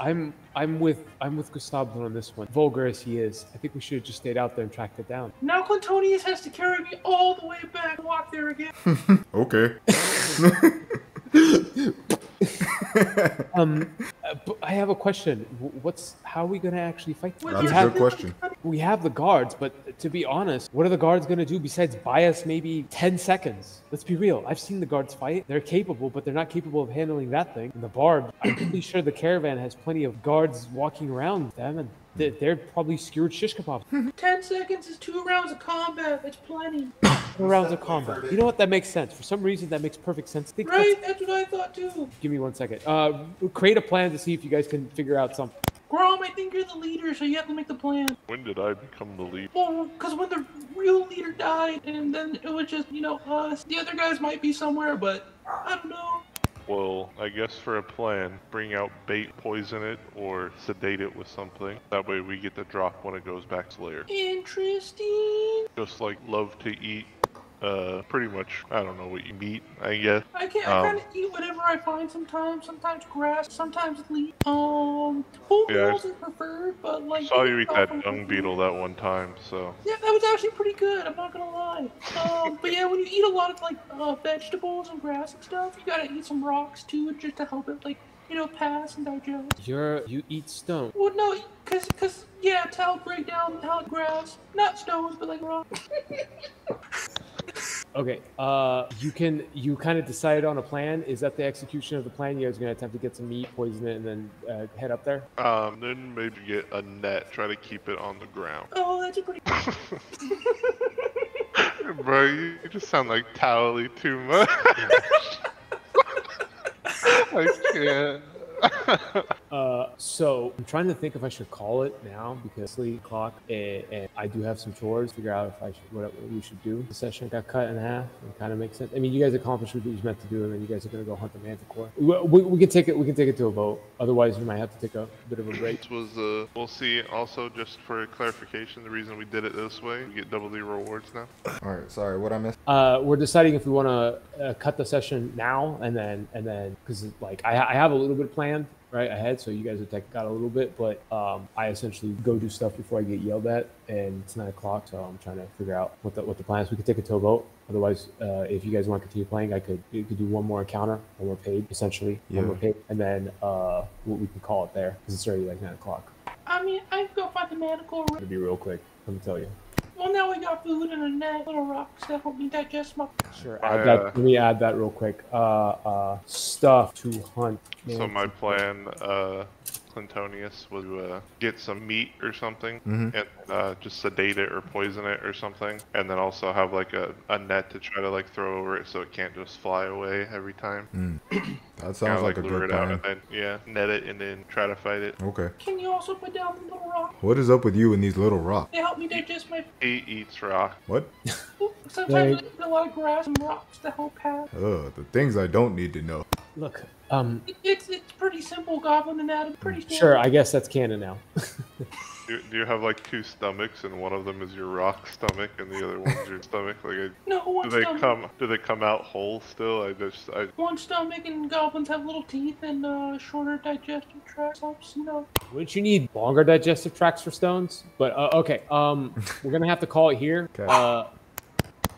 [SPEAKER 1] I'm I'm with I'm with Gustavo on this one. Vulgar as he is, I think we should have just stayed out there and tracked it down.
[SPEAKER 6] Now Clintonius has to carry me all the way back and walk there again.
[SPEAKER 2] Okay.
[SPEAKER 1] Um, uh, but I have a question. What's how are we gonna actually fight?
[SPEAKER 6] With
[SPEAKER 2] That's
[SPEAKER 1] we
[SPEAKER 2] a
[SPEAKER 1] have
[SPEAKER 2] good question.
[SPEAKER 1] we have the guards, but to be honest, what are the guards gonna do besides buy us maybe ten seconds? Let's be real. I've seen the guards fight. They're capable, but they're not capable of handling that thing. And the barb. I'm pretty sure the caravan has plenty of guards walking around them, and they're, they're probably skewered shish kebabs.
[SPEAKER 6] Ten seconds is two rounds of combat. That's plenty.
[SPEAKER 1] Two rounds of combat. You know what? That makes sense. For some reason, that makes perfect sense. Think
[SPEAKER 6] Right? That's what I thought too.
[SPEAKER 1] Give me one second. Uh, create a plan to see if you guys can figure out something.
[SPEAKER 6] Grom, I think you're the leader, so you have to make the plan.
[SPEAKER 5] When did I become the leader?
[SPEAKER 6] Well, because when the real leader died, and then it was just, you know, us. The other guys might be somewhere, but I don't know.
[SPEAKER 5] Well, I guess for a plan, bring out bait, poison it, or sedate it with something. That way we get the drop when it goes back to lair.
[SPEAKER 6] Interesting.
[SPEAKER 5] Just like love to eat, uh, pretty much, I don't know what you eat, I guess.
[SPEAKER 6] I can I
[SPEAKER 5] Um,
[SPEAKER 6] kind of eat whatever I find sometimes. Sometimes grass, sometimes leaf. Um, whole
[SPEAKER 5] Yeah, I
[SPEAKER 6] meals are preferred, but like.
[SPEAKER 5] Saw you eat that
[SPEAKER 6] um,
[SPEAKER 5] dung beetle that one time, so.
[SPEAKER 6] Yeah, that was actually pretty good. I'm not gonna lie. Um, but yeah, when you eat a lot of like uh, vegetables and grass and stuff, you gotta eat some rocks too, just to help it like you know pass and digest.
[SPEAKER 1] You're you eat stone.
[SPEAKER 6] Well, no, cause cause yeah, to help break down how grass, not stones, but like rocks.
[SPEAKER 1] Okay. Uh, you can you kind of decided on a plan. Is that the execution of the plan? You guys are gonna attempt to get some meat, poison it, and then uh, head up there.
[SPEAKER 5] Um, then maybe get a net, try to keep it on the ground.
[SPEAKER 6] Oh, that's a pretty.
[SPEAKER 5] Bro, you, you just sound like Towley too much. I can't.
[SPEAKER 1] Uh, so I'm trying to think if I should call it now because sleep clock and, and I do have some chores. Figure out if I should what, what we should do. The session got cut in half. It kind of makes sense. I mean, you guys accomplished what you was meant to do, and then you guys are gonna go hunt the manticore. We, we, we can take it. We can take it to a vote. Otherwise, we might have to take a bit of a break.
[SPEAKER 5] This was, uh, we'll see. Also, just for clarification, the reason we did it this way, we get double the rewards now.
[SPEAKER 2] All right. Sorry, what I missed?
[SPEAKER 1] Uh, we're deciding if we want to uh, cut the session now and then and then because like I, I have a little bit planned right ahead, so you guys have tech got a little bit, but um, I essentially go do stuff before I get yelled at, and it's nine o'clock, so I'm trying to figure out what the what the plan is. We could take it to a vote. Otherwise, uh, if you guys want to continue playing, I could you could do one more encounter, one more paid, essentially,
[SPEAKER 2] Yeah.
[SPEAKER 1] one more paid, and then uh, we we can call it there because it's already like nine o'clock.
[SPEAKER 6] I mean, I can go find the manticore.
[SPEAKER 1] It'll be real quick. Let me tell you.
[SPEAKER 6] Well, now we got food and a net, little rocks that help me digest my.
[SPEAKER 1] Sure.
[SPEAKER 5] I,
[SPEAKER 1] Add that.
[SPEAKER 5] uh,
[SPEAKER 1] Let me add that real quick. Uh, uh, stuff to hunt.
[SPEAKER 5] So my plan, uh, Clintonius was to uh, get some meat or something
[SPEAKER 2] Mhm.
[SPEAKER 5] and uh, just sedate it or poison it or something, and then also have like a, a net to try to like throw over it so it can't just fly away every time.
[SPEAKER 2] That
[SPEAKER 5] Kinda,
[SPEAKER 2] sounds like, a
[SPEAKER 5] lure
[SPEAKER 2] good
[SPEAKER 5] it out
[SPEAKER 2] plan.
[SPEAKER 5] and then yeah, net it and then try to fight it.
[SPEAKER 2] Okay.
[SPEAKER 6] Can you also put down the little rock?
[SPEAKER 2] What is up with you and these little rocks?
[SPEAKER 6] They help me digest my.
[SPEAKER 5] He eats rock.
[SPEAKER 2] What?
[SPEAKER 6] Sometimes
[SPEAKER 1] Like-
[SPEAKER 6] I eat a lot of grass and rocks to help pass.
[SPEAKER 2] Ugh, the things I don't need to know.
[SPEAKER 1] Look, um,
[SPEAKER 6] It, it's it's pretty simple goblin anatomy. Pretty standard.
[SPEAKER 1] sure, I guess that's canon now.
[SPEAKER 5] Do, do you have like two stomachs and one of them is your rock stomach and the other one's your stomach? Like, I-
[SPEAKER 6] No, one
[SPEAKER 5] do they
[SPEAKER 6] stomach.
[SPEAKER 5] come? Do they come out whole still? I just I
[SPEAKER 6] One stomach and goblins have little teeth and uh, shorter digestive tracts. Helps, you know.
[SPEAKER 1] Wouldn't you need longer digestive tracts for stones? But uh, okay, um, we're gonna have to call it here.
[SPEAKER 2] Okay.
[SPEAKER 1] Uh,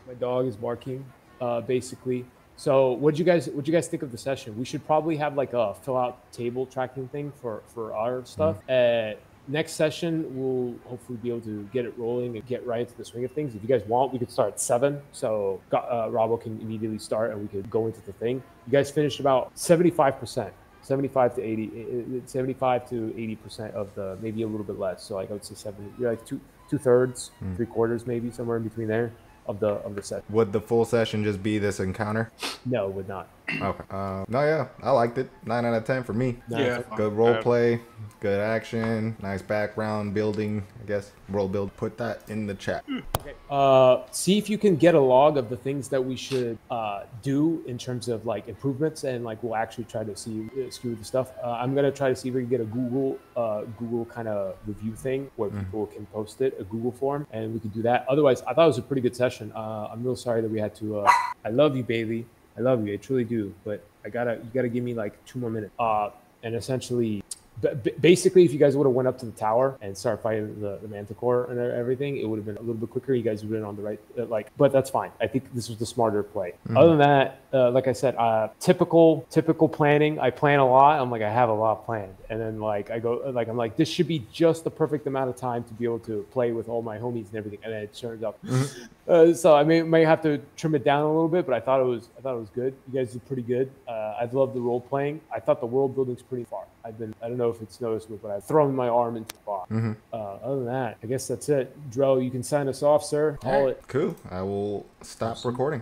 [SPEAKER 1] my dog is barking, uh, basically. So, what you guys what you guys think of the session? We should probably have like a fill out table tracking thing for for our stuff. Uh, next session, we'll hopefully be able to get it rolling and get right into the swing of things. If you guys want, we could start at seven. So, uh, Robbo can immediately start and we could go into the thing. You guys finished about seventy five percent. 75 to 80 i- i- 75 to 80 percent of the maybe a little bit less so like i would say 70 you're like two two thirds three quarters maybe somewhere in between there of the of the set
[SPEAKER 2] Would the full session just be this encounter?
[SPEAKER 1] no it would not
[SPEAKER 2] Okay. Uh, no, yeah, I liked it. Nine out of ten for me.
[SPEAKER 1] No,
[SPEAKER 7] Yeah.
[SPEAKER 2] Good role play, good action, nice background building. I guess world build. Put that in the chat.
[SPEAKER 1] okay uh see if you can get a log of the things that we should uh do in terms of like improvements and like we'll actually try to see uh, screw the stuff uh, i'm gonna try to see if we can get a google uh google kind of review thing where people can post it a google form and we can do that otherwise i thought it was a pretty good session uh i'm real sorry that we had to uh i love you bailey i love you. I truly do. But i gotta you gotta give me like two more minutes. Uh and essentially basically if you guys would have went up to the tower and started fighting the, the manticore and everything it would have been a little bit quicker. You guys would have been on the right uh, like but that's fine. I think this was the smarter play. Other than that uh, like i said uh, typical typical planning. I plan a lot. I'm like i have a lot planned. And then like i go like i'm like this should be just the perfect amount of time to be able to play with all my homies and everything. And then it turns out uh, so I may may have to trim it down a little bit, but I thought it was I thought it was good. You guys did pretty good. Uh, I love the role playing. I thought the world building's pretty far. I've been I don't know if it's noticeable, but I've thrown my arm into the far. Uh, other than that, I guess that's it. Drell, you can sign us off, sir. Call it.
[SPEAKER 2] Cool. I will stop recording.